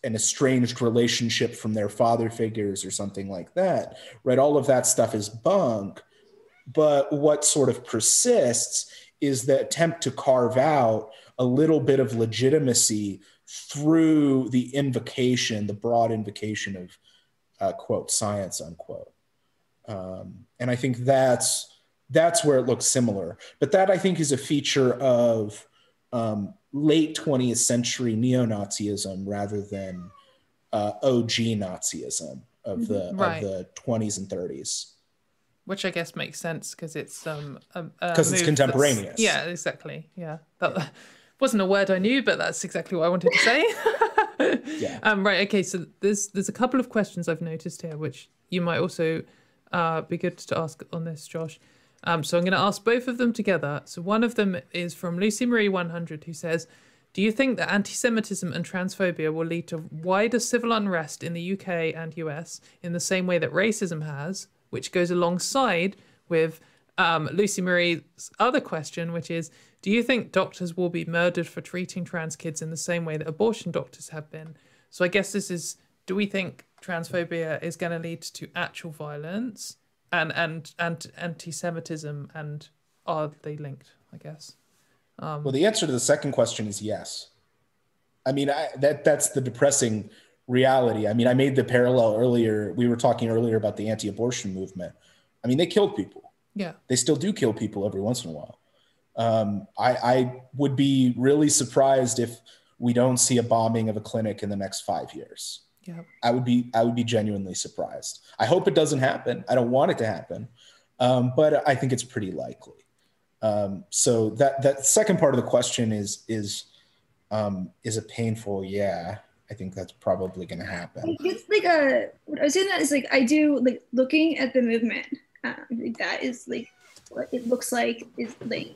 an estranged relationship from their father figures or something like that right? All of that stuff is bunk. But what sort of persists is the attempt to carve out a little bit of legitimacy through the invocation the broad invocation of uh, quote science unquote. Um, and i think that's that's where it looks similar but that i think is a feature of um, late 20th century neo-nazism rather than uh, og nazism of the Right. of the 20s and 30s Which I guess makes sense because it's um a- a 'Cause it's contemporaneous. Yeah, exactly. Yeah, that wasn't a word I knew, but that's exactly what I wanted to say. Yeah. Um. Right. Okay. So there's there's a couple of questions I've noticed here, which you might also uh be good to ask on this, Josh. Um. So I'm going to ask both of them together. So one of them is from Lucy Marie 100, who says. Do you think that anti Semitism and transphobia will lead to wider civil unrest in the UK and US in the same way that racism has, which goes alongside with um, Lucy Marie's other question, which is Do you think doctors will be murdered for treating trans kids in the same way that abortion doctors have been? So I guess this is do we think transphobia is going to lead to actual violence and, and, and anti Semitism, and are they linked, I guess? Well, the answer to the second question is yes. I mean, I, that that's the depressing reality. I mean, I made the parallel earlier. We were talking earlier about the anti-abortion movement. I mean, they killed people. Yeah. They still do kill people every once in a while. Um, I, I would be really surprised if we don't see a bombing of a clinic in the next five years. Yeah. I would be I would be genuinely surprised. I hope it doesn't happen. I don't want it to happen, um, but I think it's pretty likely. Um, so that that second part of the question is is um, is it painful? Yeah, I think that's probably going to happen. It's like a what I was saying that is like I do like looking at the movement. Um, like that is like what it looks like is like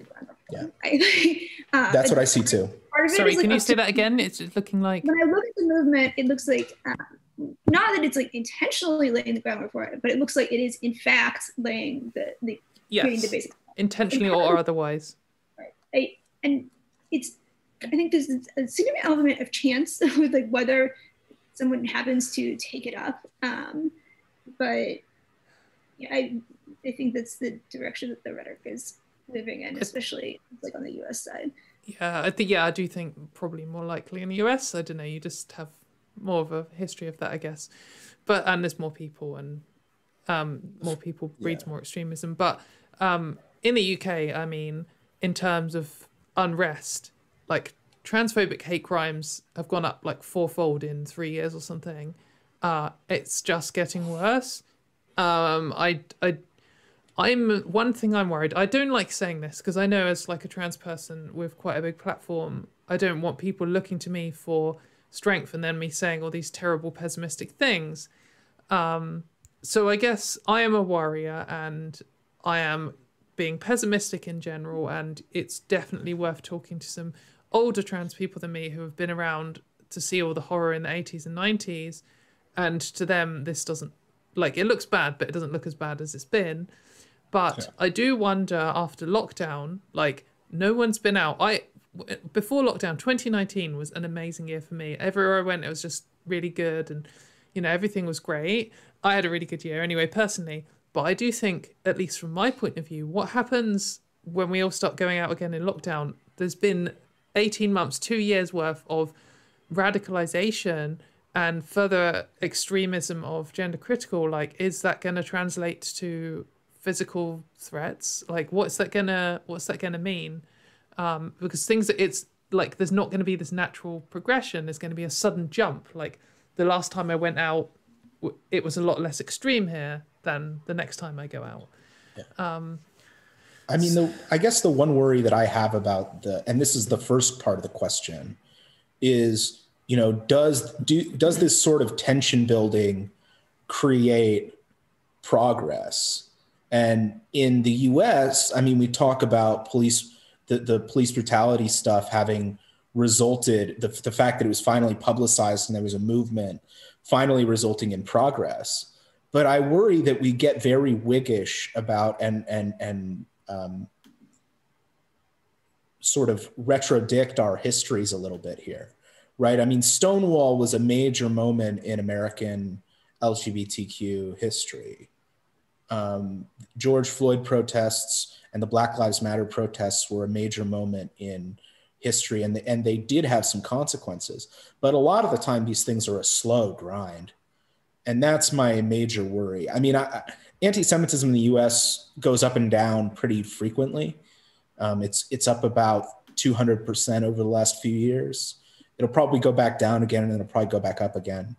Yeah. I, uh, That's what I see too. part of it Sorry, is, like, can you a- say that again? It's just looking like when I look at the movement, it looks like um, not that it's like intentionally laying the groundwork for it, but it looks like it is in fact laying the the creating yes, the basic. intentionally or otherwise. I, and it's I think there's a significant element of chance with like whether someone happens to take it up. Um, but yeah, I I think that's the direction that the rhetoric is moving in, especially like on the U.S. side. Yeah, I think yeah, I do think probably more likely in the US. I don't know. You just have more of a history of that, I guess. But and there's more people and um, more people breeds more extremism. But um, in the UK, I mean, in terms of unrest, like transphobic hate crimes have gone up like fourfold in three years or something. Uh, it's just getting worse. Um, I I I'm one thing I'm worried. I don't like saying this because I know as like a trans person with quite a big platform, I don't want people looking to me for strength and then me saying all these terrible pessimistic things. Um, so I guess I am a warrior and I am being pessimistic in general, and it's definitely worth talking to some older trans people than me who have been around to see all the horror in the 80s and 90s. And to them, this doesn't like it looks bad, but it doesn't look as bad as it's been. But I do wonder after lockdown, like no one's been out. I before lockdown, 2019 was an amazing year for me. Everywhere I went, it was just really good, and you know, everything was great. I had a really good year anyway, personally. But I do think, at least from my point of view, what happens when we all start going out again in lockdown, there's been 18 months, two years worth of radicalization and further extremism of gender critical. Like, is that going to translate to physical threats? Like, what's that gonna what's that gonna mean? Um, because things that it's like there's not going to be this natural progression. There's going to be a sudden jump. Like the last time I went out, it was a lot less extreme here than the next time I go out. Yeah. Um, I mean, the, I guess the one worry that I have about the, and this is the first part of the question, is you know, does do does this sort of tension building create progress? And in the U.S., I mean, we talk about police the, the police brutality stuff having resulted the, the fact that it was finally publicized and there was a movement finally resulting in progress but i worry that we get very whiggish about and and and um, sort of retrodict our histories a little bit here right i mean stonewall was a major moment in american lgbtq history um, george floyd protests and the Black Lives Matter protests were a major moment in history, and the, and they did have some consequences. But a lot of the time, these things are a slow grind, and that's my major worry. I mean, I, anti-Semitism in the U.S. goes up and down pretty frequently. Um, it's it's up about 200 percent over the last few years. It'll probably go back down again, and it'll probably go back up again.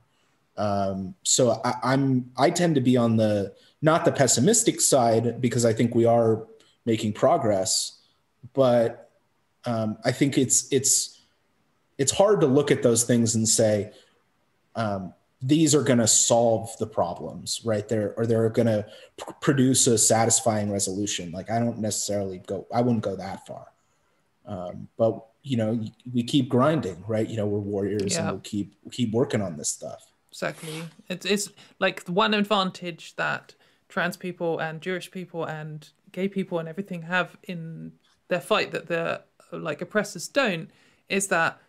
Um, so I, I'm I tend to be on the not the pessimistic side because I think we are making progress but um, i think it's it's it's hard to look at those things and say um, these are going to solve the problems right? There or they're going to pr- produce a satisfying resolution. Like i don't necessarily go i wouldn't go that far. Um, but you know we keep grinding right? You know we're warriors yeah. and we'll keep keep working on this stuff. Exactly. It's, it's like the one advantage that trans people and jewish people and gay people and everything have in their fight that the like oppressors don't is that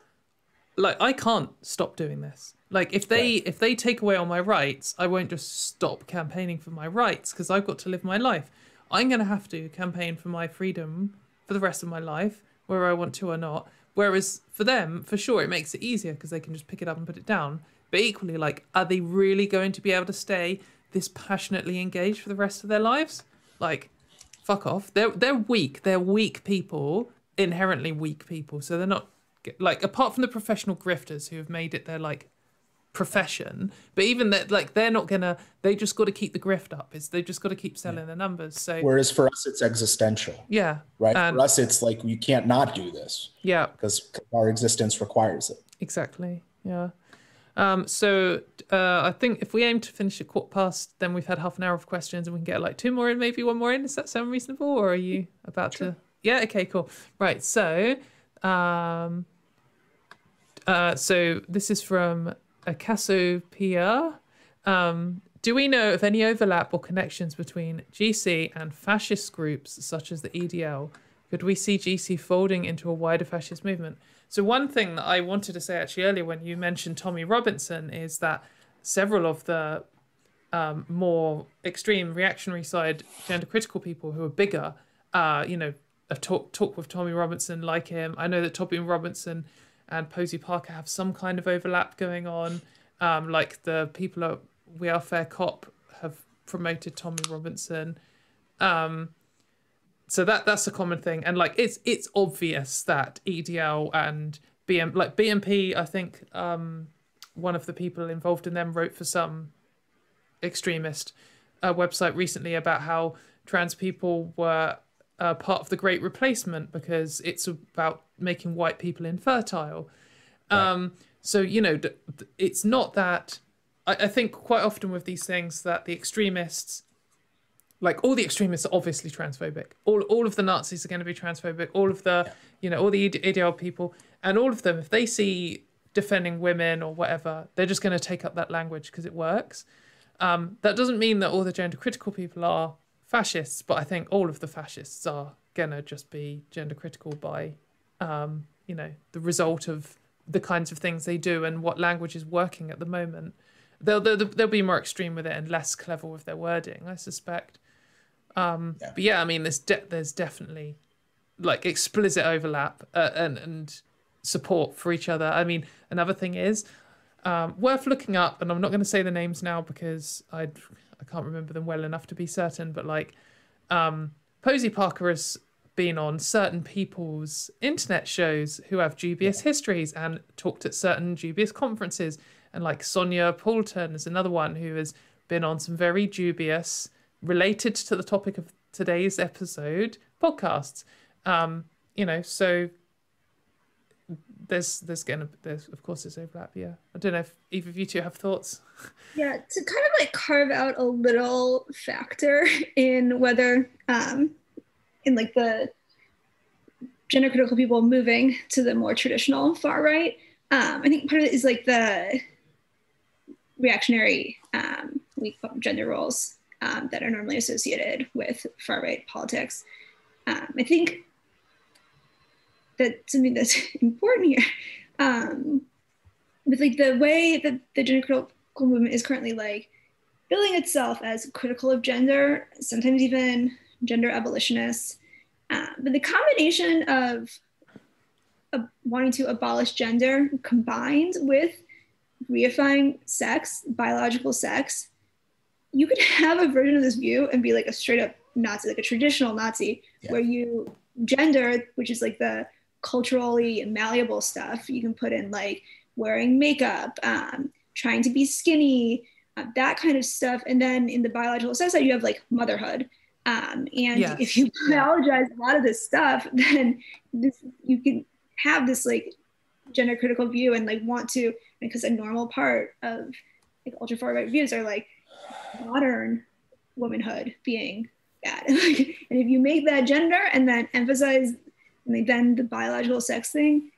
like I can't stop doing this. Like if they if they take away all my rights, I won't just stop campaigning for my rights because I've got to live my life. I'm going to have to campaign for my freedom for the rest of my life, whether I want to or not. Whereas for them, for sure, it makes it easier because they can just pick it up and put it down. But equally, like, are they really going to be able to stay this passionately engaged for the rest of their lives? Like, fuck off. They're they're weak. They're weak people, inherently weak people. So they're not like apart from the professional grifters who have made it their like profession. But even that, like they're not gonna. They just got to keep the grift up. It's they just got to keep selling yeah. the numbers. So whereas for us, it's existential. Yeah. Right. And, for us, it's like you can't not do this. Yeah. Because our existence requires it. Exactly. Yeah. Um, so uh, I think if we aim to finish at quarter past, then we've had half an hour of questions and we can get like two more in, maybe one more in. Does that sound reasonable? Or are you about sure. to? Yeah. Okay. Cool. Right. So, um, uh, so this is from Acaso Pia. Um, do we know of any overlap or connections between GC and fascist groups such as the EDL? Could we see GC folding into a wider fascist movement? So one thing that I wanted to say actually earlier when you mentioned Tommy Robinson is that several of the um, more extreme reactionary side gender critical people who are bigger, uh, you know, have talk with Tommy Robinson like him. I know that Tommy Robinson and Posie Parker have some kind of overlap going on. Um, like the people at We Are Fair Cop have promoted Tommy Robinson. Um, so that that's a common thing and like it's it's obvious that edl and bm like bnp i think um one of the people involved in them wrote for some extremist uh, website recently about how trans people were uh, part of the great replacement because it's about making white people infertile right. um so you know it's not that I, I think quite often with these things that the extremists like all the extremists are obviously transphobic. All all of the Nazis are going to be transphobic. All of the yeah. you know all the ideal people and all of them, if they see defending women or whatever, they're just going to take up that language because it works. Um, that doesn't mean that all the gender critical people are fascists, but I think all of the fascists are gonna just be gender critical by um, you know the result of the kinds of things they do and what language is working at the moment. they'll, they'll they'll be more extreme with it and less clever with their wording, I suspect. Um, Yeah. But yeah, I mean, there's de- there's definitely like explicit overlap uh, and and support for each other. I mean, another thing is um, worth looking up, and I'm not going to say the names now because I I can't remember them well enough to be certain. But like, um, Posie Parker has been on certain people's internet shows who have dubious histories and talked at certain dubious conferences. And like Sonia Poulton is another one who has been on some very dubious, related to the topic of today's episode podcasts. Um, you know, so there's there's gonna there's of course there's overlap. Yeah, I don't know if either of you two have thoughts. Yeah, to kind of like carve out a little factor in whether, um, in like the gender critical people moving to the more traditional far right, um, I think part of it is like the reactionary um, weak gender roles um, that are normally associated with far right politics. Um, I think that something that's important here um, with like the way that the gender critical movement is currently like billing itself as critical of gender, sometimes even gender abolitionists. Uh, but the combination of uh, wanting to abolish gender combined with reifying sex, biological sex, you could have a version of this view and be like a straight up Nazi, like a traditional Nazi, Yeah. where you gender, which is like the culturally malleable stuff, you can put in like wearing makeup, um, trying to be skinny, uh, that kind of stuff. And then in the biological sex side, you have like motherhood. Um, and Yes. if you Yeah. biologize a lot of this stuff, then this, you can have this like gender critical view and like want to, because a normal part of like ultra far right views are like modern womanhood being bad. and if you make that gender and then emphasize and like, then the biological sex thing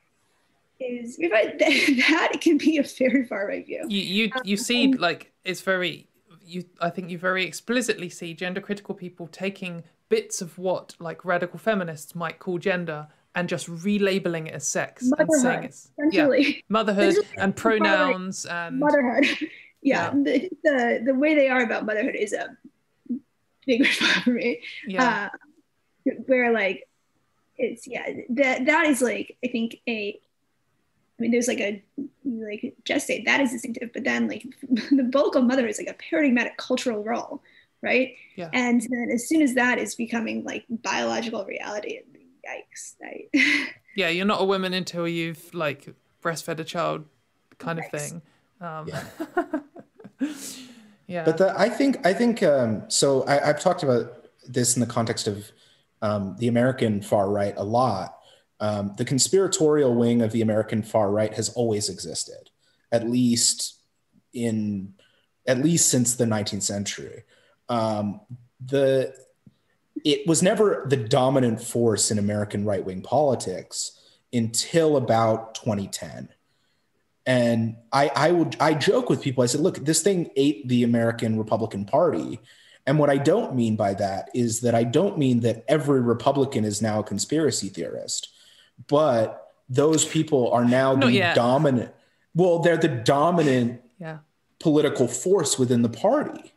is right, that it can be a very far right view. You you you um, see like it's very you I think you very explicitly see gender critical people taking bits of what like radical feminists might call gender and just relabeling it as sex and saying it's yeah motherhood and pronouns and motherhood. Yeah, Yeah. The, the the way they are about motherhood is a big red flag for me. yeah uh, where like it's yeah that that is like i think a i mean there's like a like gestate that is distinctive but then like the bulk of mother is like a paradigmatic cultural role right Yeah. and then as soon as that is becoming like biological reality yikes I, yeah you're not a woman until you've like breastfed a child kind of thing um Yeah. Yeah But the, I think I think um, so. I, I've talked about this in the context of um, the American far right a lot. Um, the conspiratorial wing of the American far right has always existed, at least in at least since the 19th century. Um, the it was never the dominant force in American right wing politics until about 2010 and I, I would I joke with people. I said, look, this thing ate the American Republican Party. And what I don't mean by that is that I don't mean that every Republican is now a conspiracy theorist, but those people are now Not the yet. dominant. Well, they're the dominant yeah political force within the party,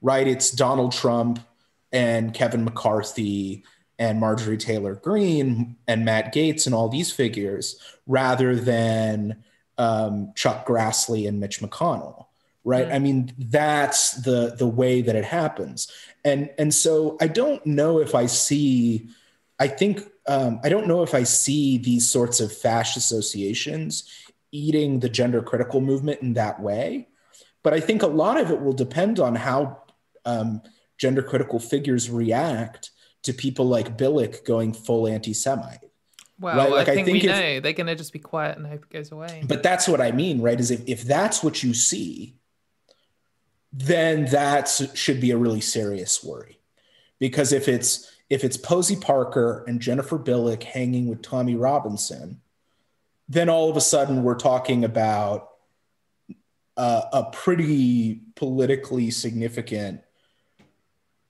right? It's Donald Trump and Kevin McCarthy and Marjorie Taylor Greene and Matt Gaetz and all these figures, rather than um, Chuck Grassley and Mitch McConnell, right? Mm. I mean, that's the the way that it happens, and and so I don't know if I see. I think um, I don't know if I see these sorts of fascist associations eating the gender critical movement in that way. But I think a lot of it will depend on how um, gender critical figures react to people like Bilek going full anti Semite. Well Right, like, i I think, we if- know they're gonna just be quiet and hope it goes away But that's what I mean, right? Is if, if that's what you see, then that should be a really serious worry. Because if it's if it's Posie Parker and Jennifer Bilek hanging with Tommy Robinson, then all of a sudden we're talking about uh, a pretty politically significant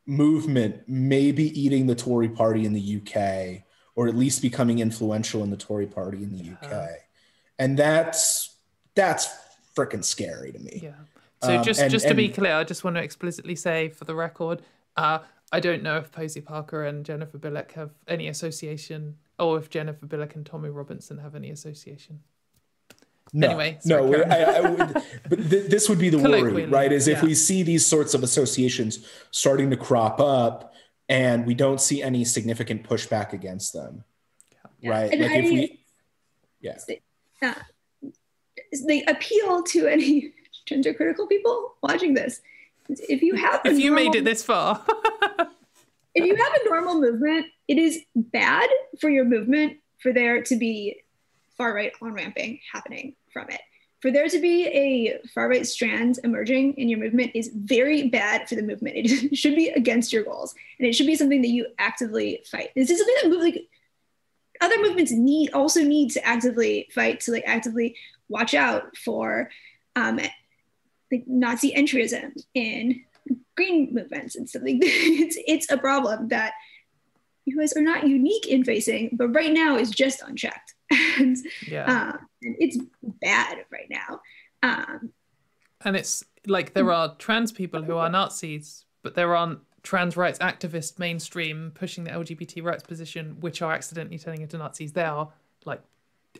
movement, maybe eating the Tory party in the UK, or at least becoming influential in the Tory party in the UK. And that's that's freaking scary to me. Yeah. So Um, just and- just to be clear, I just want to explicitly say for the record, uh, I don't know if Posie Parker and Jennifer Bilek have any association, or if Jennifer Bilek and Tommy Robinson have any association. No, Anyway, no, sorry. I, I would, but th- this would be the worry, right? Is if we see these sorts of associations starting to crop up, and we don't see any significant pushback against them, right? And like if we, yeah, uh, they appeal to any gender critical people watching this. If you have If you made it this far, if you have a normal movement, it is bad for your movement for there to be far right on ramping happening from it. For there to be a far right strand emerging in your movement is very bad for the movement. It should be against your goals, and it should be something that you actively fight. This is something that move like other movements need also need to actively fight to like actively watch out for um, like Nazi entryism in green movements and stuff like it's it's a problem that you guys are not unique in facing, but right now is just unchecked. and, yeah. and it's bad right now. Um, And it's like there are trans people who are Nazis, but there aren't trans rights activists mainstream pushing the LGBT rights position, which are accidentally turning into Nazis. They are like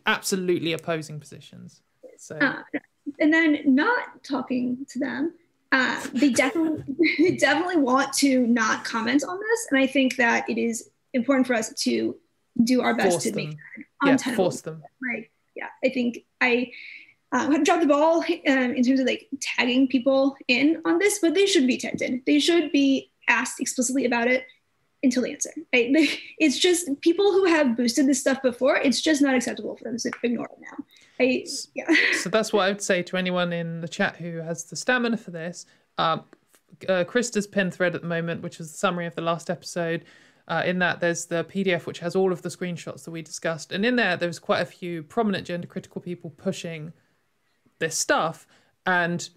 absolutely opposing positions. So uh, and then not talking to them. Uh, they definitely they definitely want to not comment on this, and I think that it is important for us to do our best force to them. make Yeah, untenable. force them. Right. Yeah. I think I uh, have dropped the ball um, in terms of like tagging people in on this, but they should be tagged in. They should be asked explicitly about it until they answer. Right? It's just people who have boosted this stuff before. It's just not acceptable for them to ignore it now. I, yeah. So that's what I would say to anyone in the chat who has the stamina for this. Um, uh, Christa's pin thread at the moment, which is the summary of the last episode. Uh, in that, there's the PDF which has all of the screenshots that we discussed, and in there, there's quite a few prominent gender critical people pushing this stuff, and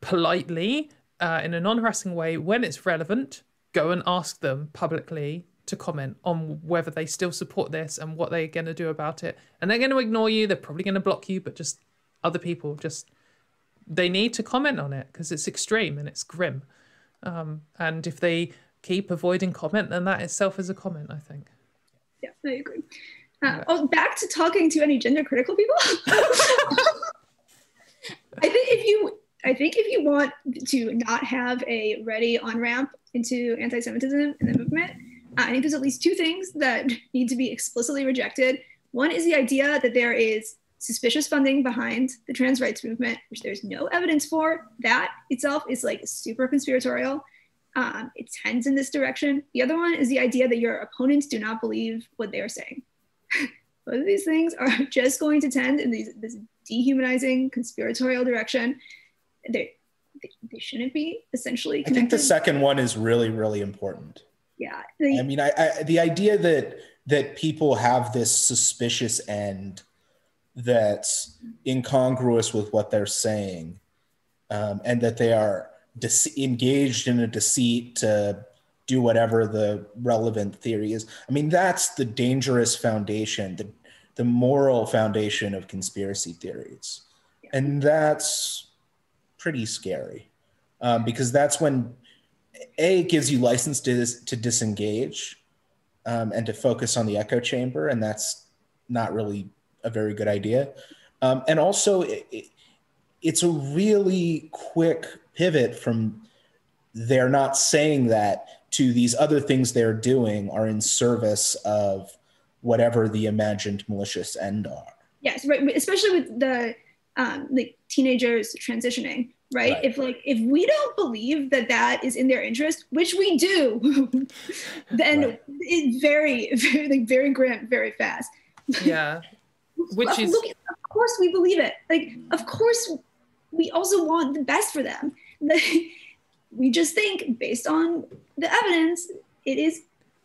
politely, uh, in a non-harassing way, when it's relevant, go and ask them publicly to comment on whether they still support this and what they're going to do about it. And they're going to ignore you. They're probably going to block you, but just other people just they need to comment on it because it's extreme and it's grim. Um, and if they keep avoiding comment, then that itself is a comment. I think. Yeah, I agree. Uh, oh, back to talking to any gender critical people. I think if you, I think if you want to not have a ready on ramp into anti-Semitism in the movement, uh, I think there's at least two things that need to be explicitly rejected. One is the idea that there is suspicious funding behind the trans rights movement, which there's no evidence for. That itself is like super conspiratorial. Um, it tends in this direction. The other one is the idea that your opponents do not believe what they are saying. Both of these things are just going to tend in these, this dehumanizing, conspiratorial direction. They, they, they shouldn't be essentially I think the second one is really, really important. yeah, I mean, I, I the idea that that people have this suspicious end that's incongruous with what they're saying, um, and that they are dece- engaged in a deceit to do whatever the relevant theory is. I mean, that's the dangerous foundation, the the moral foundation of conspiracy theories, and that's pretty scary um, because that's when a gives you license to dis- to disengage um, and to focus on the echo chamber, and that's not really a very good idea. Um, and also, it, it, it's a really quick pivot from they're not saying that to these other things they're doing are in service of whatever the imagined malicious end are. yes, right. Especially with the um, like teenagers transitioning, right? Right. If like if we don't believe that that is in their interest, which we do, then Right. it's very, very like very grim, very fast. Yeah. Which is- look, of course we believe it. Like, of course we also want the best for them. we just think based on the evidence, it is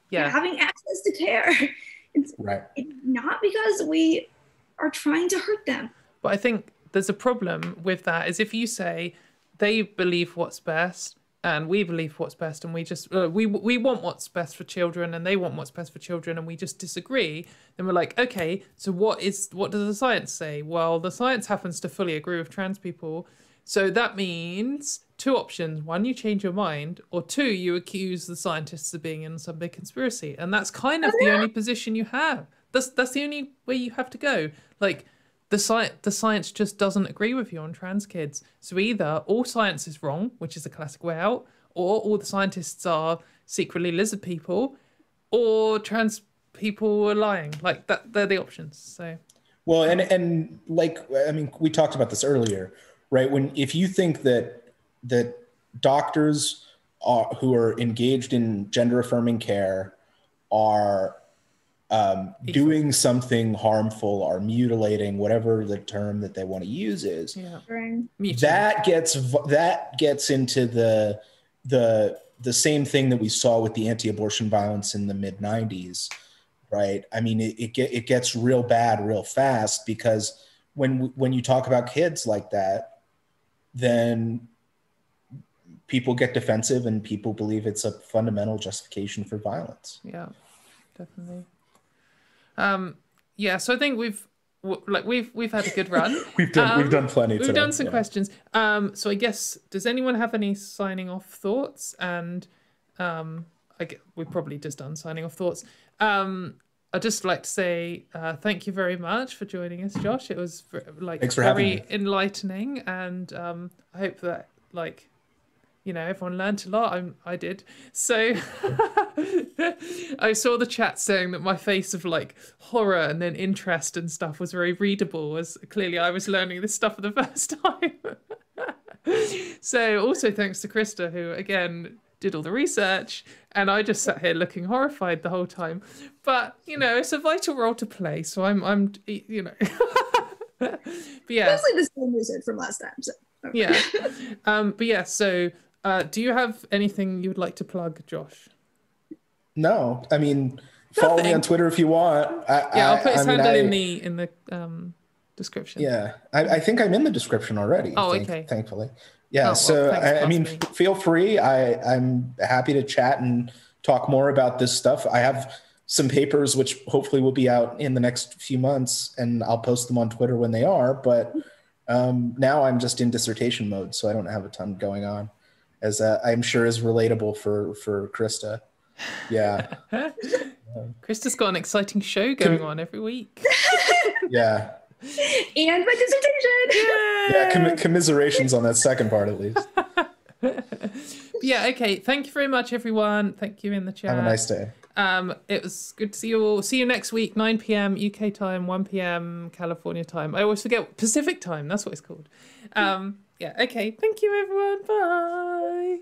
Yeah. having access to care. It's, Right. it's not because we are trying to hurt them. But I think there's a problem with that is if you say they believe what's best and we believe what's best and we just uh, we we want what's best for children and they want what's best for children and we just disagree then we're like okay so what is what does the science say well the science happens to fully agree with trans people So that means two options. One, you change your mind, or two, you accuse the scientists of being in some big conspiracy. And that's kind of the only position you have. That's that's the only way you have to go. Like the sci- the science just doesn't agree with you on trans kids. So either all science is wrong, which is a classic way out, or all the scientists are secretly lizard people, or trans people are lying. Like that they're the options. So Well, and and like I mean, we talked about this earlier, right? When if you think that that doctors are, who are engaged in gender affirming care are um, doing something harmful or mutilating, whatever the term that they want to use is, yeah. That gets that gets into the the the same thing that we saw with the anti-abortion violence in the mid 90s right i mean it, it, get, it gets real bad real fast because when when you talk about kids like that then people get defensive and people believe it's a fundamental justification for violence Yeah, definitely. Um, yeah, so I think we've like we've we've had a good run. we've done we've Um, done plenty We've today, done some yeah. questions. Um, so I guess does anyone have any signing off thoughts? And um, I get, we've probably just done signing off thoughts. Um, I'd just like to say uh, thank you very much for joining us, Josh. It was like Thanks for having very enlightening, and um, I hope that like you know everyone learned a lot. I'm, I did. So I saw the chat saying that my face of like horror and then interest and stuff was very readable, as clearly I was learning this stuff for the first time. so also thanks to Christa, who again did all the research, and I just sat here looking horrified the whole time. But you know, it's a vital role to play, so I'm I'm you know. but yeah, Mostly the same research from last time. So. yeah. Um, but yeah, so uh, do you have anything you would like to plug, Josh? no i mean follow me on twitter if you want I, Yeah, I'll put his I mean, handle I- in the in the um, description. Yeah, I, I think I'm in the description already. Oh, thank- okay. Thankfully, Oh, yeah. well, so I, I mean, feel free. I I'm happy to chat and talk more about this stuff. I have some papers which hopefully will be out in the next few months, and I'll post them on Twitter when they are. But um, now I'm just in dissertation mode, so I don't have a ton going on, as uh, I'm sure is relatable for for Christa. Yeah, Christa's got an exciting show going on every week. yeah, And my dissertation. yeah. Com- commiserations on that second part, at least. yeah, okay. Thank you very much, everyone. Thank you in the chat. Have a nice day. Um, it was good to see you all. See you next week, 9 p.m. UK time, 1 p.m. California time. I always forget Pacific time. That's what it's called. Um, yeah, okay. Thank you, everyone. Bye.